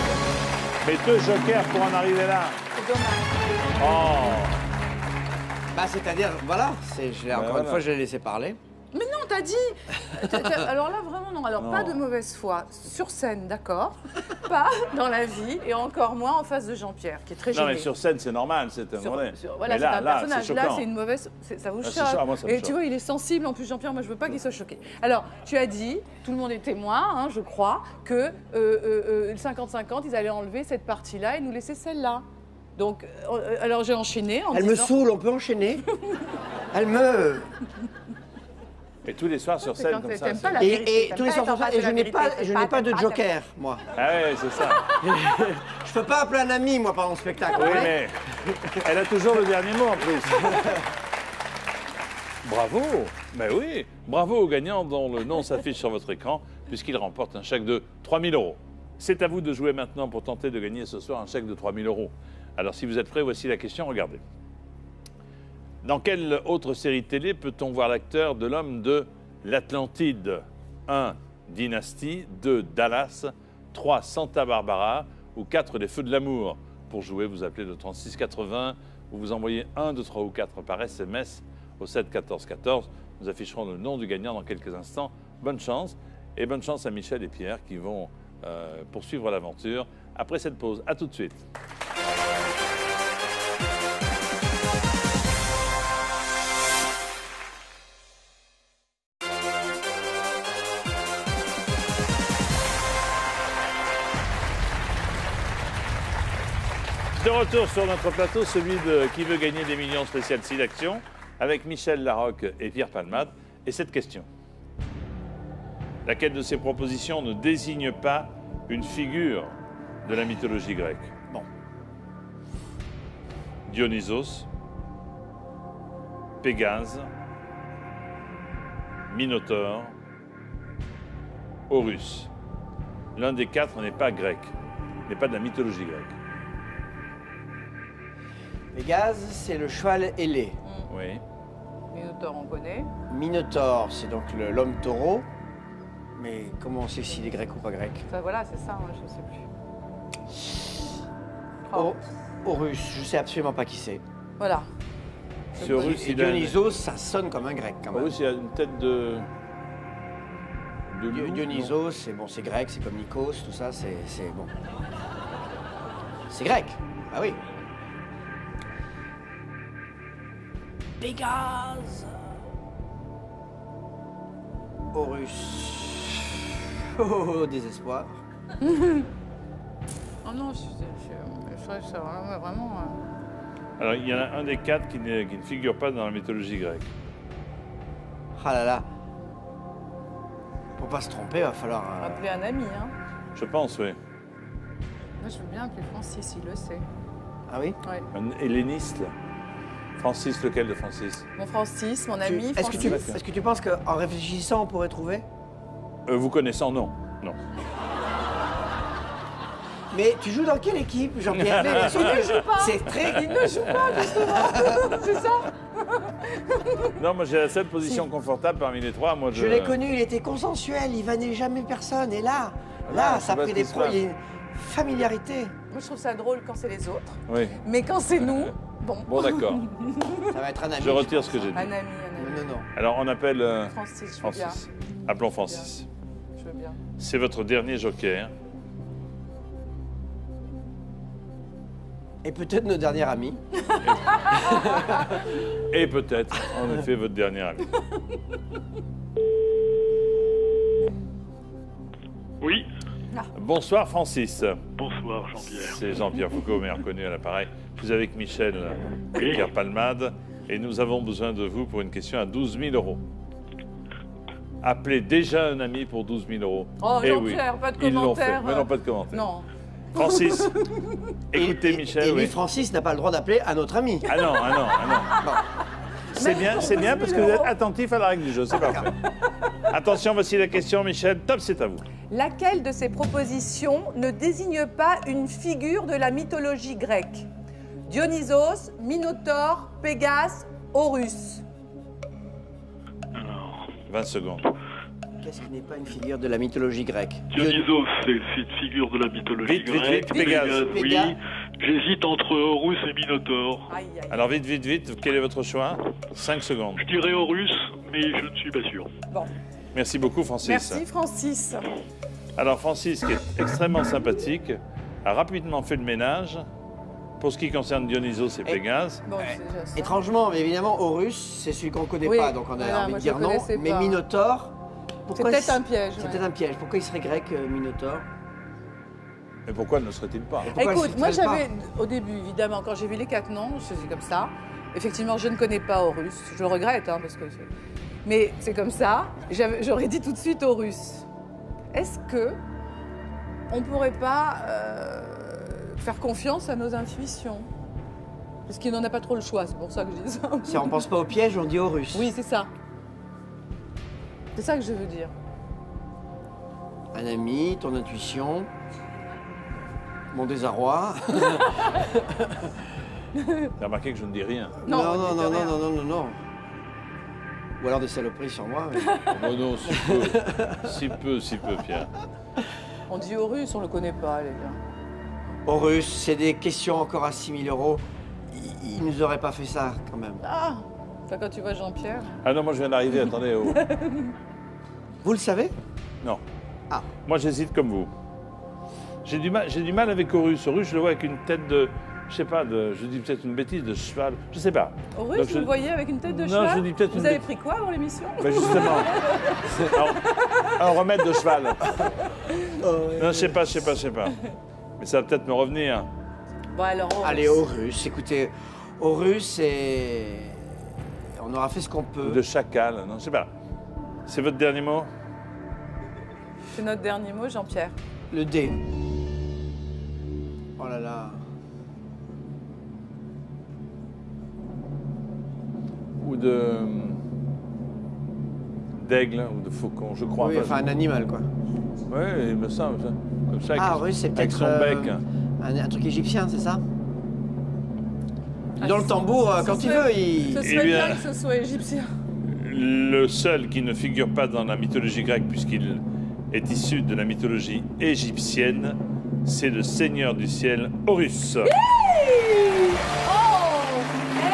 Mais deux jokers pour en arriver là. C'est dommage. Oh Bah, c'est-à-dire, voilà, je l'ai- encore voilà. une fois, je l'ai laissé parler. Mais non, t'as dit. t'as- t'as- alors là, vraiment, non. Alors, Non. pas de mauvaise foi. Sur scène, d'accord. pas dans la vie. Et encore moins en face de Jean-Pierre, qui est très Non, gêné. mais sur scène, c'est normal, c'est un Sur- voilà, mais c'est là, un là, personnage. c'est Là, c'est une mauvaise. c'est- Ça vous choque. choquant. Ah, moi, ça me Et choque. tu vois, il est sensible. En plus, Jean-Pierre, moi, je veux pas qu'il soit choqué. Alors, tu as dit, tout le monde est témoin, hein, je crois, que euh, euh, euh, le 50-50, ils allaient enlever cette partie-là et nous laisser celle-là. Donc, euh, alors j'ai enchaîné en Elle me saoule, on peut enchaîner? Elle me. Et tous les soirs sur scène, comme ça. c'est- Et, et tous les pas soirs comme ça, et je n'ai pas, je n'ai pas de joker, moi. Ah ouais, c'est ça. Je peux pas appeler un ami, moi, pendant le spectacle. Oui, mais elle a toujours le dernier mot en plus. Bravo Ben oui Bravo au gagnant dont le nom s'affiche sur votre écran, puisqu'il remporte un chèque de 3 000 euros. C'est à vous de jouer maintenant pour tenter de gagner ce soir un chèque de 3 000 euros. Alors si vous êtes prêts, voici la question, regardez. Dans quelle autre série télé peut-on voir l'acteur de l'homme de l'Atlantide? 1. Dynasty 2. Dallas 3. Santa Barbara ou 4. Les Feux de l'amour? Pour jouer, vous appelez le 36 80 ou vous envoyez 1, 2, 3 ou 4 par SMS au 7 14 14. Nous afficherons le nom du gagnant dans quelques instants. Bonne chance et bonne chance à Michel et Pierre qui vont euh, poursuivre l'aventure après cette pause. À tout de suite. De retour sur notre plateau, celui de Qui veut gagner des millions spécial 6 d'actions, avec Michel Larocque et Pierre Palmade. Et cette question. Laquelle de ces propositions ne désigne pas une figure de la mythologie grecque Bon. Dionysos, Pégase, Minotaure, Horus. L'un des quatre n'est pas grec, n'est pas de la mythologie grecque. Pégase, c'est le cheval ailé. Oui. Minotaure, on connaît. Minotaure, c'est donc l'homme taureau. Mais comment on sait s'il est grec ou pas grec? Enfin, voilà, c'est ça, moi, je sais plus. Oh, Horus, je sais absolument pas qui c'est. Voilà. Si Horus, Et Dionysos, ça sonne comme un grec quand même. Horus, il a une tête de. de Dio- loup, Dionysos, c'est bon, c'est grec, c'est comme Nikos, tout ça, c'est c'est bon. C'est grec. Ah oui. Pégase. Horus. Oh, oh, oh, désespoir. Oh non, je, je, je trouvais ça vraiment. vraiment, euh, Alors, il y en a un des quatre qui ne figure pas dans la mythologie grecque. Ah là là. Pour pas se tromper, il va falloir. euh, Appeler un ami, hein. Je pense, oui. Moi, je veux bien appeler Francis, il le sait. Ah oui? Ouais. Un helléniste. Francis, lequel de Francis? Mon Francis, mon ami, Est-ce que, tu, Francis. est-ce que tu penses qu'en réfléchissant, on pourrait trouver? Euh, Vous connaissant, non. Non. Mais tu joues dans quelle équipe, Jean-Pierre? Mais il ne joue pas C'est très. Il ne joue pas, justement C'est ça Non, moi j'ai la seule position confortable parmi les trois. Moi, je, Je l'ai connu, il était consensuel, il vannait jamais personne. Et là, Voilà, là, ça a pris des qui se pros, passe. il y a une familiarité. Moi, je trouve ça drôle quand c'est les autres. Oui. Mais quand c'est nous, bon. Bon, d'accord. Ça va être un ami. Je retire ce que j'ai Un dit. ami, un ami. Non, non. Alors, on appelle euh, Francis, je veux bien. Francis. Appelons Francis. Je veux bien. C'est votre dernier joker. Et peut-être nos derniers amis. Et peut-être, en effet, votre dernier ami. Oui, Bonsoir, Francis. bonsoir Jean-Pierre. C'est Jean-Pierre Foucault, meilleur connu à l'appareil. Je suis avec Michel Oui. Palmade et nous avons besoin de vous pour une question à 12 000 euros. Appelez déjà un ami pour 12 000 euros. Oh, Eh Jean-Pierre, pas de Ils l'ont fait. commentaire. Mais non, pas de commentaire. Non. Francis, écoutez Et Michel. lui, oui. Francis n'a pas le droit d'appeler un autre ami. Ah non, ah non, ah non. C'est bien, c'est bien parce que vous êtes attentif à la règle du jeu, c'est parfait. Attention, voici la question, Michel. Top, c'est à vous. Laquelle de ces propositions ne désigne pas une figure de la mythologie grecque? Dionysos, Minotaure, Pégase, Horus. 20 secondes. Qu'est-ce qui n'est pas une figure de la mythologie grecque? Dionysos, c'est une figure de la mythologie Vite, vite, grecque. vite, Pégase. oui. J'hésite entre Horus et aïe. Alors vite, vite, vite, quel est votre choix? 5 secondes. Je dirais Horus, mais je ne suis pas sûr. Bon, Merci beaucoup, Francis. merci Francis. Alors Francis, qui est extrêmement sympathique, a rapidement fait le ménage. Pour ce qui concerne Dionysos et Pégase, Bon. Étrangement, mais évidemment, Horus, c'est celui qu'on ne connaît Oui, pas, donc on a voilà, envie de dire non. Mais pas. Minotaure, C'est pourquoi peut-être un piège. C'est ouais. peut-être un piège. Pourquoi il serait grec, euh, Minotaure mais pourquoi ne serait-il pas? Pourquoi Écoute, moi j'avais, au début évidemment, quand j'ai vu les quatre noms, je faisais comme ça. Effectivement, je ne connais pas Horus. Je le regrette, hein, parce que. c'est- Mais c'est comme ça. J'aurais dit tout de suite Horus. Est-ce que on pourrait pas euh, faire confiance à nos intuitions? Parce qu'il n'en a pas trop le choix, c'est pour ça que je dis ça. Si on pense pas au piège, on dit Horus. Oui, c'est ça. C'est ça que je veux dire. Un ami, ton intuition, mon désarroi. T'as remarqué que je ne dis rien. Non, non, non, non, non, non, non, non. Ou alors des saloperies sur moi. mais- Oh non, si peu, si peu, si peu, Pierre. On dit Horus, on le connaît pas, les gars. Horus, c'est des questions encore à 6000 euros. Il, il nous aurait pas fait ça, quand même. Ah Enfin, quand tu vois Jean-Pierre. Ah non, moi je viens d'arriver, attendez. oh. Vous le savez? Non. Ah. Moi j'hésite comme vous. J'ai du, mal, j'ai du mal avec Horus. Horus, je le vois avec une tête de. Je sais pas, de, je dis peut-être une bêtise, de cheval. Je sais pas. Horus, Donc, vous je- le voyez avec une tête de Non, cheval je dis peut-être Vous une avez pris quoi avant l'émission Ben justement. un, un remède de cheval. Non, je sais pas, je sais pas, je sais pas. Mais ça va peut-être me revenir. Bon, alors, Horus. Allez, Horus, écoutez, Horus, c'est. On aura fait ce qu'on peut. De chacal, non, je sais pas. C'est votre dernier mot? C'est notre dernier mot, Jean-Pierre. Le dé. Oh là là. Ou de. d'aigle ou de faucon, je crois. Oui, enfin un animal, quoi. Oui, il me semble. ça. Comme ça, avec, Ah, Horus, c'est avec peut-être. son euh, bec. un, un truc égyptien, c'est ça Ah, Dans le tambour, euh, quand il veut, il. Ce Eh serait bien- bien que ce soit égyptien. Le seul qui ne figure pas dans la mythologie grecque, puisqu'il est issu de la mythologie égyptienne, c'est le seigneur du ciel, Horus. Oh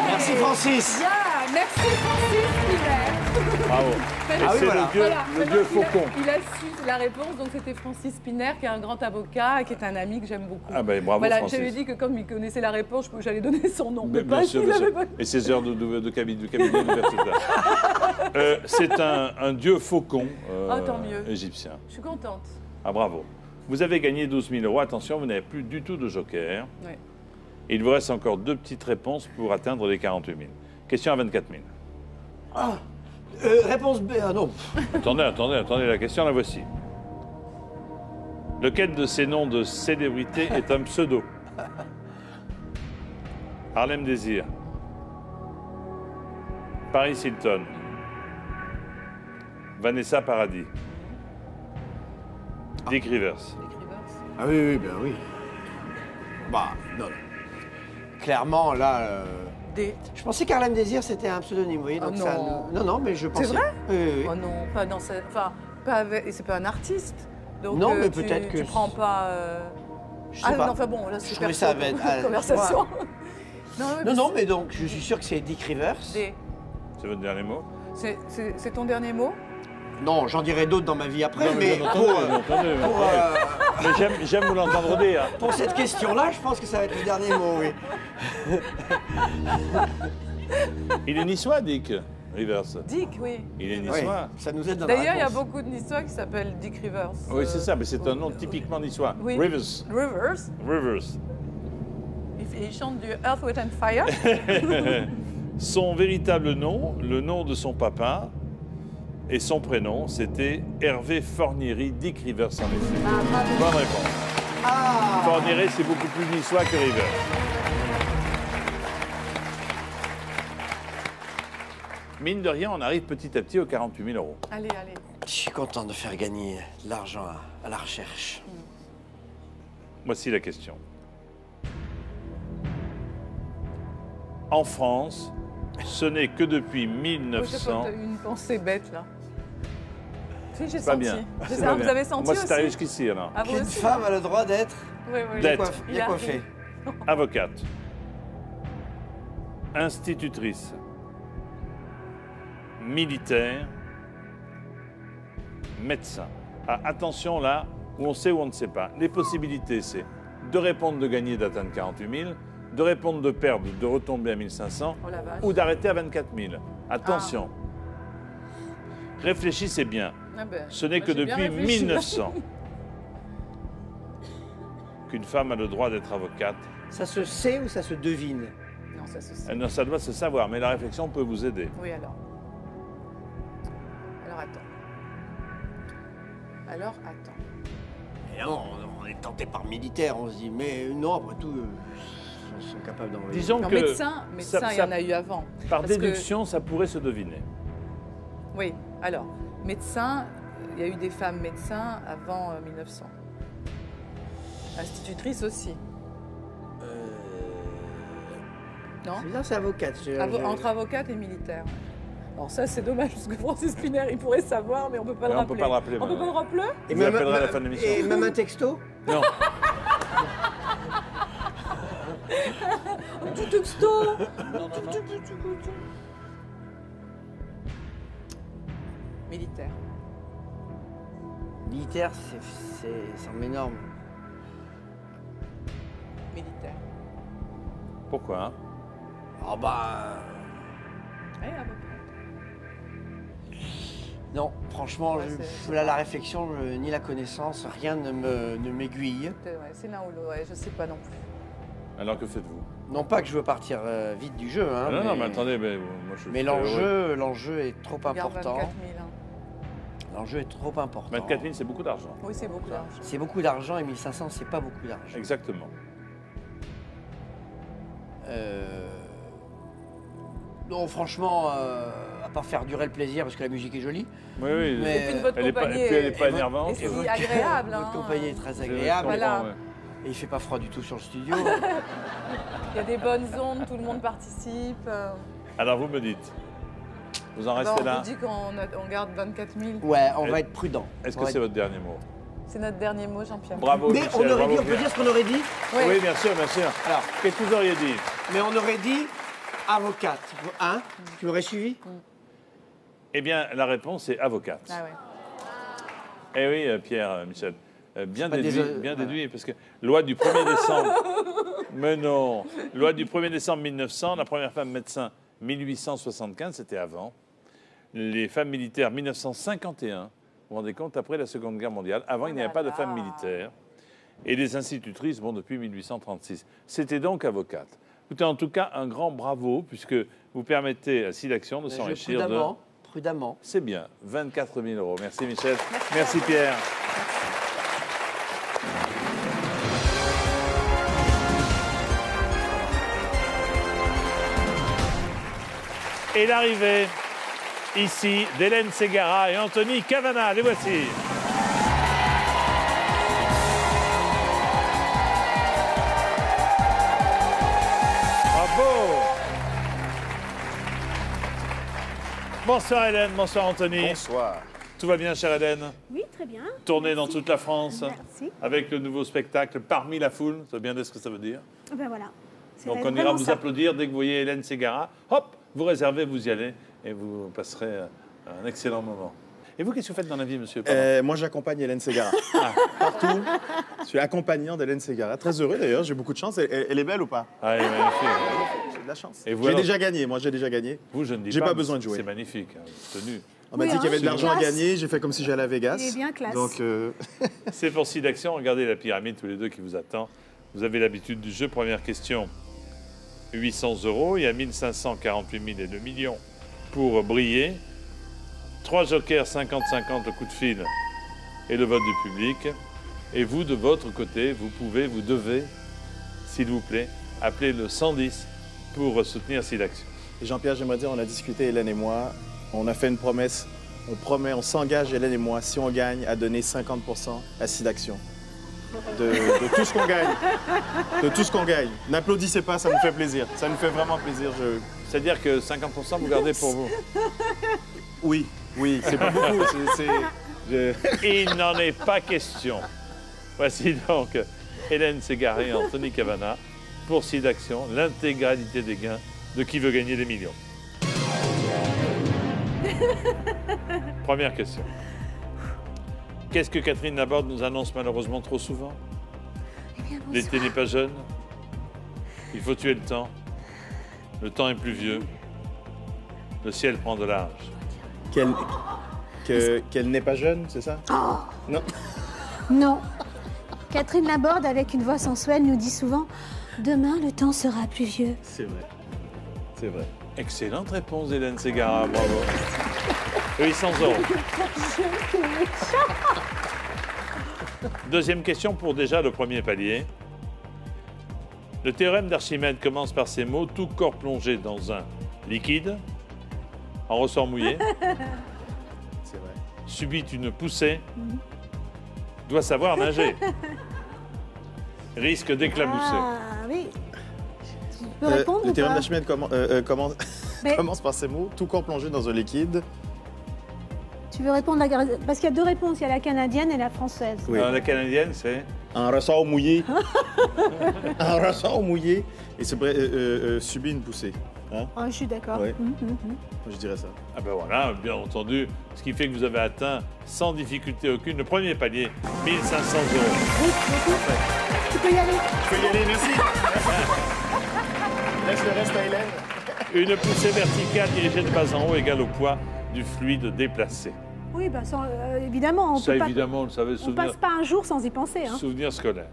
Merci, Francis. Bien Merci Francis Bravo. Ah oui, voilà. le dieu, Voilà, le maintenant, dieu il a- faucon. Il a su la réponse, donc c'était Francis Spinner, qui est un grand avocat et qui est un ami que j'aime beaucoup. Ah ben bravo voilà, Francis. j'avais dit que comme il connaissait la réponse, j'allais donner son nom. Mais Mais pas bien sûr, bien avait sûr. pas- Et ses heures de, de, de cabinet, universitaire. Euh, c'est un, un dieu faucon euh, Ah, tant mieux. égyptien. Je suis contente. Ah bravo. Vous avez gagné 12 000 euros. Attention, vous n'avez plus du tout de joker. Ouais. Il vous reste encore deux petites réponses pour atteindre les 48 000. Question à 24 000. Ah, Euh, réponse B. Ah non. Attendez, attendez, attendez, la question, la voici. Lequel de ces noms de célébrités est un pseudo? Harlem Désir. Paris Hilton. Vanessa Paradis. Dick Rivers. Ah oui, oui, bien oui. Bah, non. non. Clairement, là. euh, Des- Je pensais qu'Harlem Désir, c'était un pseudonyme, vous voyez. Oh donc ça non. nous- non, non, mais je pensais. C'est vrai Oui, oui, oui. Oh non, pas dans cette. Enfin, pas avec. et C'est pas un artiste. Donc, Non, euh, mais tu- peut-être que- Tu prends pas. euh, Je sais Ah pas. non, enfin bon, là Je c'est trouvais perso ça avait- ah, conversation. non, Non, non, mais donc, je suis sûr que c'est Dick Rivers. Des- C'est votre dernier mot? C'est ton dernier mot? Non, j'en dirai d'autres dans ma vie après, Non, mais, bien pour, euh, entendu, pour, euh, Mais j'aime- j'aime vous l'entendre dire. pour cette question-là, je pense que ça va être le dernier mot, oui. Il est niçois, Dick Rivers. Dick, oui. Il est Oui, niçois. ça nous aide dans D'ailleurs, il y a beaucoup de niçois qui s'appellent Dick Rivers. Oui, c'est Euh, ça, mais c'est un nom typiquement niçois. Oui. Rivers. Rivers. Rivers. Il, il chante du Earth, Wind and Fire. Son véritable nom, le nom de son papa et son prénom, c'était Hervé Fornieri, Dick Rivers en effet. Bonne réponse. Fornieri, c'est beaucoup plus niçois que Rivers. Mine de rien, on arrive petit à petit aux 48 000 euros. allez, allez. Je suis content de faire gagner de l'argent à, à la recherche. Voici la question. En France, ce n'est que depuis Oh, j'ai 1900. pas eu une pensée bête là. Si, j'ai Pas senti. bien. C'est ah, pas vous bien. avez senti Moi, c'est arrivé jusqu'ici alors. Ah, aussi femme a le droit d'être Oui, oui. Bien coiffée. Avocate. Institutrice. Militaire. Médecin. Ah, attention là, où on sait ou on ne sait pas. Les possibilités, c'est de répondre de gagner, d'atteindre 48 000, de répondre de perdre, de retomber à 1500, Oh ou d'arrêter à 24 000. Attention. Réfléchissez bien. Ah ben, Ce n'est que depuis réfléchi. 1900 qu'une femme a le droit d'être avocate. Ça se sait ou ça se devine? Non, ça se Euh, sait. non, ça doit se savoir, mais la réflexion peut vous aider. Oui, alors. Alors attends. Alors attends. Et non, on est tenté par militaire, on se dit, mais non, après tout, euh, ils sont capables d'envoyer. Disons Non, que médecin, médecin, ça- il y en a eu avant. par Parce que- déduction, ça pourrait se deviner. Oui, alors, médecin, il y a eu des femmes médecins avant euh, 1900. Institutrice aussi. Non C'est bizarre, c'est avocate. je- Avo- je- Entre avocate et militaire. Alors ça, c'est dommage, parce que Francis Piner, il pourrait savoir, mais on peut pas Mais le on peut rappeler. pas le rappeler, On peut pas le rappeler Et même, l'appellerez à la même- fin de l'émission. Et même un texto Non, Du texto Militaire. Militaire, c'est- c'est c'est en énorme. Militaire. pourquoi hein? Ah bah. Eh, avocat. Non, franchement, Ouais, je- là, la réflexion, je- ni la connaissance, rien ne me- ne m'aiguille. C'est ouais, c'est l'un ou l'autre, ouais, je sais pas non plus. Alors que faites-vous? Non pas que je veux partir euh, vite du jeu, hein, Ah Non, non, mais, mais attendez, mais, moi je mais l'enjeu, l'enjeu est trop important. 24 000. hein. L'enjeu est trop important. 24 000, c'est beaucoup d'argent. Oui, c'est beaucoup d'argent. C'est beaucoup d'argent et 1500, c'est pas beaucoup d'argent. Exactement. Euh, Non, franchement, euh, à part faire durer le plaisir parce que la musique est jolie. Oui, oui. Mais- Et puis votre Elle est pas- est pas énervante. Et votre- agréable. Votre hein. compagnie est très agréable. Voilà. Et il fait pas froid du tout sur le studio. Il y a des bonnes ondes, tout le monde participe. euh. Alors vous me dites, vous en restez on là vous dit qu'on a- on garde 24 000. ouais, on Et- va être prudent. Est-ce On que c'est être- votre dernier mot C'est notre dernier mot, Jean-Pierre. Bravo, Mais Michel, on aurait bravo, dit, on peut Pierre. dire ce qu'on aurait dit Oui. Oui, bien sûr, bien sûr. Alors, Qu'est-ce que vous auriez dit mais on aurait dit avocate. Hein Tu m'aurais suivi Eh bien, la réponse est avocate. Ah ouais. Eh oui, euh, Pierre, euh, Michel. Euh, bien pas déduit, des- bien voilà. déduit, parce que loi du 1er décembre. Mais non, loi du 1er décembre 1900, la première femme médecin 1875, c'était avant. Les femmes militaires 1951. Vous vous rendez compte après la Seconde Guerre mondiale. Avant, il n'y avait pas de là. femmes militaires. Et les institutrices, bon, depuis 1836. C'était donc avocate. Écoutez, en tout cas, un grand bravo, puisque vous permettez à SIDAction de s'enrichir de. prudemment. prudemment. C'est bien, 24 000 euros. Merci Michel. Merci, Pierre. Et l'arrivée ici d'Hélène Ségara et Anthony Cavana. Les voici. Bravo Bonsoir Hélène, bonsoir Anthony. Bonsoir. Tout va bien, chère Hélène? Oui, très bien. Tournée dans toute la France Merci. avec le nouveau spectacle Parmi la foule. Ça veut bien dire ce que ça veut dire? Ben voilà. Donc on ira vous ça. applaudir dès que vous voyez Hélène Ségara. Hop, vous réservez, vous y allez et vous passerez euh, un excellent moment. Et vous, qu'est-ce que vous faites dans la vie, monsieur Euh, moi, j'accompagne Hélène Ségara. Partout. Je suis accompagnant d'Hélène Ségara. Très heureux d'ailleurs, j'ai beaucoup de chance. Elle, elle- est belle ou pas? Ah, elle est magnifique. J'ai de la chance. Et vous, J'ai alors? déjà gagné, moi j'ai déjà gagné. Vous, je ne dis J'ai pas. pas mais besoin de c'est- jouer. C'est magnifique, hein, tenue. On m'a Oui, dit qu'il y hein, avait de l'argent à gagner, j'ai fait comme si j'allais à Vegas. Il est bien classe. Donc, euh, C'est pour Sidaction. Regardez la pyramide, tous les deux qui vous attend. Vous avez l'habitude du jeu. Première question 800 euros. Il y a 1548 000 et 2 millions pour briller. Trois jokers 50-50 le coup de fil et le vote du public. Et vous, de votre côté, vous pouvez, vous devez, s'il vous plaît, appeler le 110 pour soutenir Sidaction. Jean-Pierre, j'aimerais dire, on a discuté, Hélène et moi. On a fait une promesse. On promet, on s'engage, Hélène et moi, si on gagne, à donner 50% à Sidaction. De, de tout ce qu'on gagne. De tout ce qu'on gagne. N'applaudissez pas, ça nous fait plaisir. Ça nous fait vraiment plaisir. Je... C'est-à-dire que 50% vous gardez pour vous Oui, oui, c'est pas beaucoup. je- Il n'en est pas question. Voici donc Hélène Ségaré et Anthony Cavana pour Sidaction, l'intégralité des gains de qui veut gagner des millions. Première question. Qu'est-ce que Catherine Laborde nous annonce malheureusement trop souvent? L'été n'est pas jeune. Il faut tuer le temps. Le temps est pluvieux. Le ciel prend de l'âge. Qu'elle que- qu'elle n'est pas jeune, c'est ça? Non. Non. Catherine Laborde, avec une voix sensuelle, nous dit souvent Demain, le temps sera pluvieux. C'est vrai. C'est vrai. Excellente réponse, Hélène Ségara. Bravo. 800 euros. Deuxième question pour déjà le premier palier. Le théorème d'Archimède commence par ces mots tout corps plongé dans un liquide, en ressort mouillé, C'est vrai. subit une poussée, doit savoir nager, risque d'éclabousser. Ah oui. Tu peux Euh, répondre le théorème d'Archimède euh, euh, commence, Mais- commence par ces mots tout corps plongé dans un liquide. Tu veux répondre la... Parce qu'il y a deux réponses, il y a la canadienne et la française. Oui. Alors, la canadienne, c'est Un ressort mouillé. un ressort mouillé. Et c'est vrai, euh, euh, euh, subit une poussée. Hein? Ah, je suis d'accord. Ouais. Mhm, mhm. Moi, je dirais ça. Ah ben voilà, bien entendu, ce qui fait que vous avez atteint sans difficulté aucune le premier palier, 1500 euros. Oui. Tu peux y aller. Je peux y aller, merci. Laisse le reste à Hélène. Une poussée verticale dirigée de bas en haut égale au poids du fluide déplacé. Oui, bah, sans- euh, évidemment, on Ça, peut pas- évidemment, vous le savez, On souvenir, passe pas un jour sans y penser. Hein. souvenir scolaire.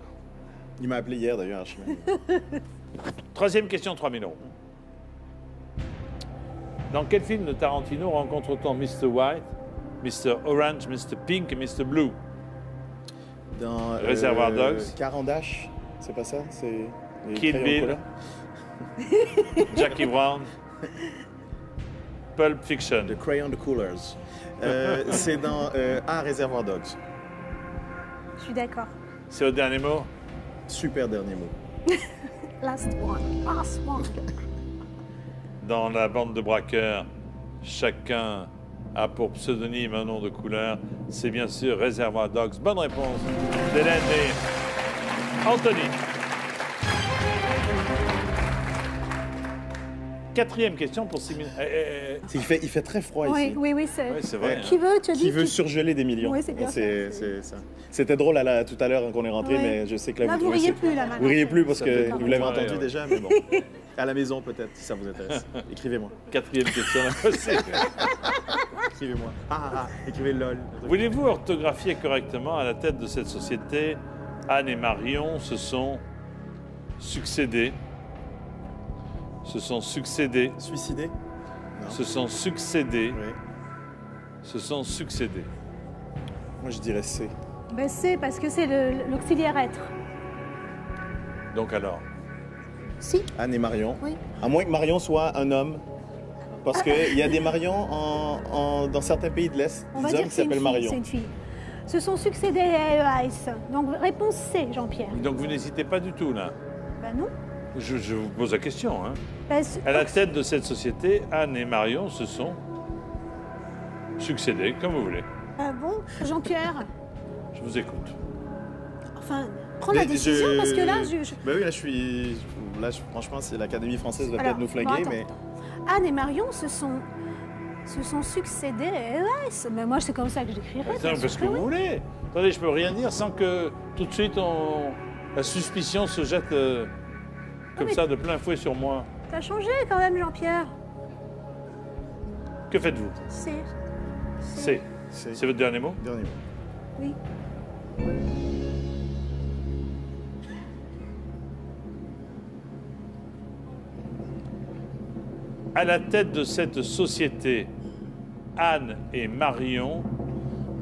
Il m'a appelé hier d'ailleurs, Archimède. Troisième question, 3000 euros. Dans quel film de Tarantino rencontre-t-on Mr. White, Mr. Orange, Mr. Pink et Mr. Blue? Dans euh, Réservoir Dogs. Carandache, c'est pas ça? C'est Kill Bill. Jackie Brown, Pulp Fiction. The Crayon the Coolers. Euh, c'est dans euh, Ah, Réservoir Dogs. Je suis d'accord. C'est le dernier mot? Super dernier mot. Last one. Last one. Dans la bande de braqueurs, chacun a pour pseudonyme un nom de couleur. C'est bien sûr Réservoir Dogs. Bonne réponse d'Hélène et Anthony. Quatrième question pour 6 minutes. Eh, eh, eh. C'est- Il fait, il fait très froid Oui, ici. oui, oui, c'est. Vrai. hein. Qui veut, tu as dit Qui veut qui- surgeler des millions. Oui, c'est ça. C'était drôle à la- tout à l'heure quand on est rentré, mais je sais que là, Là, vous vous trouvez riez plus, là, maintenant. Vous riez plus parce Ça que vous l'avez entendu ouais. déjà, mais bon. À la maison peut-être, si ça vous intéresse. Écrivez-moi. Quatrième question. Écrivez-moi. Ah, ah, ah, écrivez LOL. Voulez-vous orthographier correctement à la tête de cette société Anne et Marion se sont succédés? Se sont succédés. Suicidés Se sont succédés Oui. se sont succédés. Moi, je dirais C. Ben, c'est parce que c'est l'auxiliaire être. Donc alors? Si. Anne et Marion. Oui. À moins que Marion soit un homme. Parce qu'il y a des Marions en- en- dans certains pays de l'Est, des hommes qui s'appellent. Marion. C'est une fille. Se sont succédés à EAS. Donc réponse C, Jean-Pierre. Donc vous n'hésitez pas du tout là? Ben non. Je, je vous pose la question. Hein. C'est- À la tête de cette société, Anne et Marion se sont succédés, comme vous voulez. Ah bon? Jean-Pierre? Je vous écoute. Enfin, prends la décision je- parce que là, je... je- Ben oui, là, je suis. Là, je- franchement, c'est l'Académie française va Alors, peut-être nous bon, attends. mais. Anne et Marion se sont se sont succédés à EAS. Mais moi, c'est comme ça que. Attends, bien parce que que vous oui. voulez. Attendez, je peux rien dire sans que tout de suite on... la suspicion se jette euh, comme mais- ça de plein fouet sur moi. T'as changé quand même, Jean-Pierre. Que faites-vous? C'est. C'est. C'est votre dernier mot? Dernier mot. Oui. À la tête de cette société, Anne et Marion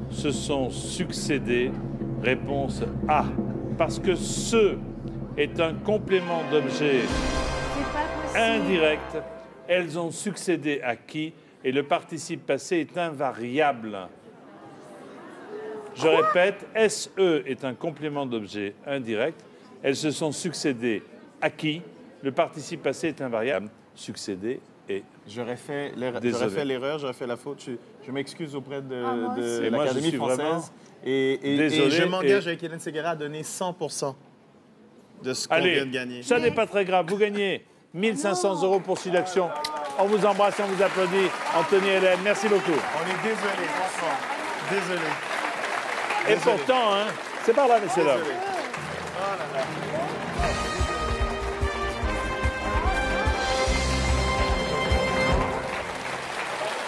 se sont succédés. Réponse A. Parce que ce est un complément d'objet indirect. Elles ont succédé à qui? Et le participe passé est invariable. Je répète, SE est un complément d'objet indirect. Elles se sont succédées à qui? Le participe passé est invariable. Succédé et. J'aurais fait l'erreur, Désolé. j'aurais fait l'erreur, j'aurais fait la faute. Je, je m'excuse auprès de, Ah, de l'Académie suis vraiment française. Et, et- je m'engage et- avec Hélène Seguera à donner 100 de ce qu'on Allez, vient de gagner. ça n'est pas très grave. Vous gagnez 1500 euros pour Sud'Action. On vous embrasse et on vous applaudit. Anthony et Hélène, merci beaucoup. On est désolé, franchement. Désolé. Et Désolé. pourtant, hein, c'est par là, messieurs. Oh là là.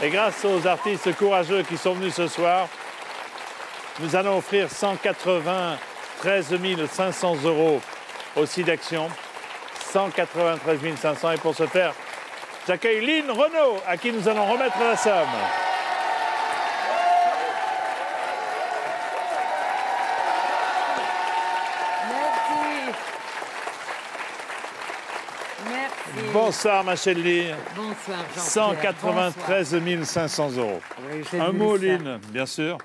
Et grâce aux artistes courageux qui sont venus ce soir, nous allons offrir 193 500 euros au SIDAction. 193 500. Et pour ce faire, j'accueille Lynn Renault, à qui nous allons remettre la somme. Merci. Merci. Bonsoir, ma chère Lynn. Bonsoir, Jean-Pierre. 193 500 euros. Oui, Un mot. Lynn, bien sûr.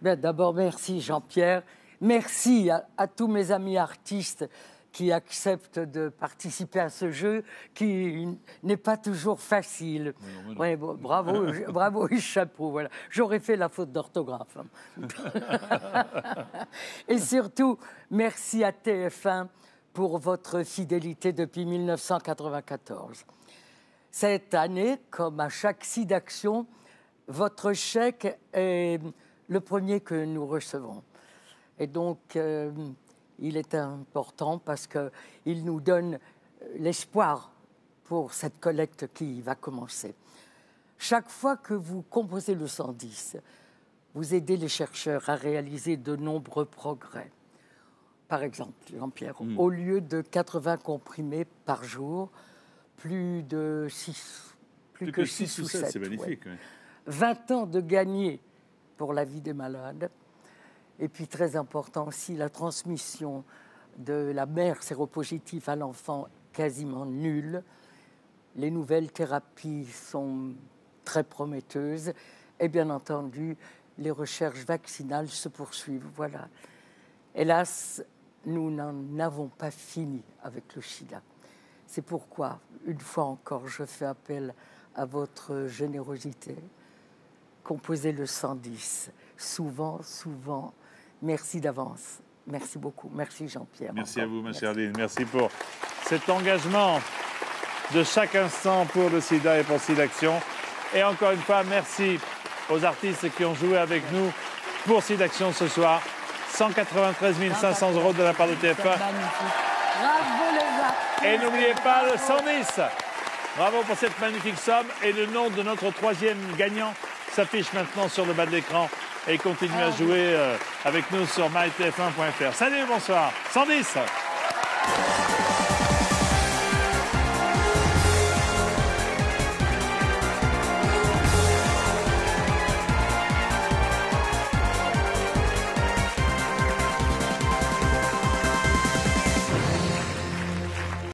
Ben, D'abord, merci Jean-Pierre. Merci à, à tous mes amis artistes qui acceptent de participer à ce jeu qui n'est pas toujours facile. Ouais, bon, bravo, bravo et chapeau. Voilà. J'aurais fait la faute d'orthographe. hein. et surtout, merci à TF1 pour votre fidélité depuis 1994. Cette année, comme à chaque site d'action, votre chèque est le premier que nous recevons. Et donc, euh, il est important parce qu'il nous donne euh, l'espoir pour cette collecte qui va commencer. Chaque fois que vous composez le 110, vous aidez les chercheurs à réaliser de nombreux progrès. Par exemple, Jean-Pierre, Mm. au lieu de 80 comprimés par jour, plus de 6. Plus, que 6 ou 7. c'est magnifique. oui. 20 ans de gagner pour la vie des malades. Et puis très important aussi, la transmission de la mère séropositive à l'enfant quasiment nulle. Les nouvelles thérapies sont très prometteuses. Et bien entendu, les recherches vaccinales se poursuivent. Voilà. Hélas, nous n'en avons pas fini avec le sida. C'est pourquoi, une fois encore, je fais appel à votre générosité. Composez le 110. Souvent, souvent. Merci d'avance. Merci beaucoup. Merci Jean-Pierre. Merci à vous, ma chère Lynn. Merci pour cet engagement de chaque instant pour le sida et pour SIDAction. Et encore une fois, merci aux artistes qui ont joué avec nous pour SIDAction ce soir. 193 500 euros de la part de TF1. Bravo les gars. Et n'oubliez pas le 110. Bravo pour cette magnifique somme. Et le nom de notre troisième gagnant s'affiche maintenant sur le bas de l'écran. Et continuez à jouer euh, avec nous sur mytf1.fr. Salut, bonsoir. 110.